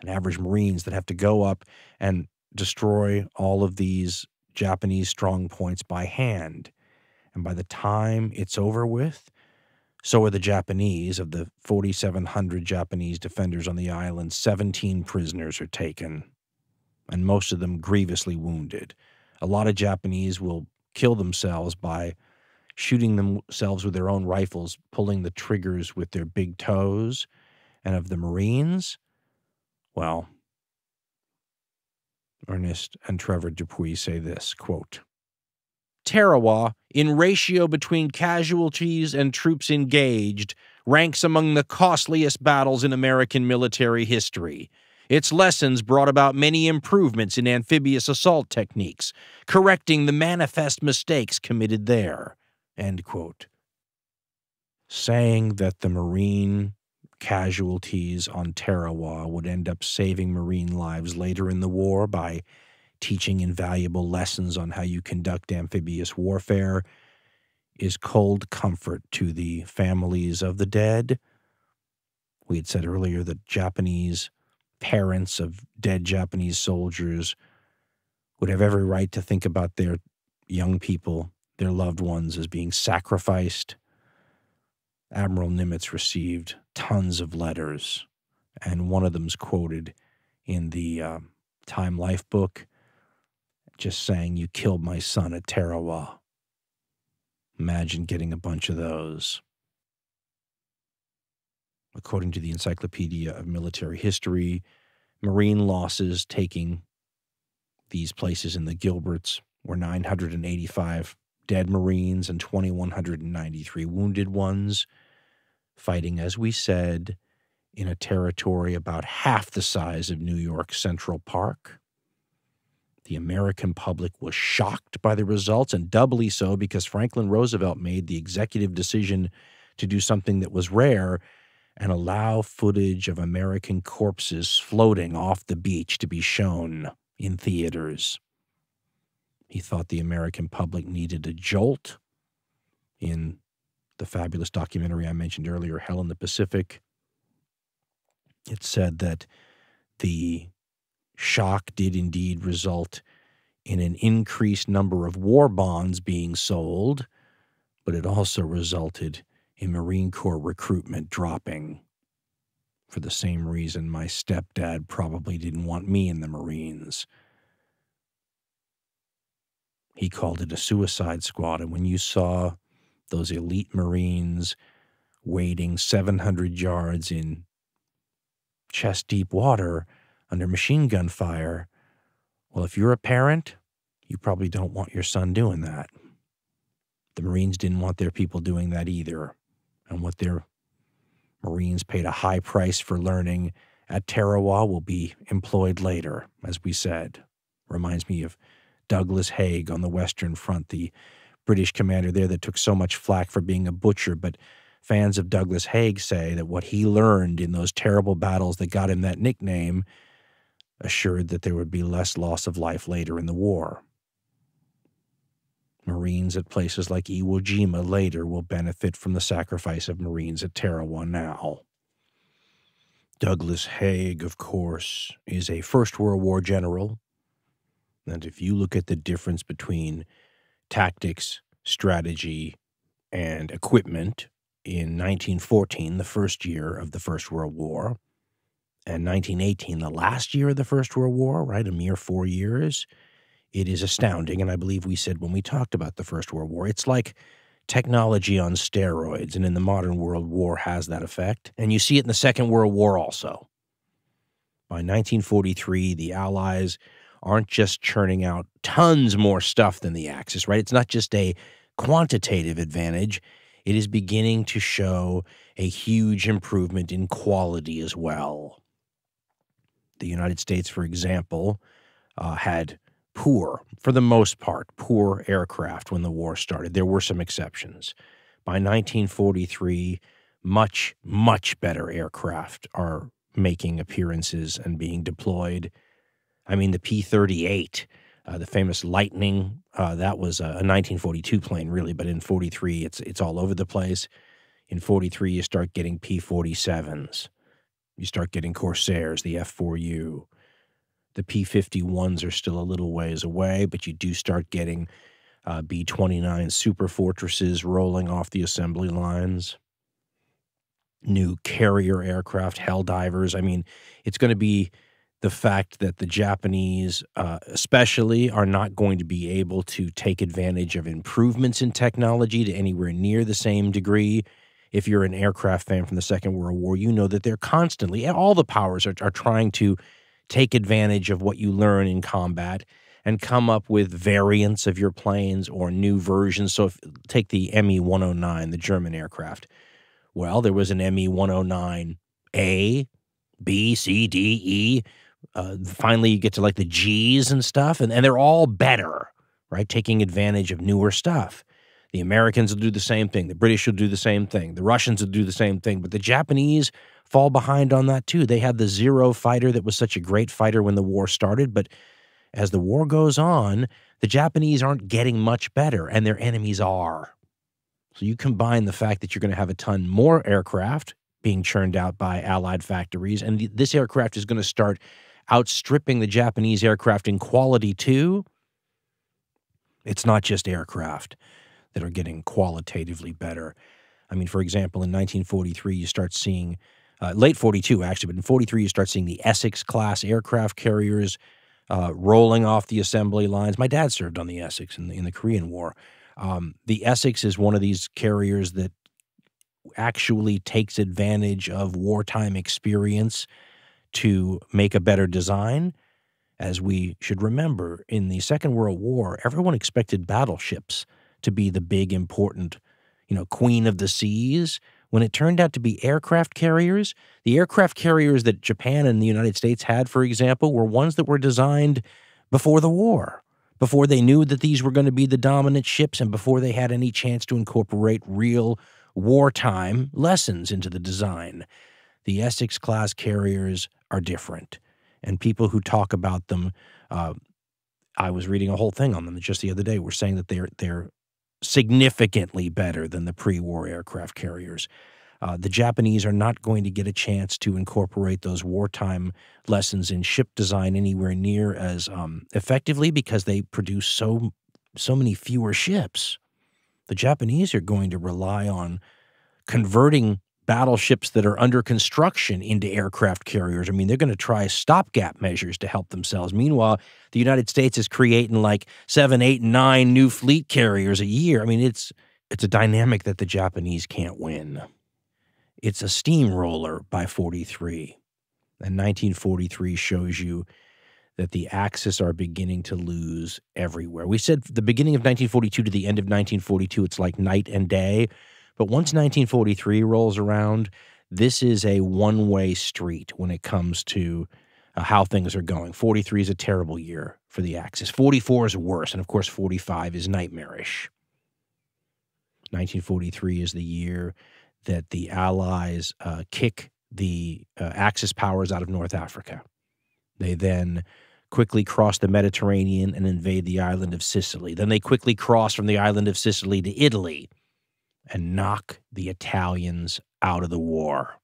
and average Marines that have to go up and destroy all of these Japanese strong points by hand. And by the time it's over with, so are the Japanese. Of the 4,700 Japanese defenders on the island, 17 prisoners are taken, and most of them grievously wounded. A lot of Japanese will kill themselves by shooting themselves with their own rifles, pulling the triggers with their big toes. And of the Marines, well, Ernest and Trevor Dupuy say this quote, Tarawa, in ratio between casualties and troops engaged, ranks among the costliest battles in American military history. Its lessons brought about many improvements in amphibious assault techniques, correcting the manifest mistakes committed there. Saying that the Marine casualties on Tarawa would end up saving Marine lives later in the war by teaching invaluable lessons on how you conduct amphibious warfare is cold comfort to the families of the dead. We had said earlier that Japanese parents of dead Japanese soldiers would have every right to think about their young people, their loved ones, as being sacrificed. Admiral Nimitz received tons of letters, and one of them's quoted in the uh, Time Life book just saying, You killed my son at Tarawa. Imagine getting a bunch of those. According to the Encyclopedia of Military History, Marine losses taking these places in the Gilberts were 985 dead Marines and 2,193 wounded ones. fighting, as we said, in a territory about half the size of New York Central Park. The American public was shocked by the results, and doubly so because Franklin Roosevelt made the executive decision to do something that was rare and allow footage of American corpses floating off the beach to be shown in theaters. He thought the American public needed a jolt. In the fabulous documentary I mentioned earlier, Hell in the Pacific, it said that the shock did indeed result in an increased number of war bonds being sold, but it also resulted in Marine Corps recruitment dropping. For the same reason my stepdad probably didn't want me in the Marines. He called it a suicide squad. And when you saw those elite Marines wading 700 yards in chest deep water under machine gun fire, well, if you're a parent, you probably don't want your son doing that. The Marines didn't want their people doing that either. And what their Marines paid a high price for learning at Tarawa will be employed later, as we said. Reminds me of Douglas Haig on the Western Front, the British commander there that took so much flack for being a butcher. But fans of Douglas Haig say that what he learned in those terrible battles that got him that nickname assured that there would be less loss of life later in the war. Marines at places like Iwo Jima later will benefit from the sacrifice of Marines at Tarawa now. Douglas Haig, of course, is a First World War general and if you look at the difference between tactics, strategy, and equipment in 1914, the first year of the First World War, and 1918, the last year of the First World War, right, a mere four years, it is astounding. And I believe we said when we talked about the First World War, it's like technology on steroids. And in the modern world, war has that effect. And you see it in the Second World War also. By 1943, the Allies aren't just churning out tons more stuff than the Axis, right? It's not just a quantitative advantage, it is beginning to show a huge improvement in quality as well. The United States, for example, uh, had poor, for the most part, poor aircraft when the war started. There were some exceptions. By 1943, much, much better aircraft are making appearances and being deployed I mean, the P 38, uh, the famous Lightning, uh, that was a, a 1942 plane, really, but in 43, it's, it's all over the place. In 43, you start getting P 47s, you start getting Corsairs, the F 4U. The P 51s are still a little ways away, but you do start getting uh, B 29 super fortresses rolling off the assembly lines. New carrier aircraft, hell divers. I mean, it's going to be the fact that the Japanese, uh, especially, are not going to be able to take advantage of improvements in technology to anywhere near the same degree. If you're an aircraft fan from the Second World War, you know that they're constantly, all the powers are, are trying to take advantage of what you learn in combat and come up with variants of your planes or new versions. So, if, take the ME 109, the German aircraft. Well, there was an ME 109A, B, C, D, E uh, finally you get to like the G's and stuff, and, and they're all better, right? Taking advantage of newer stuff. The Americans will do the same thing. The British will do the same thing. The Russians will do the same thing. But the Japanese fall behind on that too. They had the Zero fighter that was such a great fighter when the war started. But as the war goes on, the Japanese aren't getting much better, and their enemies are. So you combine the fact that you're going to have a ton more aircraft being churned out by Allied factories, and this aircraft is going to start outstripping the Japanese aircraft in quality too. It's not just aircraft that are getting qualitatively better. I mean, for example, in 1943, you start seeing, uh, late 42 actually, but in 43, you start seeing the Essex class aircraft carriers uh, rolling off the assembly lines. My dad served on the Essex in the, in the Korean War. Um, the Essex is one of these carriers that actually takes advantage of wartime experience to make a better design. As we should remember, in the Second World War, everyone expected battleships to be the big, important, you know, queen of the seas. When it turned out to be aircraft carriers. The aircraft carriers that Japan and the United States had, for example, were ones that were designed before the war, before they knew that these were going to be the dominant ships, and before they had any chance to incorporate real wartime lessons into the design. The Essex class carriers are different, and people who talk about them, uh, I was reading a whole thing on them just the other day. Were saying that they're they're significantly better than the pre-war aircraft carriers. Uh, the Japanese are not going to get a chance to incorporate those wartime lessons in ship design anywhere near as um, effectively because they produce so so many fewer ships. The Japanese are going to rely on converting battleships that are under construction into aircraft carriers. I mean, they're going to try stopgap measures to help themselves. Meanwhile, the United States is creating like seven, eight, nine new fleet carriers a year. I mean, it's it's a dynamic that the Japanese can't win. It's a steamroller by 43. And 1943 shows you that the Axis are beginning to lose everywhere. We said the beginning of 1942 to the end of 1942, it's like night and day. But once 1943 rolls around, this is a one way street when it comes to uh, how things are going. 43 is a terrible year for the Axis. 44 is worse. And of course, 45 is nightmarish. 1943 is the year that the Allies uh, kick the uh, Axis powers out of North Africa. They then quickly cross the Mediterranean and invade the island of Sicily. Then they quickly cross from the island of Sicily to Italy and knock the Italians out of the war.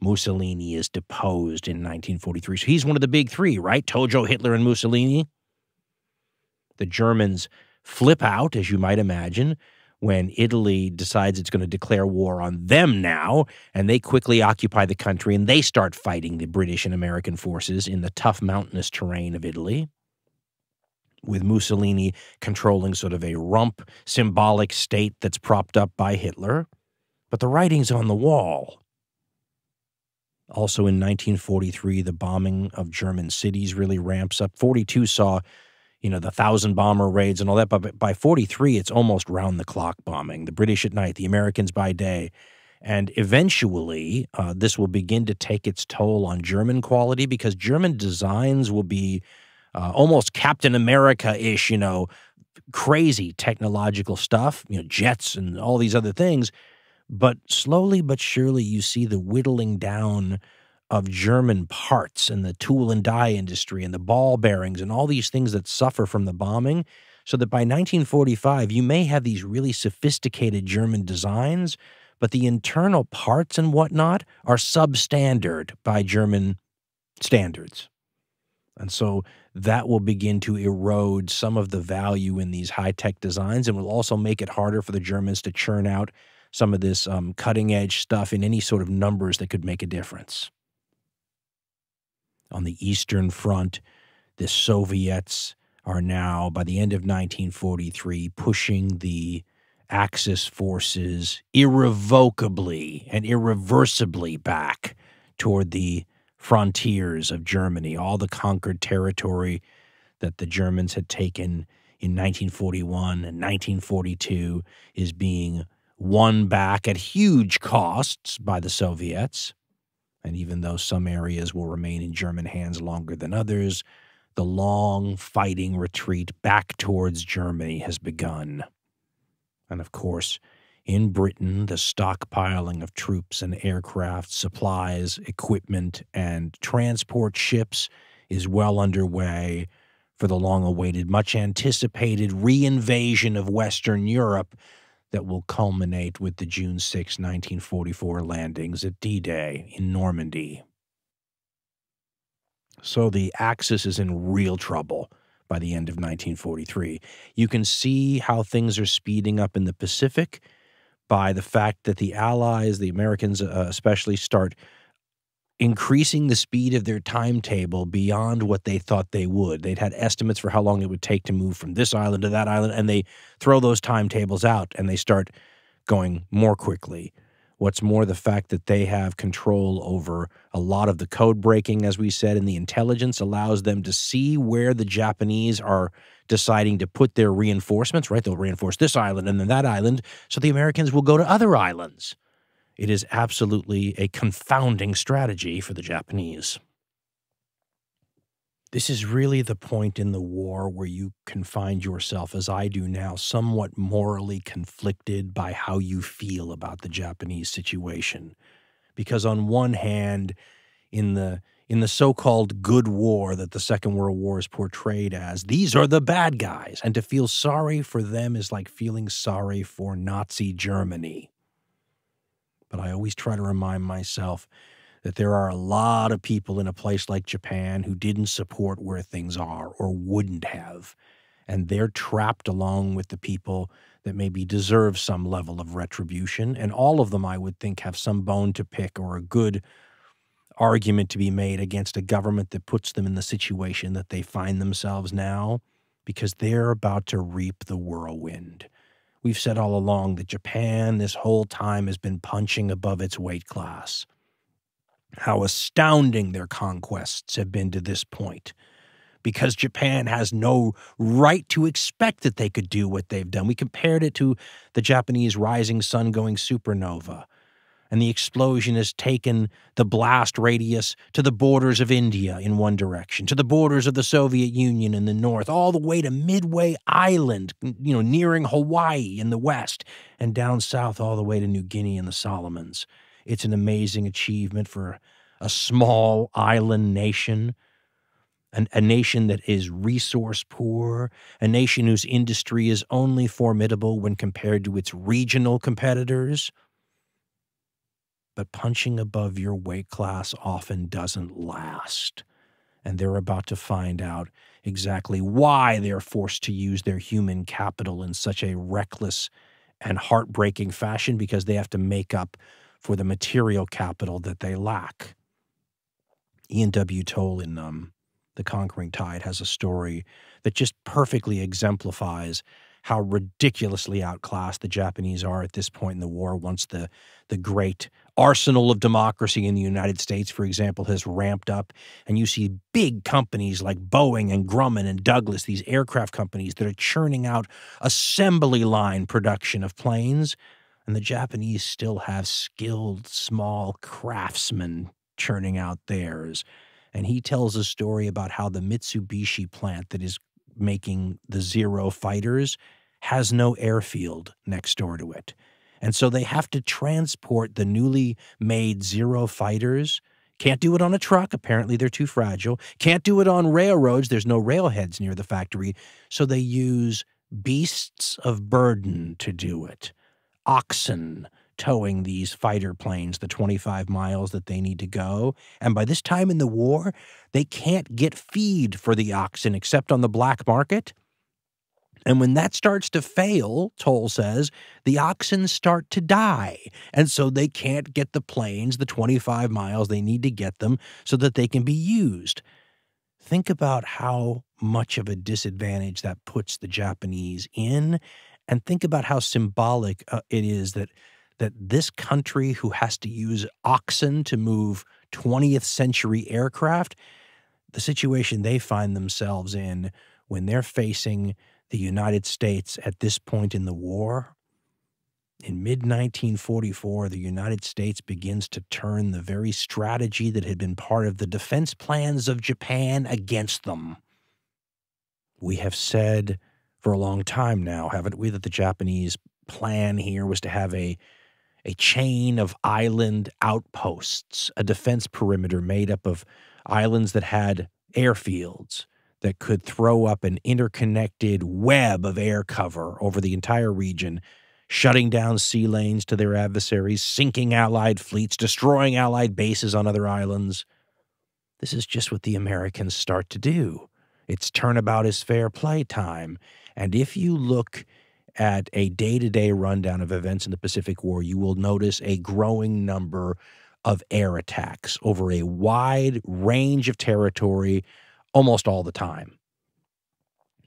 Mussolini is deposed in 1943. So he's one of the big three, right? Tojo, Hitler, and Mussolini. The Germans flip out, as you might imagine, when Italy decides it's going to declare war on them now, and they quickly occupy the country and they start fighting the British and American forces in the tough mountainous terrain of Italy with Mussolini controlling sort of a rump symbolic state that's propped up by Hitler. But the writing's on the wall. Also in 1943, the bombing of German cities really ramps up. 42 saw, you know, the thousand bomber raids and all that. But by 43, it's almost round the clock bombing. The British at night, the Americans by day. And eventually, uh, this will begin to take its toll on German quality because German designs will be uh, almost Captain America ish, you know, crazy technological stuff, you know, jets and all these other things. But slowly but surely, you see the whittling down of German parts and the tool and die industry and the ball bearings and all these things that suffer from the bombing. So that by 1945, you may have these really sophisticated German designs, but the internal parts and whatnot are substandard by German standards. And so that will begin to erode some of the value in these high tech designs and will also make it harder for the Germans to churn out some of this um, cutting edge stuff in any sort of numbers that could make a difference. On the Eastern Front, the Soviets are now, by the end of 1943, pushing the Axis forces irrevocably and irreversibly back toward the frontiers of Germany, all the conquered territory that the Germans had taken in 1941 and 1942 is being won back at huge costs by the Soviets. And even though some areas will remain in German hands longer than others, the long fighting retreat back towards Germany has begun. And of course, in Britain, the stockpiling of troops and aircraft, supplies, equipment, and transport ships is well underway for the long awaited, much anticipated reinvasion of Western Europe that will culminate with the June 6, 1944 landings at D Day in Normandy. So the Axis is in real trouble by the end of 1943. You can see how things are speeding up in the Pacific by the fact that the Allies, the Americans uh, especially, start increasing the speed of their timetable beyond what they thought they would. They'd had estimates for how long it would take to move from this island to that island, and they throw those timetables out and they start going more quickly. What's more, the fact that they have control over a lot of the code breaking, as we said, and the intelligence allows them to see where the Japanese are deciding to put their reinforcements, right? They'll reinforce this island and then that island. So the Americans will go to other islands it is absolutely a confounding strategy for the Japanese. This is really the point in the war where you can find yourself, as I do now, somewhat morally conflicted by how you feel about the Japanese situation. Because on one hand, in the in the so-called good war that the Second World War is portrayed as, these are the bad guys, and to feel sorry for them is like feeling sorry for Nazi Germany. But I always try to remind myself that there are a lot of people in a place like Japan who didn't support where things are or wouldn't have. And they're trapped along with the people that maybe deserve some level of retribution. And all of them, I would think, have some bone to pick or a good argument to be made against a government that puts them in the situation that they find themselves now because they're about to reap the whirlwind. We've said all along that Japan, this whole time, has been punching above its weight class. How astounding their conquests have been to this point. Because Japan has no right to expect that they could do what they've done. We compared it to the Japanese rising sun going supernova and the explosion has taken the blast radius to the borders of India in one direction, to the borders of the Soviet Union in the north, all the way to Midway Island, you know, nearing Hawaii in the west, and down south all the way to New Guinea and the Solomons. It's an amazing achievement for a small island nation. An, a nation that is resource poor, a nation whose industry is only formidable when compared to its regional competitors but punching above your weight class often doesn't last. And they're about to find out exactly why they're forced to use their human capital in such a reckless and heartbreaking fashion because they have to make up for the material capital that they lack. Ian W. Toll in um, The Conquering Tide has a story that just perfectly exemplifies how ridiculously outclassed the Japanese are at this point in the war once the the great arsenal of democracy in the United States, for example, has ramped up. And you see big companies like Boeing and Grumman and Douglas, these aircraft companies that are churning out assembly line production of planes. And the Japanese still have skilled small craftsmen churning out theirs. And he tells a story about how the Mitsubishi plant that is making the Zero fighters has no airfield next door to it. And so they have to transport the newly made Zero fighters. Can't do it on a truck. Apparently, they're too fragile. Can't do it on railroads. There's no railheads near the factory. So they use beasts of burden to do it. Oxen towing these fighter planes the 25 miles that they need to go. And by this time in the war, they can't get feed for the oxen except on the black market. And when that starts to fail, Toll says, the oxen start to die. And so they can't get the planes the 25 miles they need to get them so that they can be used. Think about how much of a disadvantage that puts the Japanese in. And think about how symbolic uh, it is that, that this country, who has to use oxen to move 20th century aircraft, the situation they find themselves in when they're facing the United States at this point in the war. In mid 1944, the United States begins to turn the very strategy that had been part of the defense plans of Japan against them. We have said for a long time now, haven't we, that the Japanese plan here was to have a a chain of island outposts, a defense perimeter made up of islands that had airfields, that could throw up an interconnected web of air cover over the entire region, shutting down sea lanes to their adversaries, sinking Allied fleets, destroying Allied bases on other islands. This is just what the Americans start to do. It's turnabout is fair play time. And if you look at a day to day rundown of events in the Pacific War, you will notice a growing number of air attacks over a wide range of territory almost all the time.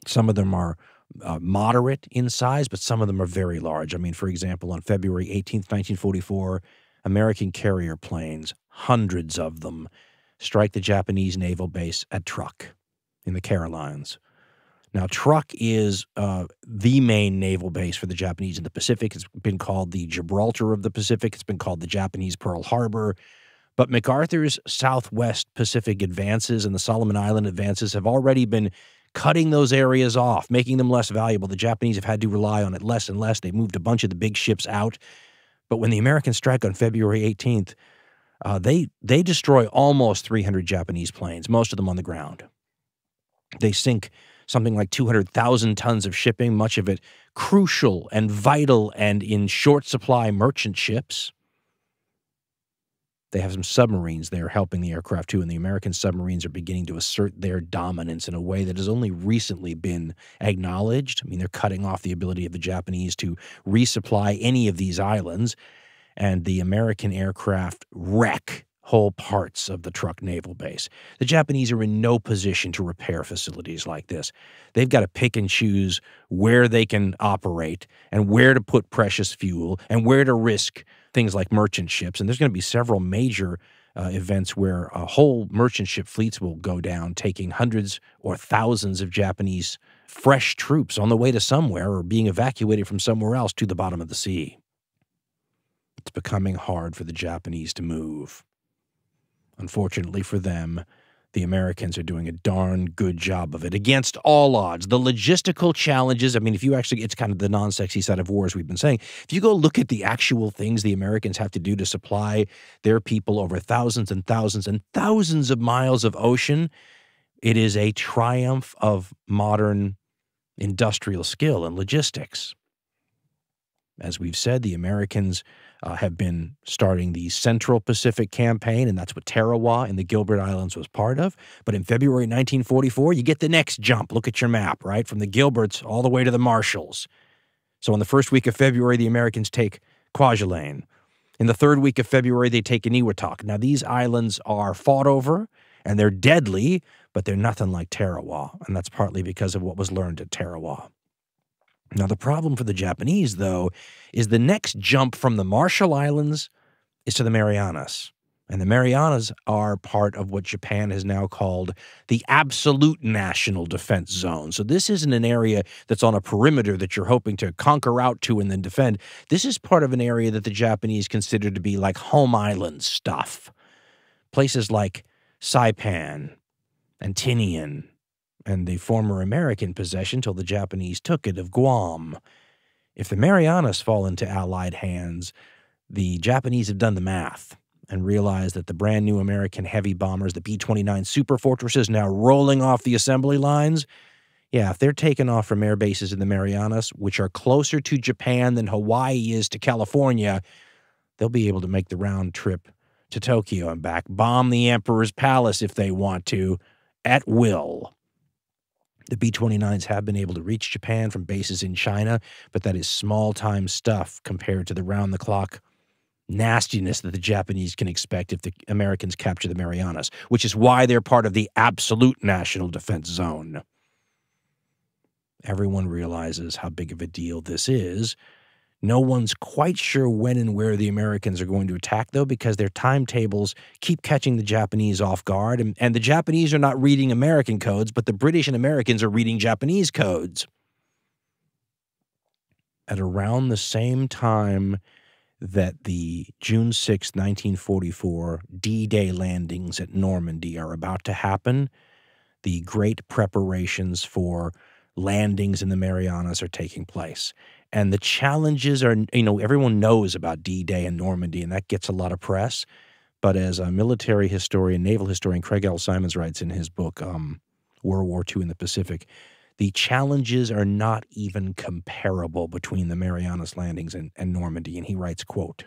Some of them are uh, moderate in size, but some of them are very large. I mean, for example, on February 18th, 1944, American carrier planes, hundreds of them, strike the Japanese naval base at Truk in the Carolines. Now, Truk is uh, the main naval base for the Japanese in the Pacific. It's been called the Gibraltar of the Pacific. It's been called the Japanese Pearl Harbor. But MacArthur's Southwest Pacific advances and the Solomon Island advances have already been cutting those areas off, making them less valuable. The Japanese have had to rely on it less and less. They moved a bunch of the big ships out. But when the Americans strike on February 18th, uh, they they destroy almost 300 Japanese planes, most of them on the ground. They sink something like 200,000 tons of shipping, much of it crucial and vital and in short supply merchant ships. They have some submarines there helping the aircraft too, and the American submarines are beginning to assert their dominance in a way that has only recently been acknowledged. I mean, they're cutting off the ability of the Japanese to resupply any of these islands, and the American aircraft wreck whole parts of the Truk naval base. The Japanese are in no position to repair facilities like this. They've got to pick and choose where they can operate and where to put precious fuel and where to risk things like merchant ships. And there's going to be several major uh, events where uh, whole merchant ship fleets will go down, taking hundreds or thousands of Japanese fresh troops on the way to somewhere or being evacuated from somewhere else to the bottom of the sea. It's becoming hard for the Japanese to move. Unfortunately for them, the Americans are doing a darn good job of it against all odds. The logistical challenges, I mean, if you actually, it's kind of the non sexy side of war, as we've been saying. If you go look at the actual things the Americans have to do to supply their people over thousands and thousands and thousands of miles of ocean, it is a triumph of modern industrial skill and logistics. As we've said, the Americans uh, have been starting the Central Pacific Campaign, and that's what Tarawa in the Gilbert Islands was part of. But in February 1944, you get the next jump. Look at your map, right? From the Gilberts all the way to the Marshalls. So in the first week of February, the Americans take Kwajalein. In the third week of February, they take Eniwetok. Now, these islands are fought over and they're deadly, but they're nothing like Tarawa. And that's partly because of what was learned at Tarawa. Now, the problem for the Japanese, though, is the next jump from the Marshall Islands is to the Marianas. And the Marianas are part of what Japan has now called the absolute national defense zone. So, this isn't an area that's on a perimeter that you're hoping to conquer out to and then defend. This is part of an area that the Japanese consider to be like home island stuff. Places like Saipan and Tinian and the former American possession till the Japanese took it of Guam. If the Marianas fall into Allied hands, the Japanese have done the math and realized that the brand new American heavy bombers, the B 29 Super Fortresses, now rolling off the assembly lines. Yeah, if they're taken off from air bases in the Marianas, which are closer to Japan than Hawaii is to California, they'll be able to make the round trip to Tokyo and back, bomb the Emperor's Palace if they want to, at will. The B 29s have been able to reach Japan from bases in China, but that is small time stuff compared to the round the clock nastiness that the Japanese can expect if the Americans capture the Marianas, which is why they're part of the absolute national defense zone. Everyone realizes how big of a deal this is, no one's quite sure when and where the Americans are going to attack, though, because their timetables keep catching the Japanese off guard. And, and the Japanese are not reading American codes, but the British and Americans are reading Japanese codes. At around the same time that the June 6, 1944 D Day landings at Normandy are about to happen, the great preparations for landings in the Marianas are taking place and the challenges are you know everyone knows about d-day and normandy and that gets a lot of press but as a military historian naval historian craig l. Symonds writes in his book um, world war ii in the pacific the challenges are not even comparable between the marianas landings and, and normandy and he writes quote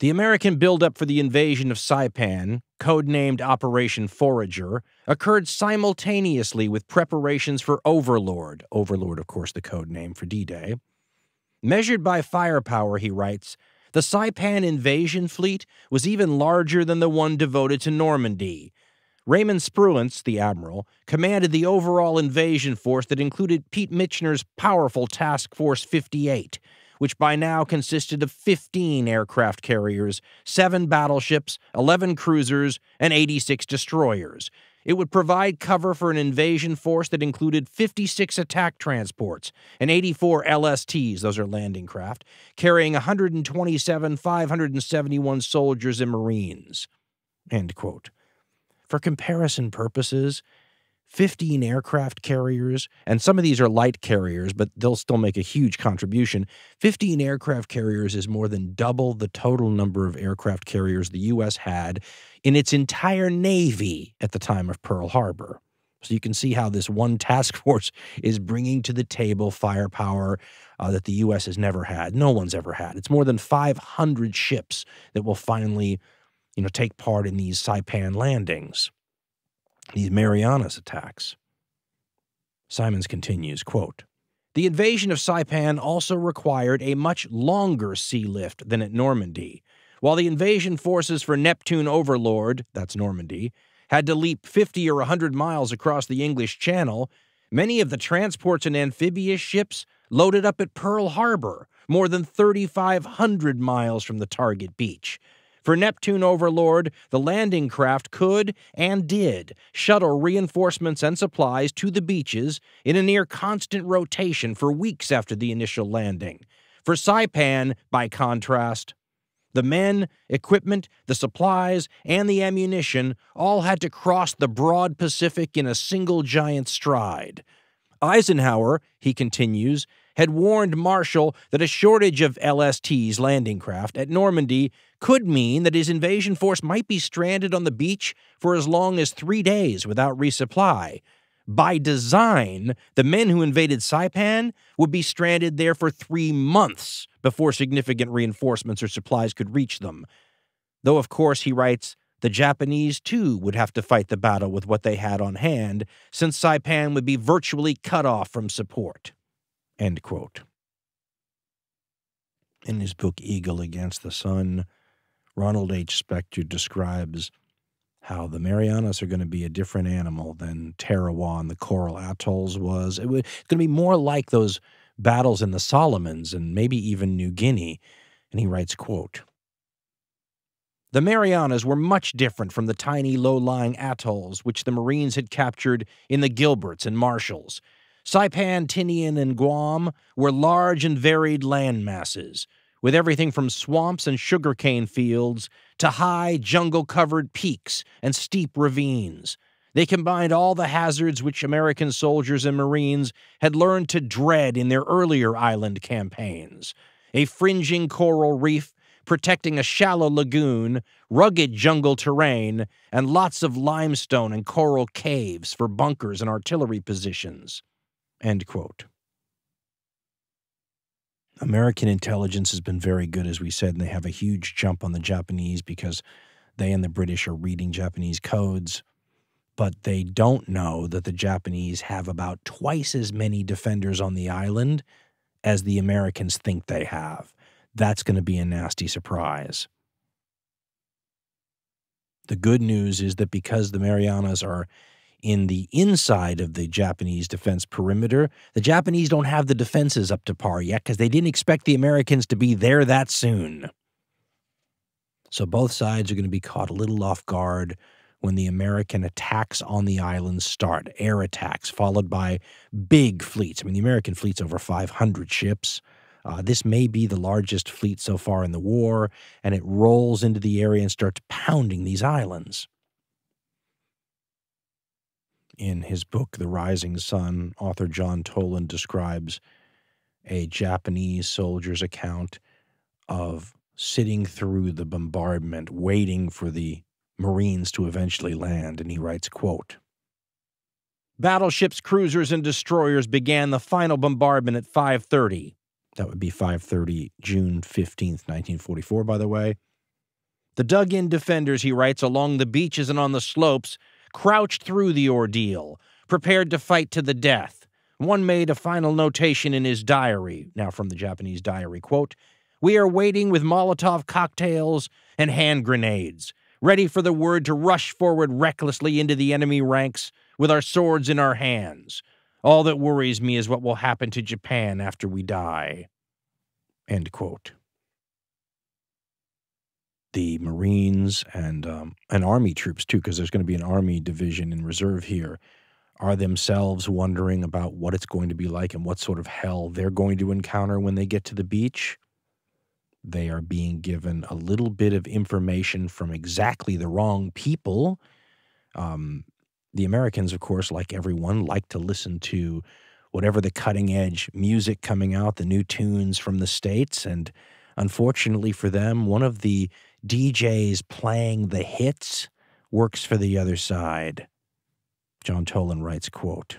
the American buildup for the invasion of Saipan, codenamed Operation Forager, occurred simultaneously with preparations for Overlord, Overlord, of course, the code name for D Day, Measured by firepower, he writes, the Saipan invasion fleet was even larger than the one devoted to Normandy. Raymond Spruance, the admiral, commanded the overall invasion force that included Pete Mitscher's powerful Task Force 58, which by now consisted of 15 aircraft carriers, 7 battleships, 11 cruisers, and 86 destroyers. It would provide cover for an invasion force that included 56 attack transports and 84 LSTs, those are landing craft, carrying 127 571 soldiers and Marines. For comparison purposes, 15 aircraft carriers, and some of these are light carriers, but they'll still make a huge contribution. 15 aircraft carriers is more than double the total number of aircraft carriers the U.S. had in its entire Navy at the time of Pearl Harbor. So you can see how this one task force is bringing to the table firepower uh, that the U.S. has never had. No one's ever had. It's more than 500 ships that will finally, you know, take part in these Saipan landings these Marianas attacks. Symonds continues, quote, The invasion of Saipan also required a much longer sea lift than at Normandy. While the invasion forces for Neptune Overlord, that's Normandy, had to leap 50 or 100 miles across the English Channel, many of the transports and amphibious ships loaded up at Pearl Harbor, more than 3,500 miles from the target beach. For Neptune Overlord, the landing craft could and did shuttle reinforcements and supplies to the beaches in a near constant rotation for weeks after the initial landing. For Saipan, by contrast, the men, equipment, the supplies, and the ammunition all had to cross the broad Pacific in a single giant stride. Eisenhower, he continues, had warned Marshall that a shortage of LSTs landing craft at Normandy could mean that his invasion force might be stranded on the beach for as long as three days without resupply. By design, the men who invaded Saipan would be stranded there for three months before significant reinforcements or supplies could reach them. Though, of course, he writes, the Japanese too would have to fight the battle with what they had on hand, since Saipan would be virtually cut off from support. End quote. In his book Eagle Against the Sun, Ronald H. Spector describes how the Marianas are going to be a different animal than Tarawa and the Coral Atolls was. It was going to be more like those battles in the Solomons and maybe even New Guinea. And he writes, quote, the Marianas were much different from the tiny low-lying atolls which the Marines had captured in the Gilberts and Marshalls. Saipan, Tinian, and Guam were large and varied land masses, with everything from swamps and sugarcane fields to high, jungle covered peaks and steep ravines. They combined all the hazards which American soldiers and Marines had learned to dread in their earlier island campaigns a fringing coral reef protecting a shallow lagoon, rugged jungle terrain, and lots of limestone and coral caves for bunkers and artillery positions. End quote. American intelligence has been very good, as we said, and they have a huge jump on the Japanese because they and the British are reading Japanese codes. But they don't know that the Japanese have about twice as many defenders on the island as the Americans think they have. That's going to be a nasty surprise. The good news is that because the Marianas are in the inside of the Japanese defense perimeter. The Japanese don't have the defenses up to par yet because they didn't expect the Americans to be there that soon. So both sides are going to be caught a little off guard when the American attacks on the islands start air attacks, followed by big fleets. I mean, the American fleet's over 500 ships. Uh, this may be the largest fleet so far in the war, and it rolls into the area and starts pounding these islands in his book, The Rising Sun, author John Toland describes a Japanese soldier's account of sitting through the bombardment, waiting for the Marines to eventually land. And he writes, quote, Battleships, cruisers, and destroyers began the final bombardment at 5.30. That would be 5.30, June 15th, 1944, by the way. The dug-in defenders, he writes, along the beaches and on the slopes crouched through the ordeal, prepared to fight to the death. One made a final notation in his diary, now from the Japanese diary, quote, We are waiting with Molotov cocktails and hand grenades, ready for the word to rush forward recklessly into the enemy ranks with our swords in our hands. All that worries me is what will happen to Japan after we die. End quote. The Marines and um, and Army troops too, because there's going to be an Army division in reserve here, are themselves wondering about what it's going to be like and what sort of hell they're going to encounter when they get to the beach. They are being given a little bit of information from exactly the wrong people. Um, the Americans, of course, like everyone, like to listen to whatever the cutting edge music coming out, the new tunes from the States. And unfortunately for them, one of the DJs playing the hits works for the other side. John Toland writes, quote,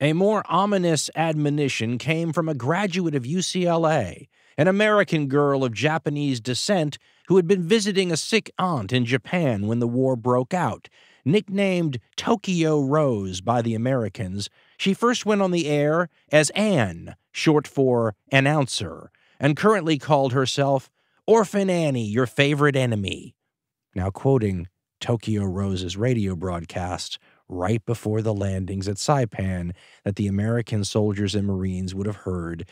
a more ominous admonition came from a graduate of UCLA, an American girl of Japanese descent who had been visiting a sick aunt in Japan when the war broke out. Nicknamed Tokyo Rose by the Americans, she first went on the air as Anne, short for announcer, and currently called herself Orphan Annie, your favorite enemy. Now, quoting Tokyo Rose's radio broadcast right before the landings at Saipan that the American soldiers and Marines would have heard,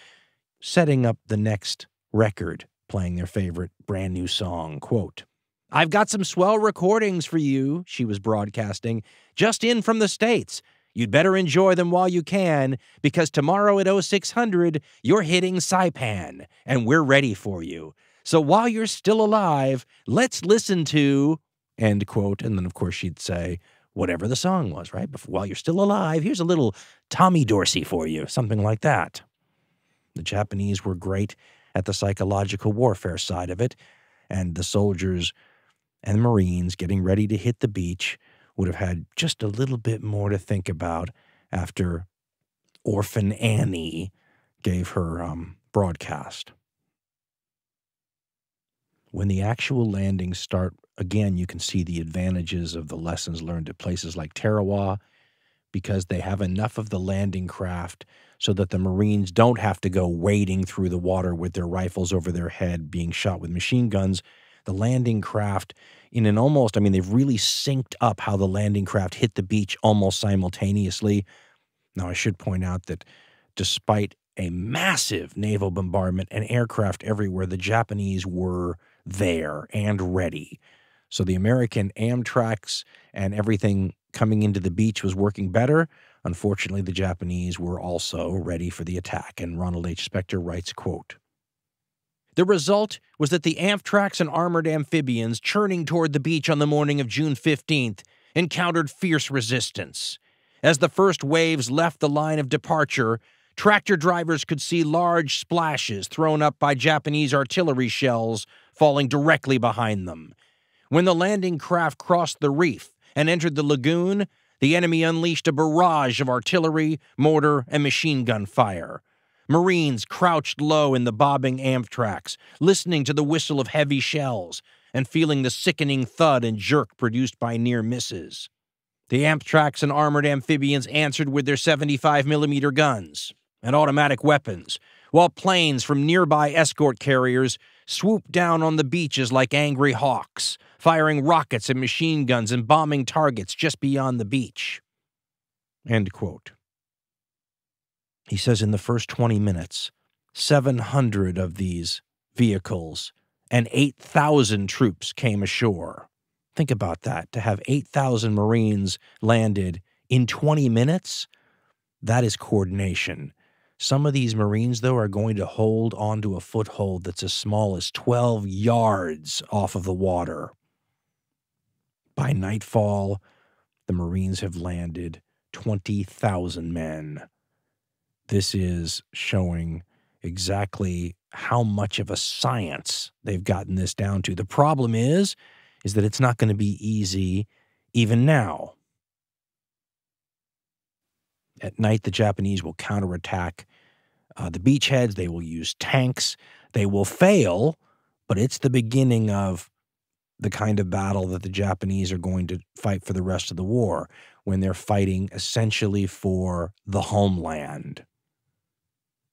setting up the next record, playing their favorite brand new song. Quote, I've got some swell recordings for you, she was broadcasting, just in from the States. You'd better enjoy them while you can, because tomorrow at 0600, you're hitting Saipan, and we're ready for you. So while you're still alive, let's listen to, end quote. And then, of course, she'd say, whatever the song was, right? Before, while you're still alive, here's a little Tommy Dorsey for you, something like that. The Japanese were great at the psychological warfare side of it, and the soldiers and the Marines getting ready to hit the beach would have had just a little bit more to think about after Orphan Annie gave her um, broadcast. When the actual landings start, again, you can see the advantages of the lessons learned at places like Tarawa because they have enough of the landing craft so that the Marines don't have to go wading through the water with their rifles over their head being shot with machine guns. The landing craft, in an almost, I mean, they've really synced up how the landing craft hit the beach almost simultaneously. Now, I should point out that despite a massive naval bombardment and aircraft everywhere, the Japanese were there and ready. So the American Amtracs and everything coming into the beach was working better. Unfortunately, the Japanese were also ready for the attack, and Ronald H. Spector writes, quote, the result was that the Amtracs and armored amphibians churning toward the beach on the morning of June 15th encountered fierce resistance. As the first waves left the line of departure, tractor drivers could see large splashes thrown up by Japanese artillery shells falling directly behind them. When the landing craft crossed the reef and entered the lagoon, the enemy unleashed a barrage of artillery, mortar, and machine gun fire. Marines crouched low in the bobbing Amtracs, listening to the whistle of heavy shells and feeling the sickening thud and jerk produced by near misses. The Amtracs and armored amphibians answered with their 75 millimeter guns and automatic weapons, while planes from nearby escort carriers swooped down on the beaches like angry hawks, firing rockets and machine guns and bombing targets just beyond the beach. End quote. He says in the first 20 minutes, 700 of these vehicles and 8,000 troops came ashore. Think about that. To have 8,000 Marines landed in 20 minutes, that is coordination. Some of these Marines, though, are going to hold onto a foothold that's as small as 12 yards off of the water. By nightfall, the Marines have landed 20,000 men. This is showing exactly how much of a science they've gotten this down to. The problem is is that it's not going to be easy even now. At night the Japanese will counterattack uh, the beachheads, they will use tanks, they will fail, but it's the beginning of the kind of battle that the Japanese are going to fight for the rest of the war when they're fighting essentially for the homeland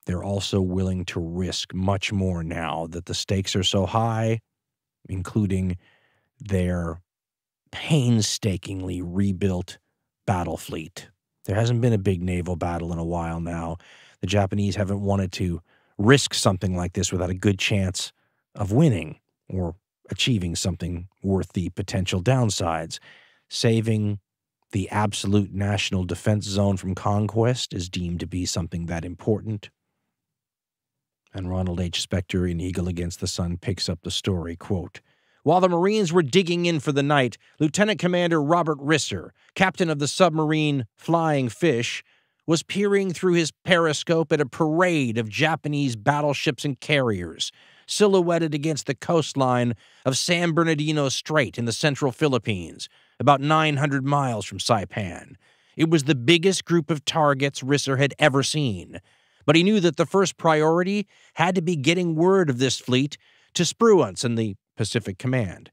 they're also willing to risk much more now that the stakes are so high, including their painstakingly rebuilt battle fleet. There hasn't been a big naval battle in a while now. The Japanese haven't wanted to risk something like this without a good chance of winning or achieving something worth the potential downsides. Saving the absolute national defense zone from conquest is deemed to be something that important. And Ronald H. Spector in Eagle Against the Sun picks up the story, quote, while the Marines were digging in for the night, Lieutenant Commander Robert Risser, captain of the submarine Flying Fish, was peering through his periscope at a parade of Japanese battleships and carriers, silhouetted against the coastline of San Bernardino Strait in the central Philippines, about 900 miles from Saipan. It was the biggest group of targets Risser had ever seen, but he knew that the first priority had to be getting word of this fleet to Spruance and the Pacific Command.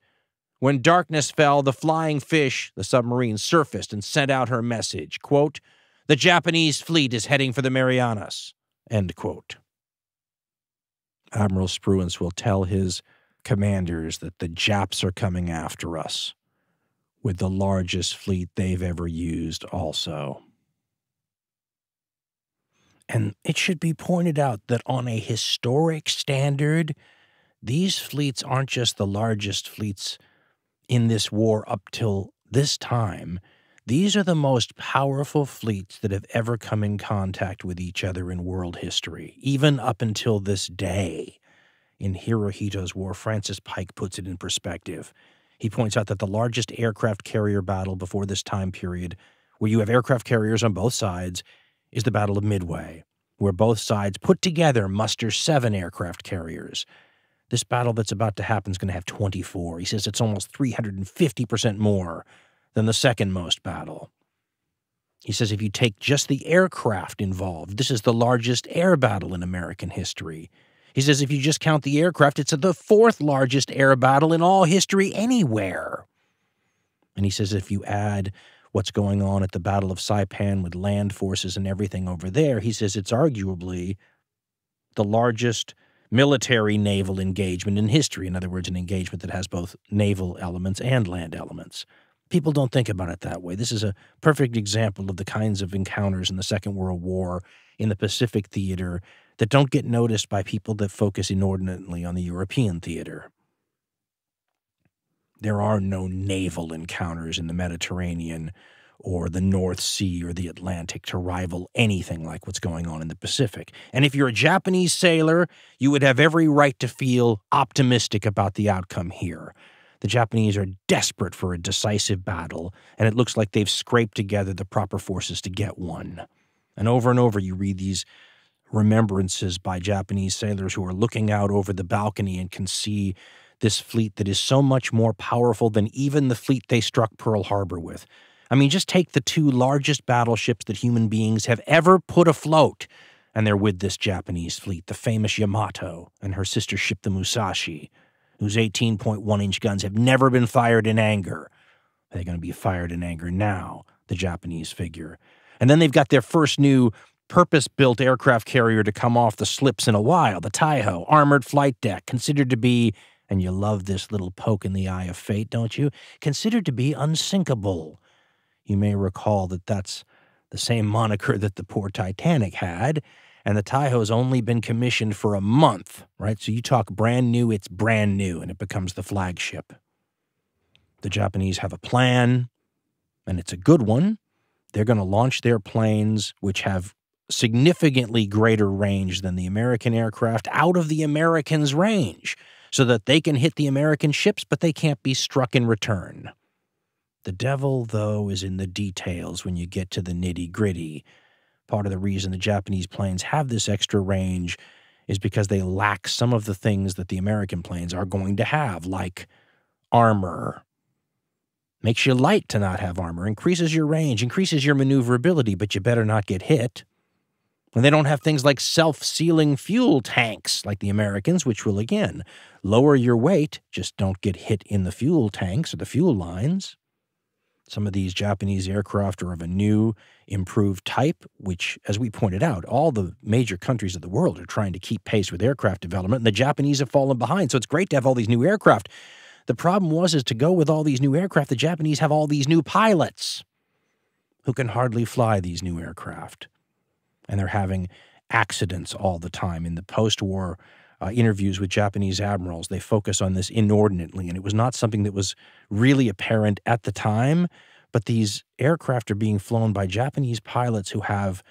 When darkness fell, the flying fish, the submarine, surfaced and sent out her message, quote, the Japanese fleet is heading for the Marianas, end quote. Admiral Spruance will tell his commanders that the Japs are coming after us with the largest fleet they've ever used also. And it should be pointed out that on a historic standard, these fleets aren't just the largest fleets in this war up till this time. These are the most powerful fleets that have ever come in contact with each other in world history, even up until this day. In Hirohito's War, Francis Pike puts it in perspective. He points out that the largest aircraft carrier battle before this time period, where you have aircraft carriers on both sides, is the Battle of Midway, where both sides put together muster seven aircraft carriers. This battle that's about to happen is going to have 24. He says it's almost 350% more than the second most battle. He says if you take just the aircraft involved, this is the largest air battle in American history. He says if you just count the aircraft, it's the fourth largest air battle in all history anywhere. And he says if you add what's going on at the Battle of Saipan with land forces and everything over there, he says it's arguably the largest military naval engagement in history. In other words, an engagement that has both naval elements and land elements. People don't think about it that way. This is a perfect example of the kinds of encounters in the Second World War in the Pacific theater that don't get noticed by people that focus inordinately on the European theater. There are no naval encounters in the Mediterranean or the North Sea or the Atlantic to rival anything like what's going on in the Pacific. And if you're a Japanese sailor, you would have every right to feel optimistic about the outcome here. The Japanese are desperate for a decisive battle, and it looks like they've scraped together the proper forces to get one. And over and over, you read these remembrances by Japanese sailors who are looking out over the balcony and can see this fleet that is so much more powerful than even the fleet they struck Pearl Harbor with. I mean, just take the two largest battleships that human beings have ever put afloat, and they're with this Japanese fleet, the famous Yamato and her sister ship, the Musashi, whose 18.1 inch guns have never been fired in anger. Are They're going to be fired in anger now, the Japanese figure. And then they've got their first new purpose built aircraft carrier to come off the slips in a while, the Taiho, armored flight deck, considered to be, and you love this little poke in the eye of fate, don't you? Considered to be unsinkable. You may recall that that's the same moniker that the poor Titanic had, and the Taiho's only been commissioned for a month, right? So you talk brand new, it's brand new, and it becomes the flagship. The Japanese have a plan, and it's a good one. They're going to launch their planes, which have significantly greater range than the American aircraft out of the Americans' range so that they can hit the American ships, but they can't be struck in return. The devil, though, is in the details when you get to the nitty gritty. Part of the reason the Japanese planes have this extra range is because they lack some of the things that the American planes are going to have, like armor. Makes you light to not have armor, increases your range, increases your maneuverability, but you better not get hit. And they don't have things like self sealing fuel tanks like the Americans, which will again lower your weight, just don't get hit in the fuel tanks or the fuel lines. Some of these Japanese aircraft are of a new, improved type, which, as we pointed out, all the major countries of the world are trying to keep pace with aircraft development, and the Japanese have fallen behind. So it's great to have all these new aircraft. The problem was is to go with all these new aircraft, the Japanese have all these new pilots who can hardly fly these new aircraft and they're having accidents all the time. In the post war uh, interviews with Japanese admirals, they focus on this inordinately. And it was not something that was really apparent at the time, but these aircraft are being flown by Japanese pilots who have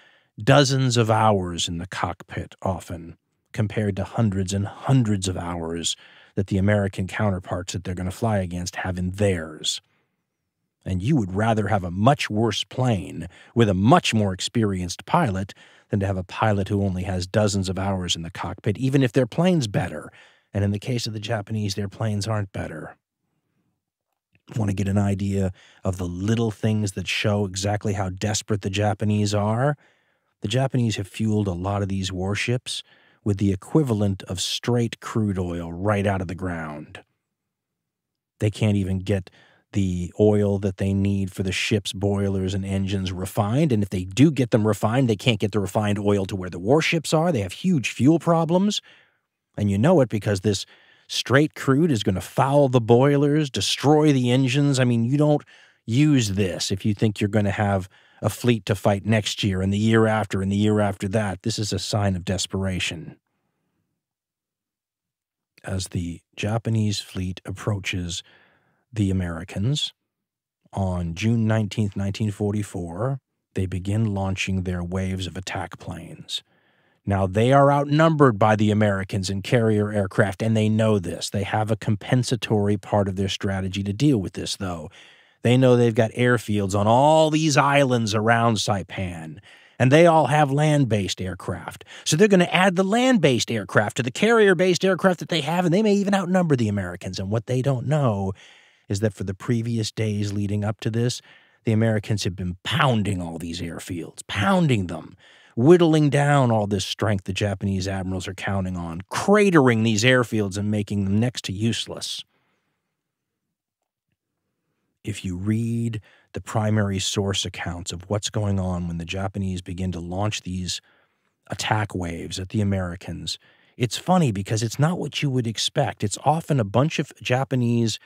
dozens of hours in the cockpit often, compared to hundreds and hundreds of hours that the American counterparts that they're going to fly against have in theirs. And you would rather have a much worse plane with a much more experienced pilot than to have a pilot who only has dozens of hours in the cockpit, even if their plane's better. And in the case of the Japanese, their planes aren't better. Want to get an idea of the little things that show exactly how desperate the Japanese are? The Japanese have fueled a lot of these warships with the equivalent of straight crude oil right out of the ground. They can't even get the oil that they need for the ship's boilers and engines refined. And if they do get them refined, they can't get the refined oil to where the warships are. They have huge fuel problems. And you know it because this straight crude is going to foul the boilers, destroy the engines. I mean, you don't use this if you think you're going to have a fleet to fight next year and the year after and the year after that. This is a sign of desperation. As the Japanese fleet approaches the Americans on June 19, 1944, they begin launching their waves of attack planes. Now, they are outnumbered by the Americans in carrier aircraft, and they know this. They have a compensatory part of their strategy to deal with this, though. They know they've got airfields on all these islands around Saipan, and they all have land based aircraft. So they're going to add the land based aircraft to the carrier based aircraft that they have, and they may even outnumber the Americans. And what they don't know is that for the previous days leading up to this, the Americans had been pounding all these airfields, pounding them, whittling down all this strength the Japanese admirals are counting on, cratering these airfields and making them next to useless if you read the primary source accounts of what's going on when the Japanese begin to launch these attack waves at the Americans, it's funny because it's not what you would expect. It's often a bunch of Japanese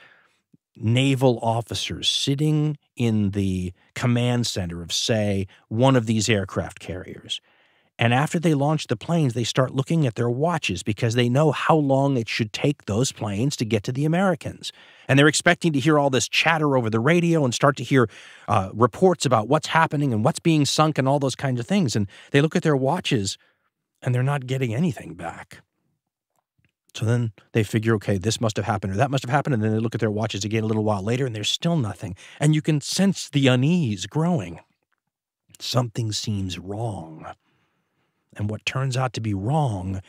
naval officers sitting in the command center of, say, one of these aircraft carriers. And after they launch the planes, they start looking at their watches because they know how long it should take those planes to get to the Americans. And they're expecting to hear all this chatter over the radio and start to hear uh, reports about what's happening and what's being sunk and all those kinds of things. And they look at their watches and they're not getting anything back. So then they figure, okay, this must have happened or that must have happened. And then they look at their watches again a little while later and there's still nothing. And you can sense the unease growing. Something seems wrong. And what turns out to be wrong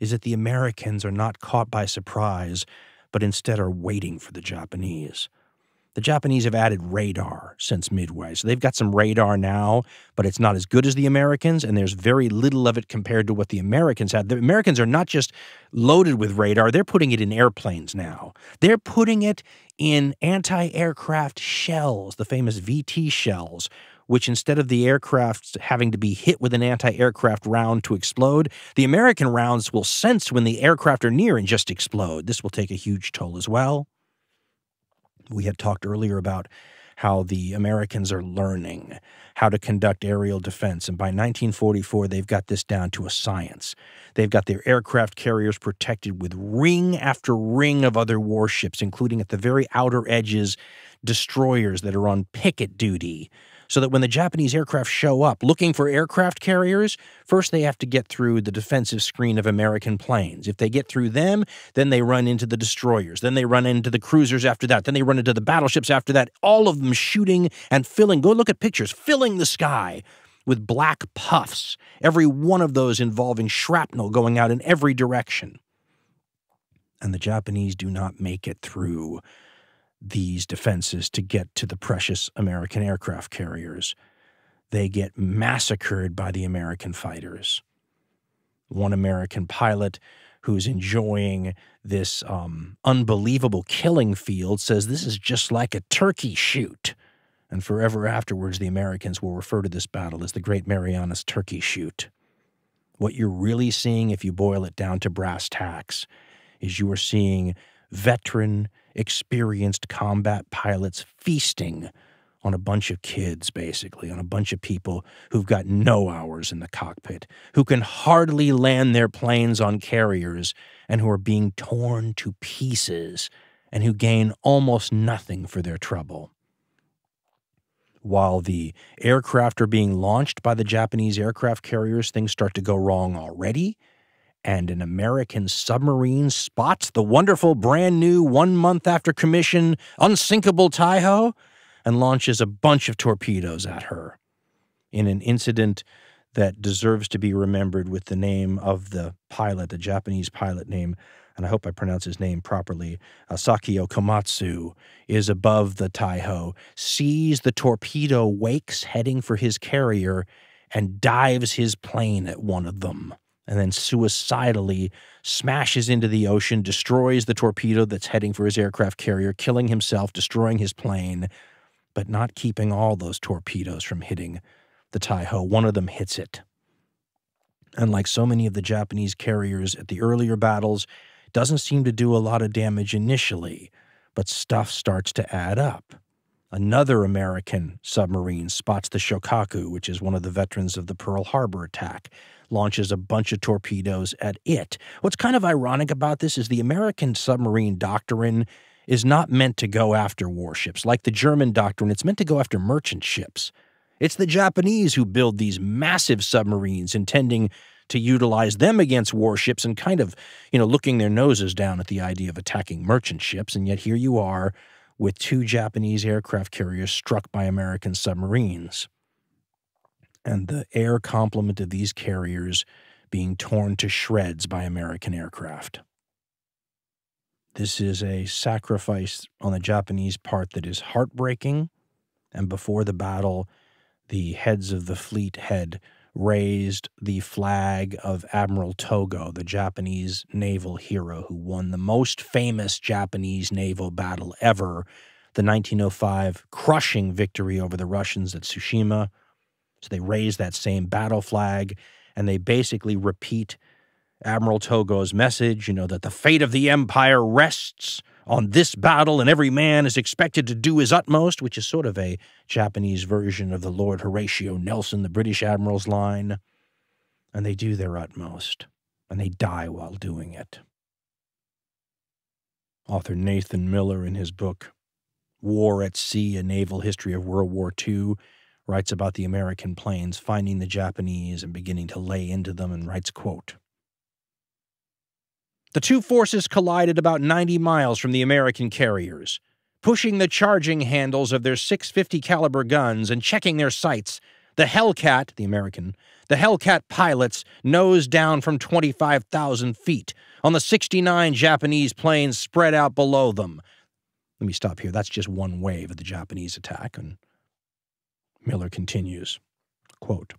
is that the Americans are not caught by surprise, but instead are waiting for the Japanese. The Japanese have added radar since Midway. So they've got some radar now, but it's not as good as the Americans, and there's very little of it compared to what the Americans had. The Americans are not just loaded with radar, they're putting it in airplanes now. They're putting it in anti aircraft shells, the famous VT shells, which instead of the aircraft having to be hit with an anti aircraft round to explode, the American rounds will sense when the aircraft are near and just explode. This will take a huge toll as well. We had talked earlier about how the Americans are learning how to conduct aerial defense. And by 1944, they've got this down to a science. They've got their aircraft carriers protected with ring after ring of other warships, including at the very outer edges, destroyers that are on picket duty so that when the Japanese aircraft show up looking for aircraft carriers, first they have to get through the defensive screen of American planes. If they get through them, then they run into the destroyers. Then they run into the cruisers after that. Then they run into the battleships after that. All of them shooting and filling. Go look at pictures, filling the sky with black puffs, every one of those involving shrapnel going out in every direction. And the Japanese do not make it through these defenses to get to the precious American aircraft carriers. They get massacred by the American fighters. One American pilot who's enjoying this um, unbelievable killing field says this is just like a turkey shoot. And forever afterwards, the Americans will refer to this battle as the Great Marianas Turkey Shoot. What you're really seeing, if you boil it down to brass tacks, is you are seeing veteran experienced combat pilots feasting on a bunch of kids, basically, on a bunch of people who've got no hours in the cockpit, who can hardly land their planes on carriers, and who are being torn to pieces, and who gain almost nothing for their trouble. While the aircraft are being launched by the Japanese aircraft carriers, things start to go wrong already. And an American submarine spots the wonderful, brand new, one month after commission, unsinkable Taiho and launches a bunch of torpedoes at her. In an incident that deserves to be remembered with the name of the pilot, the Japanese pilot name, and I hope I pronounce his name properly, uh, Sakio Komatsu, is above the Taiho, sees the torpedo wakes heading for his carrier, and dives his plane at one of them, and then suicidally smashes into the ocean, destroys the torpedo that's heading for his aircraft carrier, killing himself, destroying his plane, but not keeping all those torpedoes from hitting the Taiho. One of them hits it. And like so many of the Japanese carriers at the earlier battles, doesn't seem to do a lot of damage initially, but stuff starts to add up. Another American submarine spots the Shokaku, which is one of the veterans of the Pearl Harbor attack, launches a bunch of torpedoes at it. What's kind of ironic about this is the American submarine doctrine is not meant to go after warships. Like the German doctrine, it's meant to go after merchant ships. It's the Japanese who build these massive submarines intending to utilize them against warships and kind of, you know, looking their noses down at the idea of attacking merchant ships. And yet here you are with two Japanese aircraft carriers struck by American submarines. And the air complement of these carriers being torn to shreds by American aircraft. This is a sacrifice on the Japanese part that is heartbreaking. And before the battle, the heads of the fleet had raised the flag of Admiral Togo, the Japanese naval hero who won the most famous Japanese naval battle ever, the 1905 crushing victory over the Russians at Tsushima. So they raise that same battle flag and they basically repeat Admiral Togo's message, you know, that the fate of the empire rests on this battle and every man is expected to do his utmost, which is sort of a Japanese version of the Lord Horatio Nelson, the British admiral's line. And they do their utmost, and they die while doing it. Author Nathan Miller, in his book War at Sea A Naval History of World War II, writes about the American planes finding the Japanese and beginning to lay into them and writes, quote, the two forces collided about 90 miles from the American carriers. Pushing the charging handles of their 650 caliber guns and checking their sights, the Hellcat, the American, the Hellcat pilots nosed down from 25,000 feet on the 69 Japanese planes spread out below them. Let me stop here. That's just one wave of the Japanese attack. And Miller continues, quote,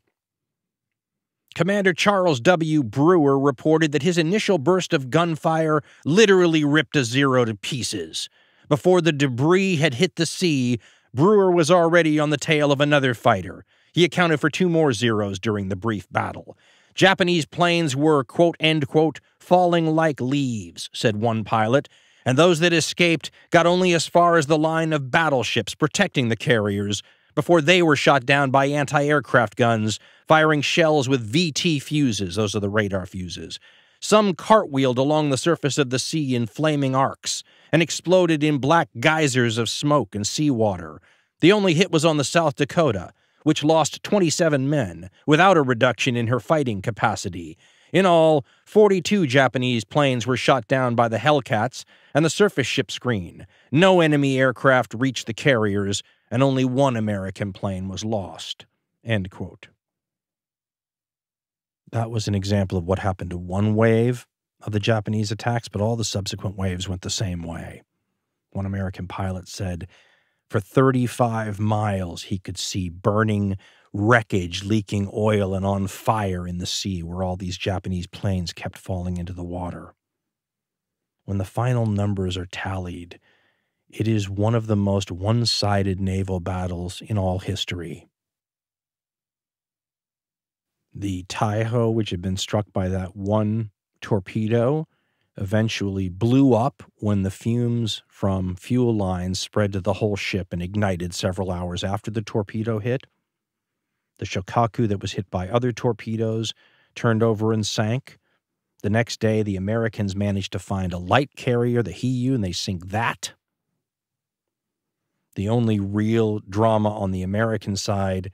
Commander Charles W. Brewer reported that his initial burst of gunfire literally ripped a Zero to pieces. Before the debris had hit the sea, Brewer was already on the tail of another fighter. He accounted for two more Zeros during the brief battle. Japanese planes were, quote, end quote, falling like leaves, said one pilot, and those that escaped got only as far as the line of battleships protecting the carriers before they were shot down by anti aircraft guns, firing shells with VT fuses. Those are the radar fuses. Some cartwheeled along the surface of the sea in flaming arcs and exploded in black geysers of smoke and seawater. The only hit was on the South Dakota, which lost 27 men without a reduction in her fighting capacity. In all, 42 Japanese planes were shot down by the Hellcats and the surface ship screen. No enemy aircraft reached the carriers, and only one American plane was lost. End quote. That was an example of what happened to one wave of the Japanese attacks, but all the subsequent waves went the same way. One American pilot said for 35 miles he could see burning wreckage, leaking oil, and on fire in the sea where all these Japanese planes kept falling into the water. When the final numbers are tallied, it is one of the most one sided naval battles in all history. The Taiho, which had been struck by that one torpedo, eventually blew up when the fumes from fuel lines spread to the whole ship and ignited several hours after the torpedo hit. The Shokaku that was hit by other torpedoes turned over and sank. The next day, the Americans managed to find a light carrier, the Hiyo, and they sink that. The only real drama on the American side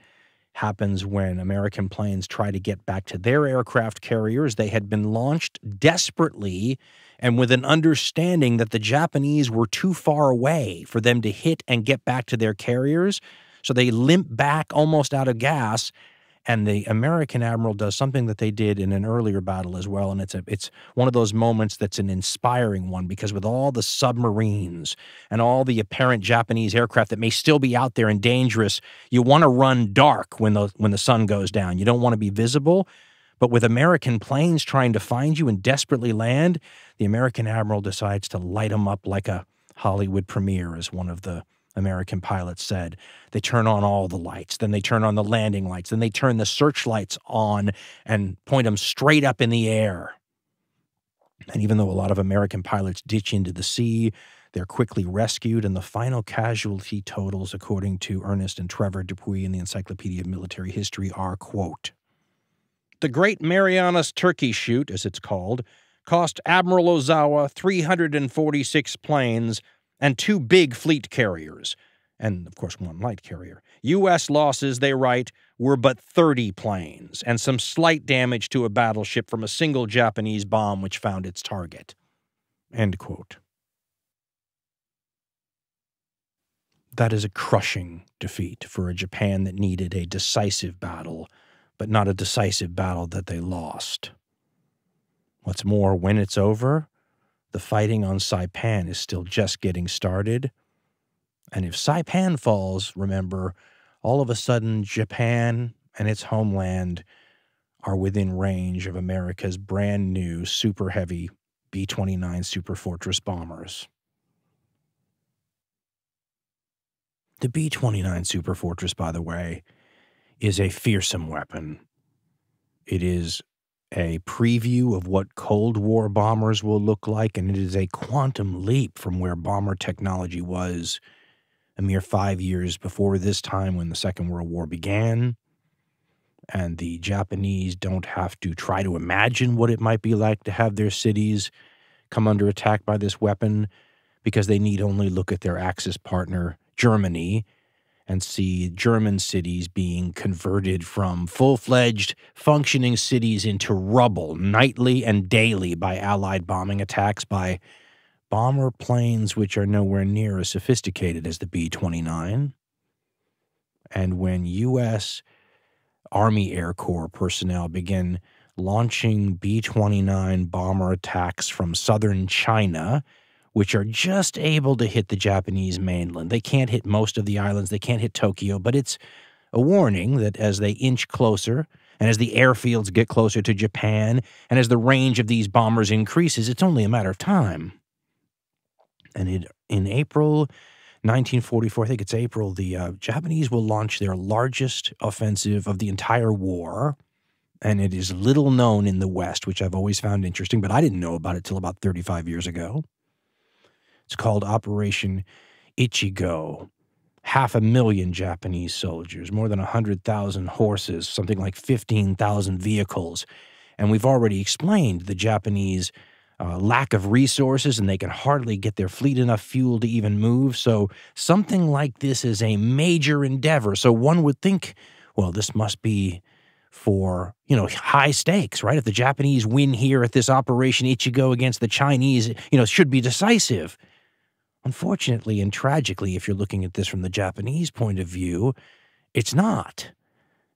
happens when American planes try to get back to their aircraft carriers. They had been launched desperately and with an understanding that the Japanese were too far away for them to hit and get back to their carriers. So they limp back almost out of gas and the American admiral does something that they did in an earlier battle as well, and it's a, it's one of those moments that's an inspiring one because with all the submarines and all the apparent Japanese aircraft that may still be out there and dangerous, you want to run dark when the when the sun goes down. You don't want to be visible. But with American planes trying to find you and desperately land, the American admiral decides to light them up like a Hollywood premiere, as one of the American pilots said. They turn on all the lights, then they turn on the landing lights, then they turn the searchlights on and point them straight up in the air. And even though a lot of American pilots ditch into the sea, they're quickly rescued, and the final casualty totals, according to Ernest and Trevor Dupuy in the Encyclopedia of Military History, are quote, The Great Marianas Turkey Shoot, as it's called, cost Admiral Ozawa 346 planes, and two big fleet carriers, and of course one light carrier. U.S. losses, they write, were but 30 planes and some slight damage to a battleship from a single Japanese bomb which found its target. That is a crushing defeat for a Japan that needed a decisive battle, but not a decisive battle that they lost. What's more, when it's over, the fighting on Saipan is still just getting started. And if Saipan falls, remember, all of a sudden Japan and its homeland are within range of America's brand new super heavy B 29 Superfortress bombers. The B 29 Superfortress, by the way, is a fearsome weapon. It is a preview of what Cold War bombers will look like, and it is a quantum leap from where bomber technology was a mere five years before this time when the Second World War began. And the Japanese don't have to try to imagine what it might be like to have their cities come under attack by this weapon because they need only look at their Axis partner, Germany, and see German cities being converted from full fledged functioning cities into rubble nightly and daily by Allied bombing attacks by bomber planes which are nowhere near as sophisticated as the B 29. And when U.S. Army Air Corps personnel begin launching B 29 bomber attacks from southern China which are just able to hit the Japanese mainland. They can't hit most of the islands, they can't hit Tokyo, but it's a warning that as they inch closer, and as the airfields get closer to Japan, and as the range of these bombers increases, it's only a matter of time. And it, in April 1944, I think it's April, the uh, Japanese will launch their largest offensive of the entire war. And it is little known in the West, which I've always found interesting, but I didn't know about it till about 35 years ago. It's called Operation Ichigo. Half a million Japanese soldiers, more than 100,000 horses, something like 15,000 vehicles. And we've already explained the Japanese uh, lack of resources and they can hardly get their fleet enough fuel to even move. So, something like this is a major endeavor. So, one would think, well, this must be for you know high stakes right if the japanese win here at this operation ichigo against the chinese you know should be decisive Unfortunately and tragically, if you're looking at this from the Japanese point of view, it's not.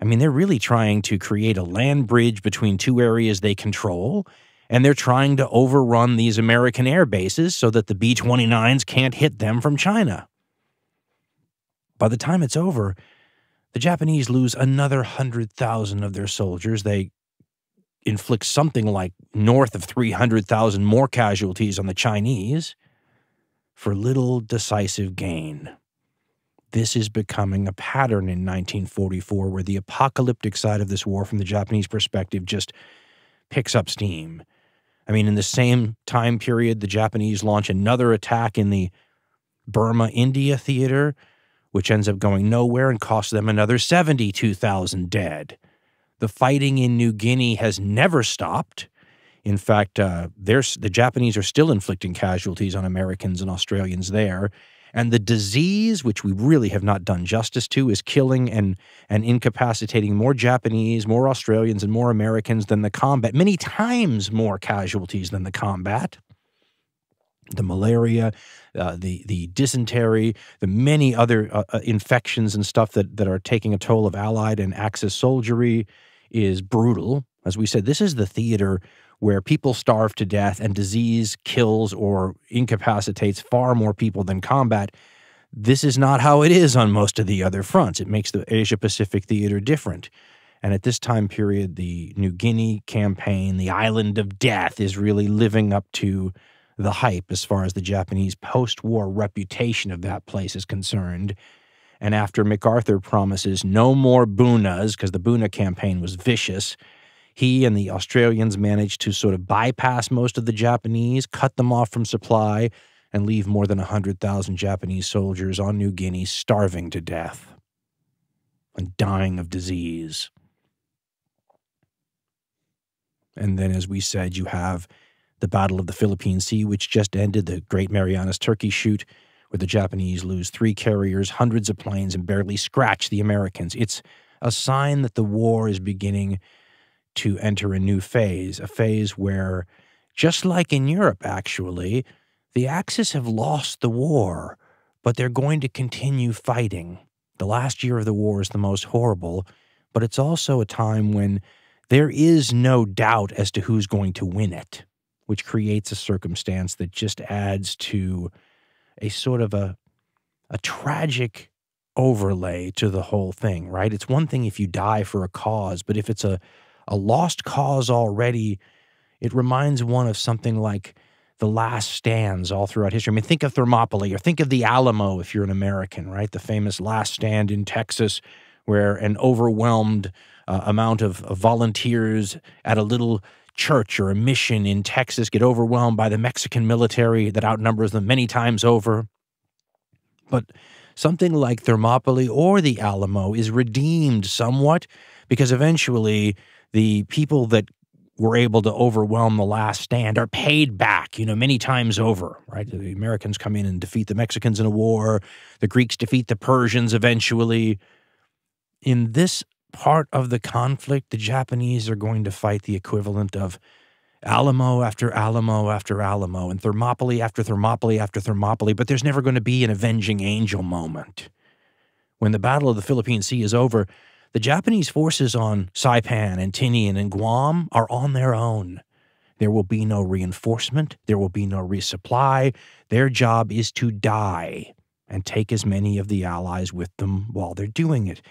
I mean, they're really trying to create a land bridge between two areas they control, and they're trying to overrun these American air bases so that the B 29s can't hit them from China. By the time it's over, the Japanese lose another 100,000 of their soldiers. They inflict something like north of 300,000 more casualties on the Chinese for little decisive gain. This is becoming a pattern in 1944 where the apocalyptic side of this war from the Japanese perspective just picks up steam. I mean, in the same time period, the Japanese launch another attack in the Burma India theater, which ends up going nowhere and costs them another 72,000 dead. The fighting in New Guinea has never stopped. In fact, uh, the Japanese are still inflicting casualties on Americans and Australians there. And the disease, which we really have not done justice to, is killing and, and incapacitating more Japanese, more Australians, and more Americans than the combat, many times more casualties than the combat. The malaria, uh, the the dysentery, the many other uh, uh, infections and stuff that that are taking a toll of Allied and Axis soldiery is brutal. As we said, this is the theater where people starve to death and disease kills or incapacitates far more people than combat. This is not how it is on most of the other fronts. It makes the Asia Pacific theater different. And at this time period, the New Guinea campaign, the island of death, is really living up to the hype as far as the Japanese post war reputation of that place is concerned. And after MacArthur promises no more Bunas, because the Buna campaign was vicious, he and the Australians managed to sort of bypass most of the Japanese, cut them off from supply, and leave more than 100,000 Japanese soldiers on New Guinea starving to death and dying of disease. And then, as we said, you have the Battle of the Philippine Sea, which just ended, the Great Marianas Turkey Shoot, where the Japanese lose three carriers, hundreds of planes, and barely scratch the Americans. It's a sign that the war is beginning to enter a new phase, a phase where, just like in Europe, actually, the Axis have lost the war, but they're going to continue fighting. The last year of the war is the most horrible, but it's also a time when there is no doubt as to who's going to win it, which creates a circumstance that just adds to a sort of a, a tragic overlay to the whole thing, right? It's one thing if you die for a cause, but if it's a a lost cause already, it reminds one of something like the last stands all throughout history. I mean, think of Thermopylae or think of the Alamo if you're an American, right? The famous last stand in Texas, where an overwhelmed uh, amount of, of volunteers at a little church or a mission in Texas get overwhelmed by the Mexican military that outnumbers them many times over. But something like Thermopylae or the Alamo is redeemed somewhat because eventually the people that were able to overwhelm the last stand are paid back, you know, many times over, right? The Americans come in and defeat the Mexicans in a war, the Greeks defeat the Persians eventually. In this part of the conflict, the Japanese are going to fight the equivalent of Alamo after Alamo after Alamo and Thermopylae after Thermopylae after Thermopylae, but there's never going to be an avenging angel moment. When the Battle of the Philippine Sea is over, the Japanese forces on Saipan and Tinian and Guam are on their own. There will be no reinforcement, there will be no resupply. Their job is to die and take as many of the Allies with them while they're doing it.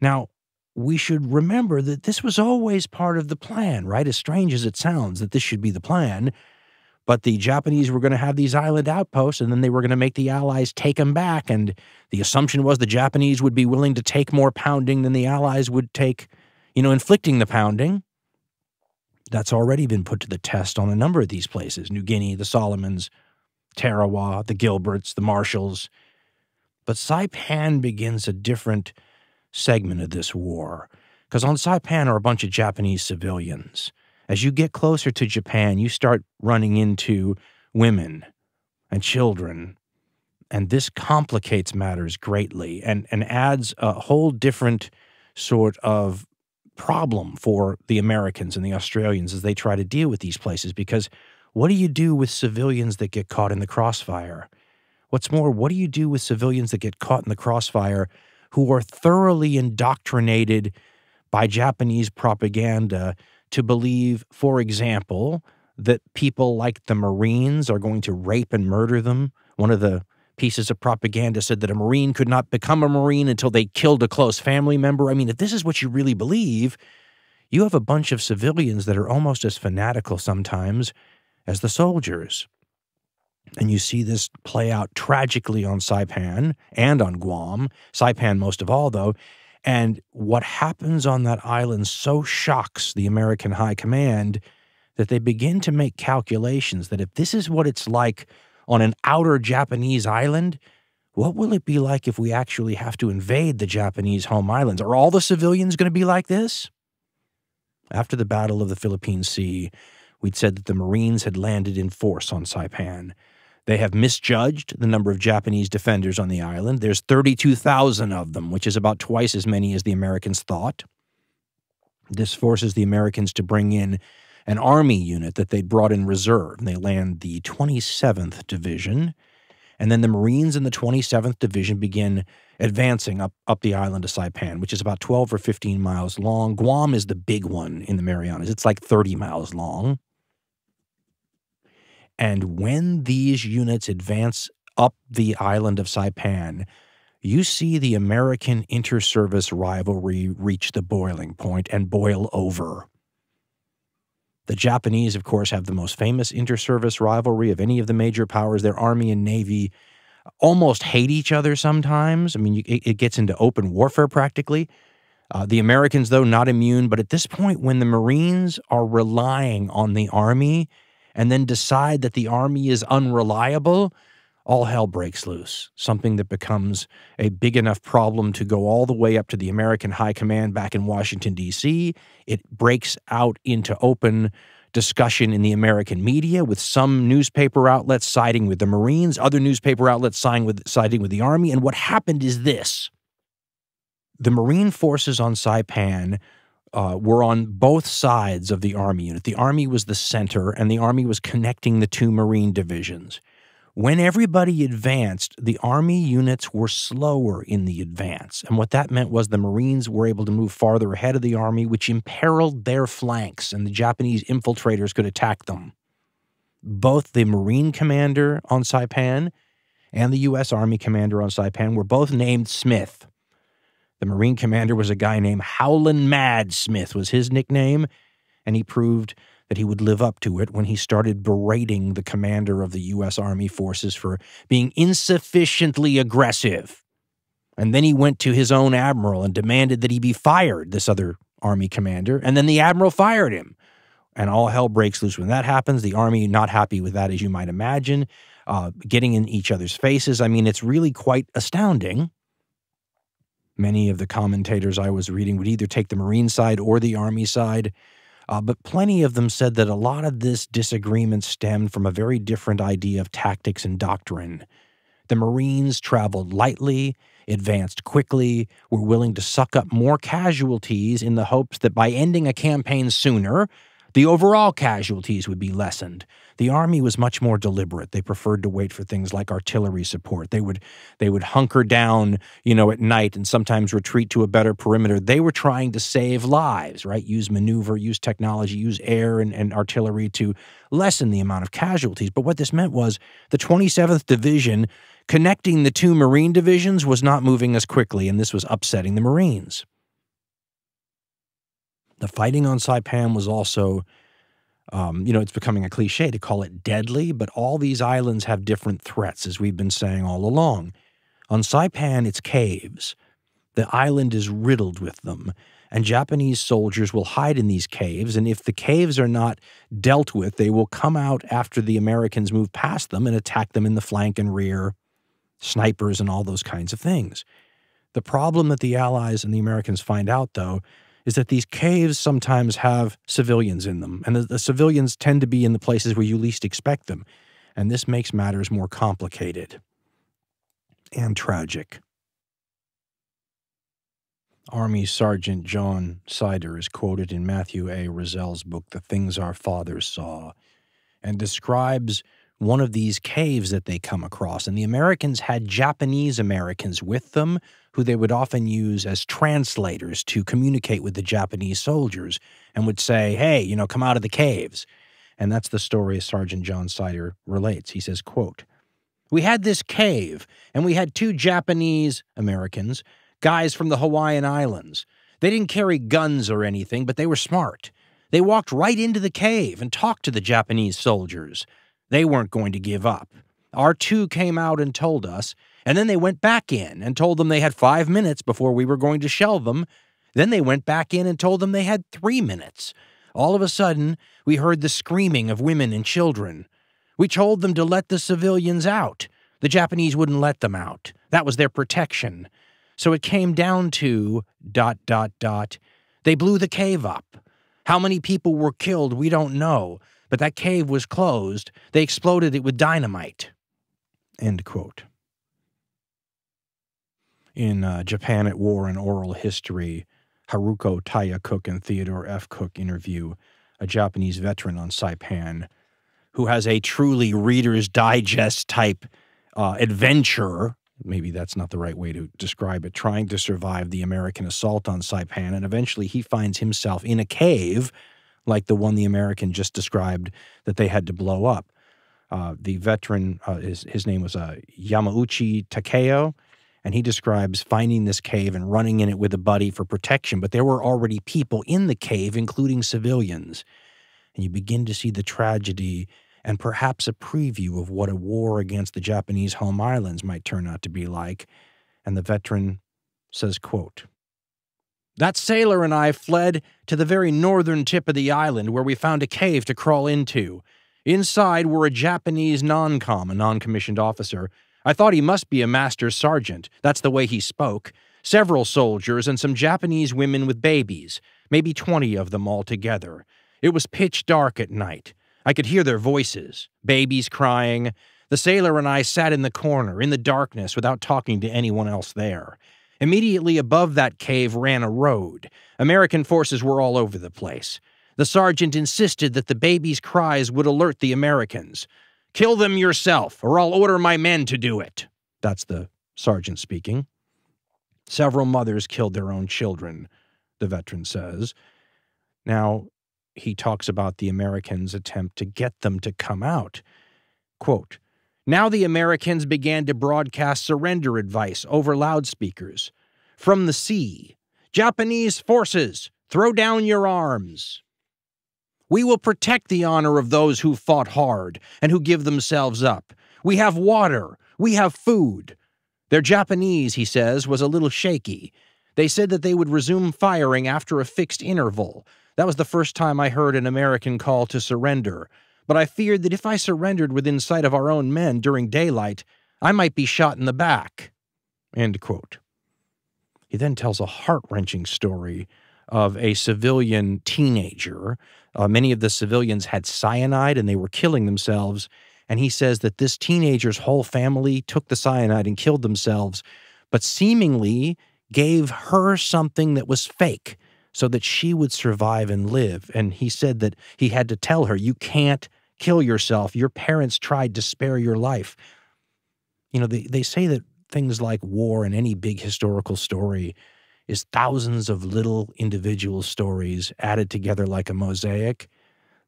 Now, we should remember that this was always part of the plan, right? As strange as it sounds that this should be the plan, but the Japanese were going to have these island outposts, and then they were going to make the Allies take them back. And the assumption was the Japanese would be willing to take more pounding than the Allies would take, you know, inflicting the pounding. That's already been put to the test on a number of these places New Guinea, the Solomons, Tarawa, the Gilberts, the Marshalls. But Saipan begins a different segment of this war. Because on Saipan are a bunch of Japanese civilians. As you get closer to Japan, you start running into women and children. And this complicates matters greatly and, and adds a whole different sort of problem for the Americans and the Australians as they try to deal with these places. Because what do you do with civilians that get caught in the crossfire? What's more, what do you do with civilians that get caught in the crossfire who are thoroughly indoctrinated by Japanese propaganda to believe, for example, that people like the Marines are going to rape and murder them. One of the pieces of propaganda said that a Marine could not become a Marine until they killed a close family member. I mean, if this is what you really believe, you have a bunch of civilians that are almost as fanatical sometimes as the soldiers. And you see this play out tragically on Saipan and on Guam, Saipan most of all, though, and what happens on that island so shocks the American high command that they begin to make calculations that if this is what it's like on an outer Japanese island, what will it be like if we actually have to invade the Japanese home islands? Are all the civilians going to be like this? After the Battle of the Philippine Sea, we'd said that the Marines had landed in force on Saipan. They have misjudged the number of Japanese defenders on the island. There's 32,000 of them, which is about twice as many as the Americans thought. This forces the Americans to bring in an army unit that they'd brought in reserve. They land the 27th Division, and then the Marines in the 27th Division begin advancing up, up the island of Saipan, which is about 12 or 15 miles long. Guam is the big one in the Marianas, it's like 30 miles long. And when these units advance up the island of Saipan, you see the American inter service rivalry reach the boiling point and boil over. The Japanese, of course, have the most famous inter service rivalry of any of the major powers. Their army and navy almost hate each other sometimes. I mean, it, it, gets into open warfare practically. Uh, the Americans, though, not immune. But at this point, when the Marines are relying on the army and then decide that the army is unreliable, all hell breaks loose. Something that becomes a big enough problem to go all the way up to the American High Command back in Washington, D.C. It breaks out into open discussion in the American media, with some newspaper outlets siding with the Marines, other newspaper outlets siding with, siding with the Army. And what happened is this the Marine forces on Saipan uh, were on both sides of the Army unit. The Army was the center, and the Army was connecting the two Marine divisions. When everybody advanced, the Army units were slower in the advance. And what that meant was the Marines were able to move farther ahead of the Army, which imperiled their flanks, and the Japanese infiltrators could attack them. Both the Marine commander on Saipan and the U.S. Army commander on Saipan were both named Smith. The Marine commander was a guy named Howlin' Mad Smith, was his nickname, and he proved that he would live up to it when he started berating the commander of the U.S. Army forces for being insufficiently aggressive. And then he went to his own admiral and demanded that he be fired, this other Army commander. And then the admiral fired him. And all hell breaks loose when that happens. The Army, not happy with that, as you might imagine, uh, getting in each other's faces. I mean, it's really quite astounding. Many of the commentators I was reading would either take the Marine side or the Army side. Uh, but plenty of them said that a lot of this disagreement stemmed from a very different idea of tactics and doctrine. The Marines traveled lightly, advanced quickly, were willing to suck up more casualties in the hopes that by ending a campaign sooner, the overall casualties would be lessened. The army was much more deliberate. They preferred to wait for things like artillery support. They would they would hunker down, you know, at night and sometimes retreat to a better perimeter. They were trying to save lives, right? Use maneuver, use technology, use air and, and artillery to lessen the amount of casualties. But what this meant was the 27th Division connecting the two Marine divisions was not moving as quickly, and this was upsetting the Marines. The fighting on Saipan was also um, you know, it's becoming a cliche to call it deadly, but all these islands have different threats, as we've been saying all along. On Saipan, it's caves. The island is riddled with them, and Japanese soldiers will hide in these caves. And if the caves are not dealt with, they will come out after the Americans move past them and attack them in the flank and rear, snipers, and all those kinds of things. The problem that the Allies and the Americans find out, though, is that these caves sometimes have civilians in them, and the, the, civilians tend to be in the places where you least expect them. And this makes matters more complicated and tragic. Army Sergeant John Sider is quoted in Matthew A. Rozell's book, The Things Our Fathers Saw, and describes one of these caves that they come across. And the Americans had Japanese Americans with them who they would often use as translators to communicate with the Japanese soldiers and would say, hey, you know, come out of the caves. And that's the story Sergeant John Sider relates. He says, quote, We had this cave, and we had two Japanese Americans, guys from the Hawaiian Islands. They didn't carry guns or anything, but they were smart. They walked right into the cave and talked to the Japanese soldiers. They weren't going to give up. Our two came out and told us, and then they went back in and told them they had five minutes before we were going to shell them. Then they went back in and told them they had three minutes. All of a sudden, we heard the screaming of women and children. We told them to let the civilians out. The Japanese wouldn't let them out. That was their protection. So it came down to dot, dot, dot. They blew the cave up. How many people were killed, we don't know, but that cave was closed. They exploded it with dynamite. End quote. In uh, Japan at War An Oral History, Haruko Taya Cook and Theodore F. Cook interview a Japanese veteran on Saipan who has a truly Reader's Digest type uh, adventure. Maybe that's not the right way to describe it, trying to survive the American assault on Saipan. And eventually he finds himself in a cave like the one the American just described that they had to blow up. Uh, the veteran, uh, his, his name was uh, Yamauchi Takeo, and he describes finding this cave and running in it with a buddy for protection. But there were already people in the cave, including civilians. And you begin to see the tragedy and perhaps a preview of what a war against the Japanese home islands might turn out to be like. And the veteran says, quote, that sailor and I fled to the very northern tip of the island where we found a cave to crawl into. Inside were a Japanese non-com, a non-commissioned officer. I thought he must be a master sergeant. That's the way he spoke. Several soldiers and some Japanese women with babies, maybe 20 of them all together. It was pitch dark at night. I could hear their voices, babies crying. The sailor and I sat in the corner, in the darkness, without talking to anyone else there. Immediately above that cave ran a road. American forces were all over the place. The sergeant insisted that the baby's cries would alert the Americans. Kill them yourself, or I'll order my men to do it. That's the sergeant speaking. Several mothers killed their own children, the veteran says. Now, he talks about the Americans' attempt to get them to come out. Quote, now the Americans began to broadcast surrender advice over loudspeakers. From the sea, Japanese forces, throw down your arms. We will protect the honor of those who fought hard and who give themselves up. We have water. We have food. Their Japanese, he says, was a little shaky. They said that they would resume firing after a fixed interval. That was the first time I heard an American call to surrender but I feared that if I surrendered within sight of our own men during daylight, I might be shot in the back. He then tells a heart wrenching story of a civilian teenager. Uh, many of the civilians had cyanide and they were killing themselves. And he says that this teenager's whole family took the cyanide and killed themselves, but seemingly gave her something that was fake so that she would survive and live. And he said that he had to tell her, You can't kill yourself. Your parents tried to spare your life. You know, they, they say that things like war and any big historical story is thousands of little individual stories added together like a mosaic.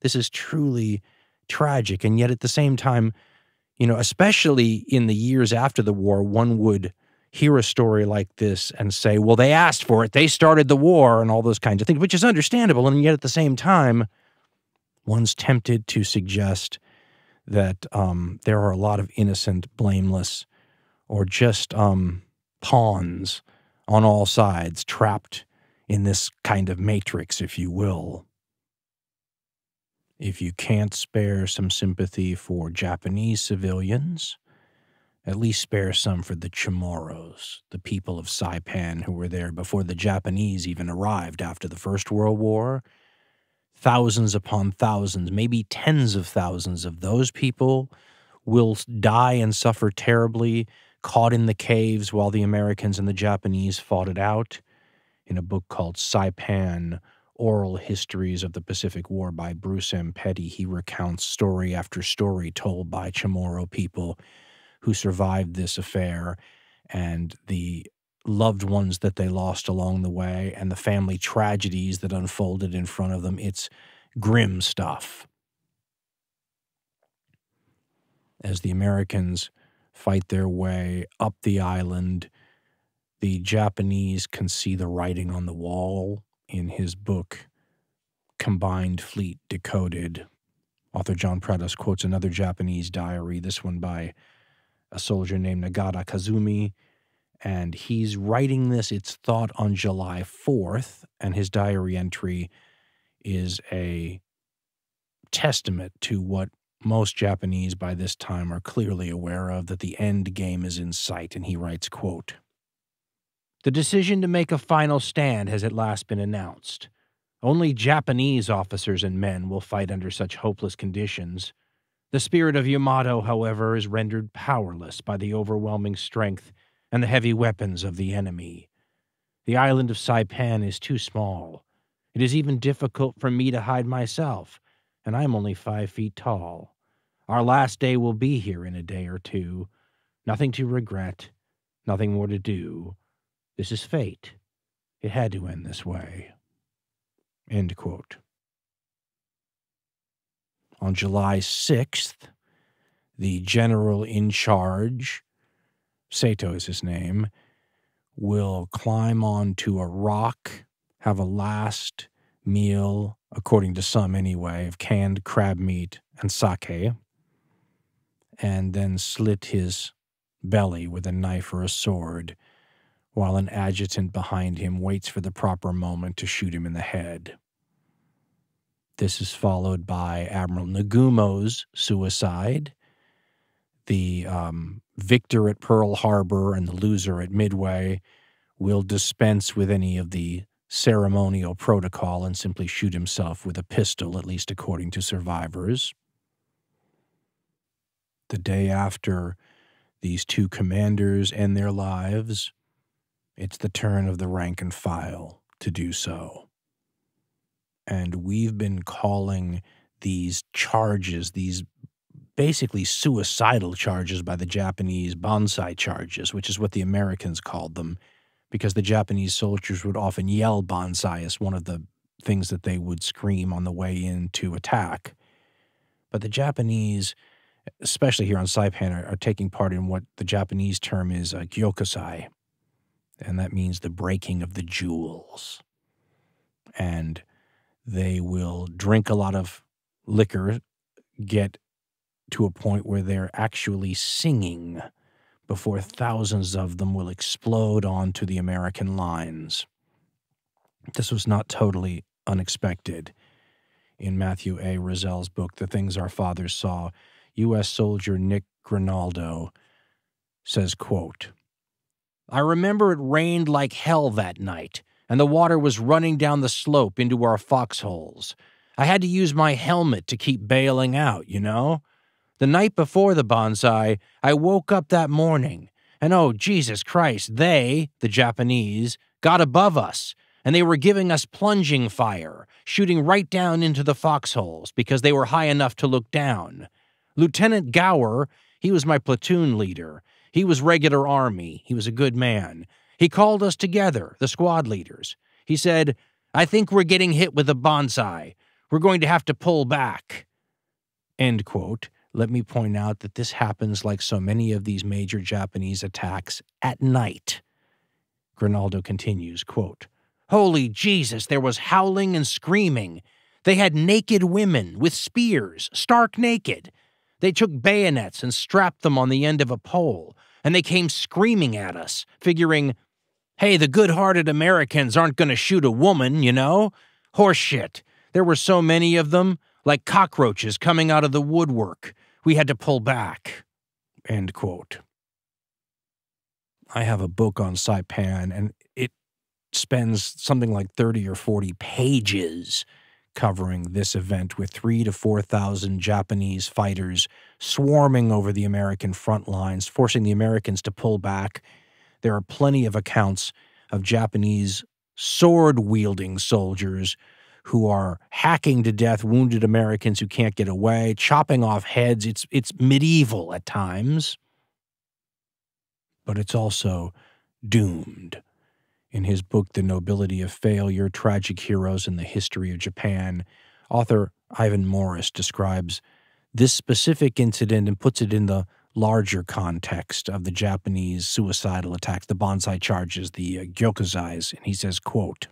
This is truly tragic. And yet at the same time, you know, especially in the years after the war, one would hear a story like this and say, well, they asked for it, they started the war, and all those kinds of things, which is understandable. And yet at the same time, one's tempted to suggest that um, there are a lot of innocent, blameless, or just um, pawns on all sides trapped in this kind of matrix, if you will. If you can't spare some sympathy for Japanese civilians, at least spare some for the Chamorros, the people of Saipan who were there before the Japanese even arrived after the First World War thousands upon thousands, maybe tens of thousands of those people will die and suffer terribly, caught in the caves while the Americans and the Japanese fought it out. In a book called Saipan Oral Histories of the Pacific War by Bruce M. Petty, he recounts story after story told by Chamorro people who survived this affair and the loved ones that they lost along the way and the family tragedies that unfolded in front of them. It's grim stuff. As the Americans fight their way up the island, the Japanese can see the writing on the wall in his book, Combined Fleet Decoded. Author John Prados quotes another Japanese diary, this one by a soldier named Nagata Kazumi and he's writing this, it's thought on July 4th, and his diary entry is a testament to what most Japanese by this time are clearly aware of that the end game is in sight and he writes quote The decision to make a final stand has at last been announced. Only Japanese officers and men will fight under such hopeless conditions. The spirit of Yamato, however, is rendered powerless by the overwhelming strength and the heavy weapons of the enemy. The island of Saipan is too small. It is even difficult for me to hide myself, and I am only five feet tall. Our last day will be here in a day or two. Nothing to regret, nothing more to do. This is fate. It had to end this way. End quote. On July 6th, the general in charge, Sato is his name, will climb onto a rock, have a last meal, according to some anyway, of canned crab meat and sake, and then slit his belly with a knife or a sword, while an adjutant behind him waits for the proper moment to shoot him in the head. This is followed by Admiral Nagumo's suicide. The um, victor at Pearl Harbor and the loser at Midway will dispense with any of the ceremonial protocol and simply shoot himself with a pistol, at least according to survivors. The day after these two commanders end their lives, it's the turn of the rank and file to do so. And we've been calling these charges, these basically suicidal charges by the Japanese, bonsai charges, which is what the Americans called them, because the Japanese soldiers would often yell banzai as one of the things that they would scream on the way in to attack. But the Japanese, especially here on Saipan, are, are taking part in what the Japanese term is uh, gyokusai, and that means the breaking of the jewels. And they will drink a lot of liquor, get to a point where they're actually singing before thousands of them will explode onto the American lines. This was not totally unexpected. In Matthew A. Rozell's book, The Things Our Fathers Saw, U.S. soldier Nick Grinaldo says, quote, I remember it rained like hell that night, and the water was running down the slope into our foxholes. I had to use my helmet to keep bailing out, you know? The night before the bonsai, I woke up that morning, and oh, Jesus Christ, they, the Japanese, got above us, and they were giving us plunging fire, shooting right down into the foxholes because they were high enough to look down. Lieutenant Gower, he was my platoon leader. He was regular Army. He was a good man. He called us together, the squad leaders. He said, I think we're getting hit with a bonsai. We're going to have to pull back. End quote. Let me point out that this happens like so many of these major Japanese attacks at night. Grinaldo continues, quote, Holy Jesus, there was howling and screaming. They had naked women with spears, stark naked. They took bayonets and strapped them on the end of a pole, and they came screaming at us, figuring, hey, the good hearted Americans aren't going to shoot a woman, you know? Horseshit. There were so many of them, like cockroaches coming out of the woodwork. We had to pull back. End quote. I have a book on Saipan, and it spends something like 30 or 40 pages covering this event with three to 4,000 Japanese fighters swarming over the American front lines, forcing the Americans to pull back. There are plenty of accounts of Japanese sword wielding soldiers who are hacking to death wounded Americans who can't get away, chopping off heads. It's, it's medieval at times, but it's also doomed. In his book, The Nobility of Failure Tragic Heroes in the History of Japan, author Ivan Morris describes this specific incident and puts it in the larger context of the Japanese suicidal attacks, the bonsai charges, the uh, gyokusais, and he says, quote,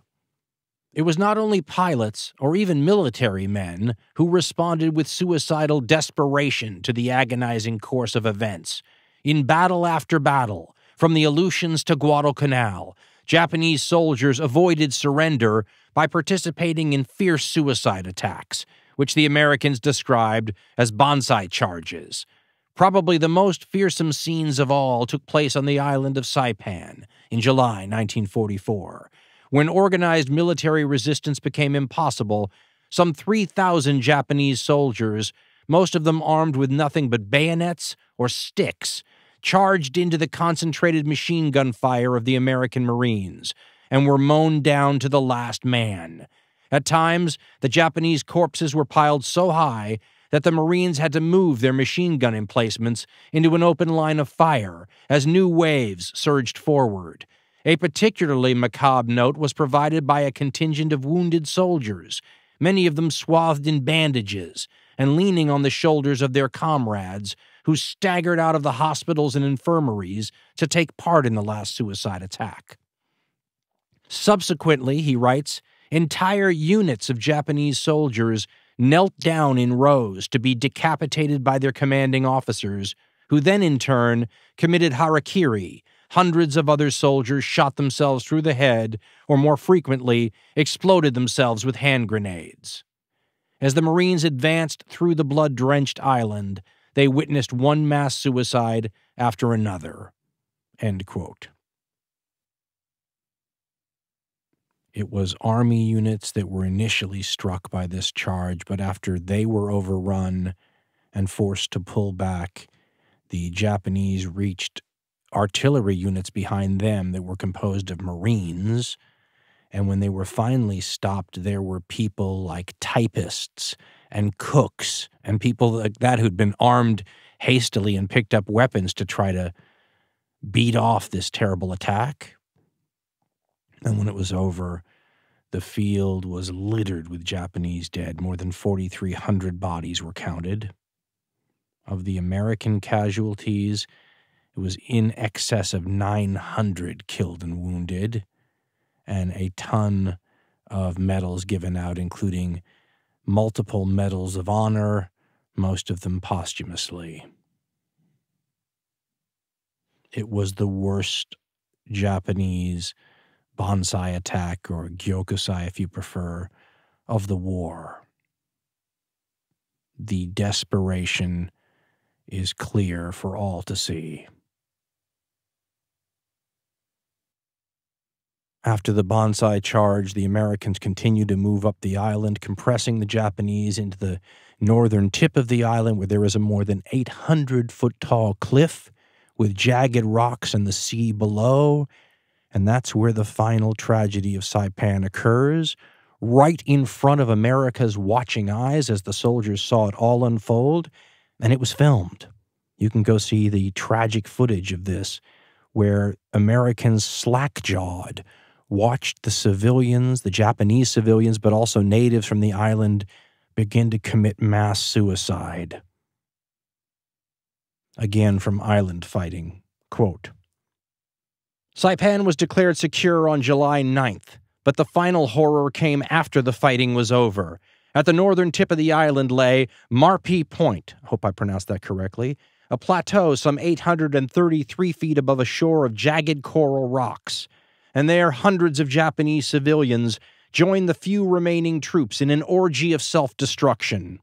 it was not only pilots or even military men who responded with suicidal desperation to the agonizing course of events. In battle after battle, from the Aleutians to Guadalcanal, Japanese soldiers avoided surrender by participating in fierce suicide attacks, which the Americans described as bonsai charges. Probably the most fearsome scenes of all took place on the island of Saipan in July 1944. When organized military resistance became impossible, some 3,000 Japanese soldiers, most of them armed with nothing but bayonets or sticks, charged into the concentrated machine gun fire of the American Marines and were mown down to the last man. At times, the Japanese corpses were piled so high that the Marines had to move their machine gun emplacements into an open line of fire as new waves surged forward. A particularly macabre note was provided by a contingent of wounded soldiers, many of them swathed in bandages and leaning on the shoulders of their comrades who staggered out of the hospitals and infirmaries to take part in the last suicide attack. Subsequently, he writes, entire units of Japanese soldiers knelt down in rows to be decapitated by their commanding officers, who then in turn committed harakiri. Hundreds of other soldiers shot themselves through the head, or more frequently, exploded themselves with hand grenades. As the Marines advanced through the blood drenched island, they witnessed one mass suicide after another. It was Army units that were initially struck by this charge, but after they were overrun and forced to pull back, the Japanese reached artillery units behind them that were composed of Marines. And when they were finally stopped, there were people like typists and cooks and people like that who'd been armed hastily and picked up weapons to try to beat off this terrible attack. And when it was over, the field was littered with Japanese dead. More than 4,300 bodies were counted. Of the American casualties, it was in excess of 900 killed and wounded, and a ton of medals given out, including multiple medals of honor, most of them posthumously. It was the worst Japanese bonsai attack, or gyokusai if you prefer, of the war. The desperation is clear for all to see. After the Bonsai charge, the Americans continued to move up the island, compressing the Japanese into the northern tip of the island, where there is a more than 800 foot tall cliff with jagged rocks and the sea below and that's where the final tragedy of Saipan occurs, right in front of America's watching eyes as the soldiers saw it all unfold. And it was filmed. You can go see the tragic footage of this, where Americans slack jawed watched the civilians, the Japanese civilians, but also natives from the island, begin to commit mass suicide. Again from Island Fighting. Quote, Saipan was declared secure on July 9th, but the final horror came after the fighting was over. At the northern tip of the island lay Marpi Point, hope I pronounced that correctly, a plateau some 833 feet above a shore of jagged coral rocks. And there, hundreds of Japanese civilians joined the few remaining troops in an orgy of self destruction.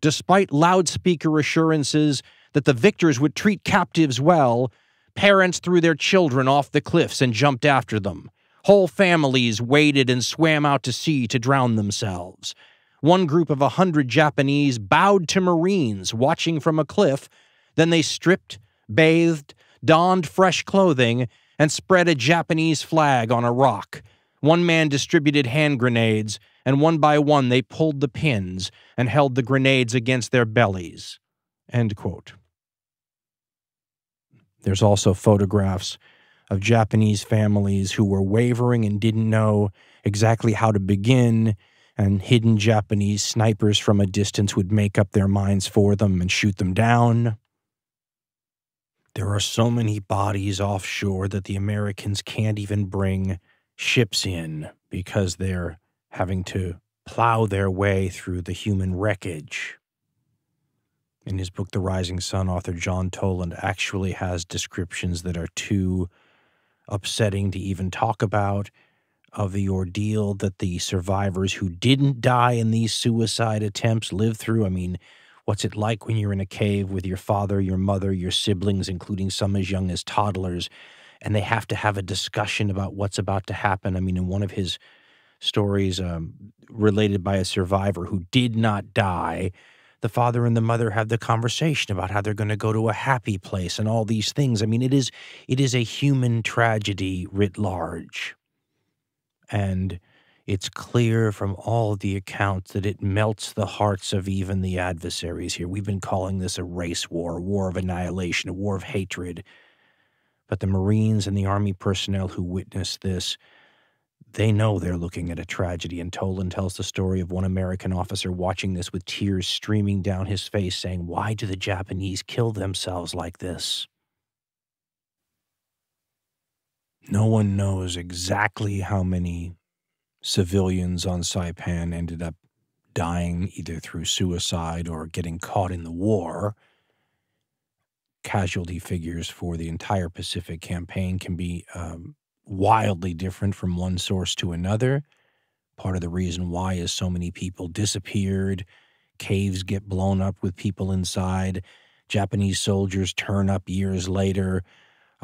Despite loudspeaker assurances that the victors would treat captives well, Parents threw their children off the cliffs and jumped after them. Whole families waded and swam out to sea to drown themselves. One group of a hundred Japanese bowed to Marines watching from a cliff. Then they stripped, bathed, donned fresh clothing, and spread a Japanese flag on a rock. One man distributed hand grenades, and one by one they pulled the pins and held the grenades against their bellies. There's also photographs of Japanese families who were wavering and didn't know exactly how to begin, and hidden Japanese snipers from a distance would make up their minds for them and shoot them down. There are so many bodies offshore that the Americans can't even bring ships in because they're having to plow their way through the human wreckage. In his book, The Rising Sun, author John Toland actually has descriptions that are too upsetting to even talk about of the ordeal that the survivors who didn't die in these suicide attempts lived through. I mean, what's it like when you're in a cave with your father, your mother, your siblings, including some as young as toddlers, and they have to have a discussion about what's about to happen? I mean, in one of his stories um, related by a survivor who did not die, the father and the mother have the conversation about how they're going to go to a happy place and all these things. I mean, it is it is a human tragedy writ large. And it's clear from all the accounts that it melts the hearts of even the adversaries here. We've been calling this a race war, a war of annihilation, a war of hatred. But the Marines and the Army personnel who witnessed this, they know they're looking at a tragedy. And Toland tells the story of one American officer watching this with tears streaming down his face, saying, Why do the Japanese kill themselves like this? No one knows exactly how many civilians on Saipan ended up dying either through suicide or getting caught in the war. Casualty figures for the entire Pacific campaign can be um, wildly different from one source to another. Part of the reason why is so many people disappeared, caves get blown up with people inside, Japanese soldiers turn up years later.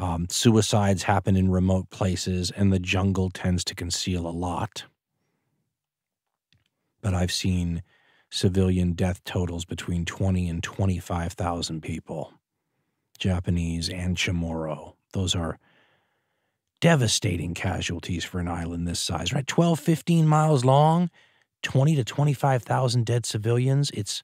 Um, suicides happen in remote places, and the jungle tends to conceal a lot but I've seen civilian death totals between 20 and 25,000 people, Japanese and Chamorro. Those are devastating casualties for an island this size, right? 12, 15 miles long, 20 to 25,000 dead civilians. It's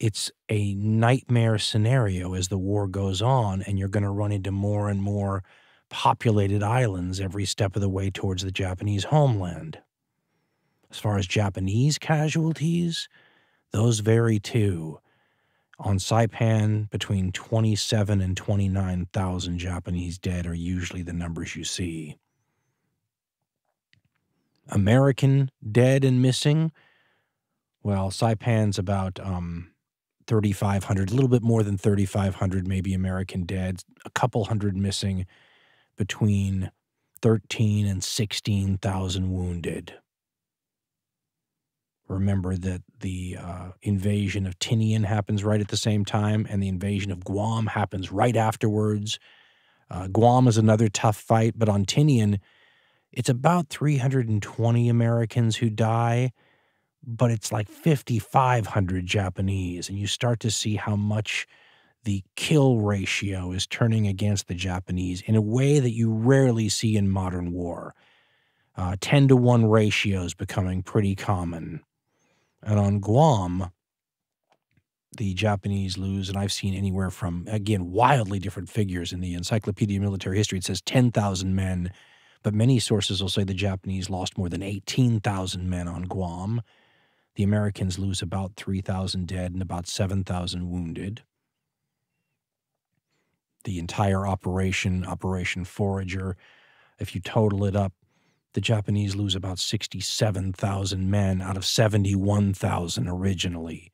it's a nightmare scenario as the war goes on and you're going to run into more and more populated islands every step of the way towards the Japanese homeland. As far as Japanese casualties, those vary too. On Saipan, between 27 and 29,000 Japanese dead are usually the numbers you see. American dead and missing, well, Saipan's about um, 3,500, a little bit more than 3,500, maybe American dead, a couple hundred missing, between 13 and 16,000 wounded. Remember that the uh, invasion of Tinian happens right at the same time, and the invasion of Guam happens right afterwards. Uh, Guam is another tough fight, but on Tinian, it's about 320 Americans who die, but it's like 5,500 Japanese. And you start to see how much the kill ratio is turning against the Japanese in a way that you rarely see in modern war. Uh, 10 to 1 ratios becoming pretty common. And on Guam, the Japanese lose, and I've seen anywhere from, again, wildly different figures in the Encyclopedia of Military History. It says 10,000 men, but many sources will say the Japanese lost more than 18,000 men on Guam. The Americans lose about 3,000 dead and about 7,000 wounded. The entire operation, Operation Forager, if you total it up, the Japanese lose about 67,000 men out of 71,000 originally.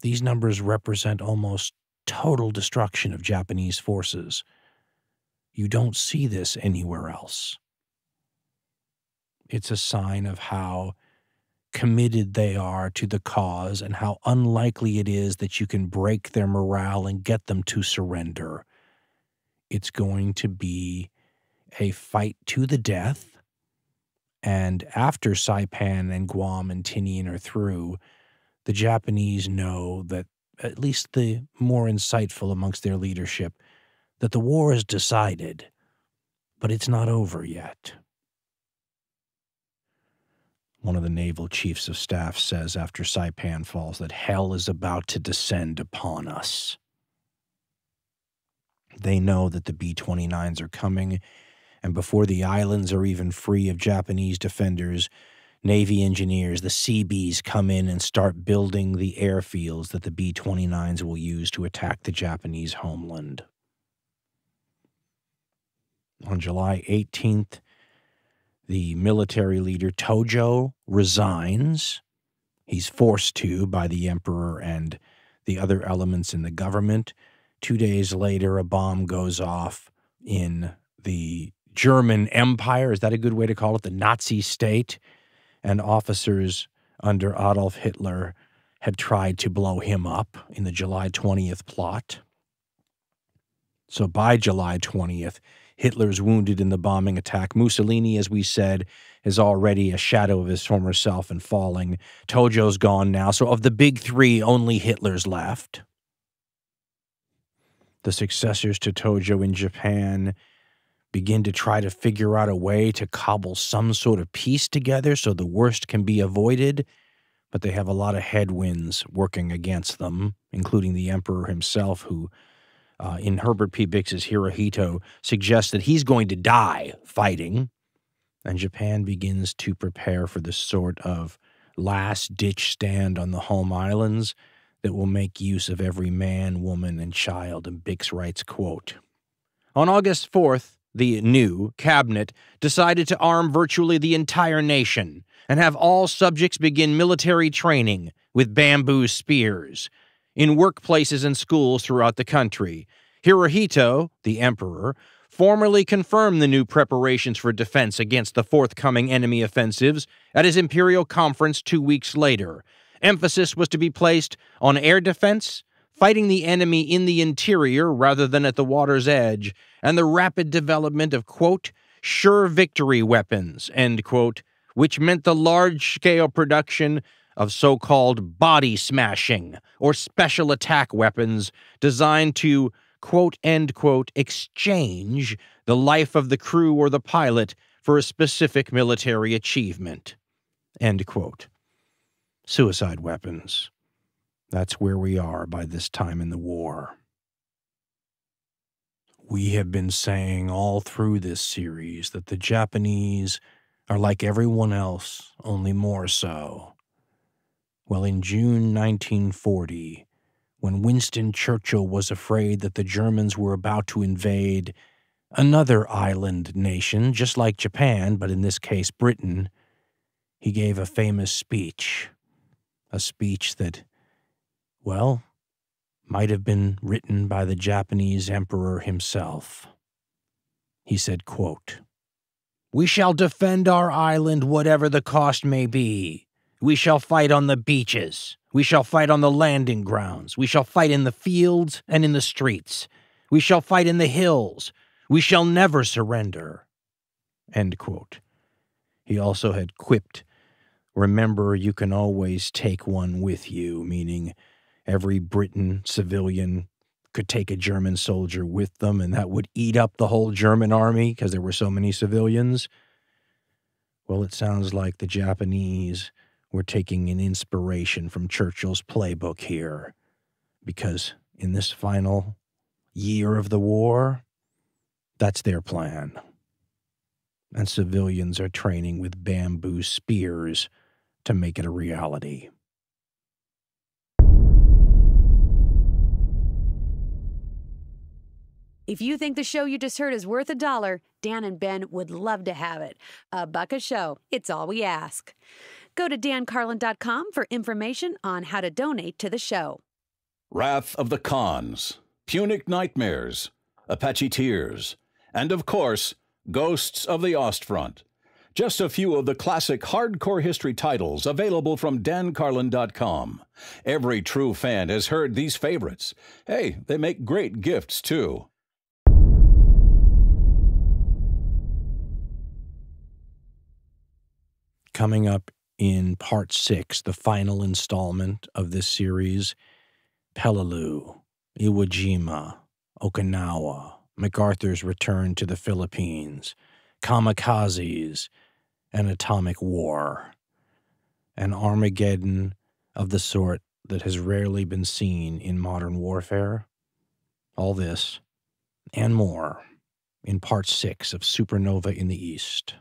These numbers represent almost total destruction of Japanese forces. You don't see this anywhere else. It's a sign of how committed they are to the cause and how unlikely it is that you can break their morale and get them to surrender. It's going to be a fight to the death. And after Saipan and Guam and Tinian are through, the Japanese know that, at least the more insightful amongst their leadership, that the war is decided, but it's not over yet. One of the naval chiefs of staff says after Saipan falls that hell is about to descend upon us. They know that the B 29s are coming and before the islands are even free of Japanese defenders, Navy engineers, the Seabees, come in and start building the airfields that the B 29s will use to attack the Japanese homeland. On July 18th, the military leader Tojo resigns. He's forced to by the emperor and the other elements in the government. Two days later, a bomb goes off in the German Empire. Is that a good way to call it? The Nazi state. And officers under Adolf Hitler had tried to blow him up in the July 20th plot. So by July 20th, Hitler's wounded in the bombing attack. Mussolini, as we said, is already a shadow of his former self and falling. Tojo's gone now. So of the big three, only Hitler's left. The successors to Tojo in Japan begin to try to figure out a way to cobble some sort of peace together so the worst can be avoided. But they have a lot of headwinds working against them, including the emperor himself, who uh, in Herbert P. Bix's Hirohito suggests that he's going to die fighting. And Japan begins to prepare for this sort of last ditch stand on the home islands that will make use of every man, woman, and child. And Bix writes, quote, On August 4th, the new cabinet decided to arm virtually the entire nation and have all subjects begin military training with bamboo spears in workplaces and schools throughout the country. Hirohito, the emperor, formally confirmed the new preparations for defense against the forthcoming enemy offensives at his imperial conference two weeks later. Emphasis was to be placed on air defense, fighting the enemy in the interior rather than at the water's edge, and the rapid development of, quote, sure victory weapons, end quote, which meant the large scale production of so called body smashing or special attack weapons designed to, quote, end quote, exchange the life of the crew or the pilot for a specific military achievement, end quote. Suicide weapons. That's where we are by this time in the war. We have been saying all through this series that the Japanese are like everyone else, only more so. Well, in June 1940, when Winston Churchill was afraid that the Germans were about to invade another island nation, just like Japan, but in this case Britain, he gave a famous speech. A speech that, well, might have been written by the Japanese emperor himself. He said, quote, We shall defend our island whatever the cost may be. We shall fight on the beaches. We shall fight on the landing grounds. We shall fight in the fields and in the streets. We shall fight in the hills. We shall never surrender. He also had quipped, Remember, you can always take one with you, meaning every Briton civilian could take a German soldier with them, and that would eat up the whole German army because there were so many civilians. Well, it sounds like the Japanese we're taking an inspiration from Churchill's playbook here because in this final year of the war, that's their plan. And civilians are training with bamboo spears to make it a reality. If you think the show you just heard is worth a dollar, Dan and Ben would love to have it. A buck a show. It's all we ask. Go to dancarlin.com for information on how to donate to the show. Wrath of the Khans, Punic Nightmares, Apache Tears, and of course, Ghosts of the Ostfront. Just a few of the classic hardcore history titles available from dancarlin.com. Every true fan has heard these favorites. Hey, they make great gifts too. Coming up in part six, the final installment of this series, Peleliu, Iwo Jima, Okinawa, MacArthur's return to the Philippines, kamikazes, an atomic war. An Armageddon of the sort that has rarely been seen in modern warfare. All this and more in part six of Supernova in the East.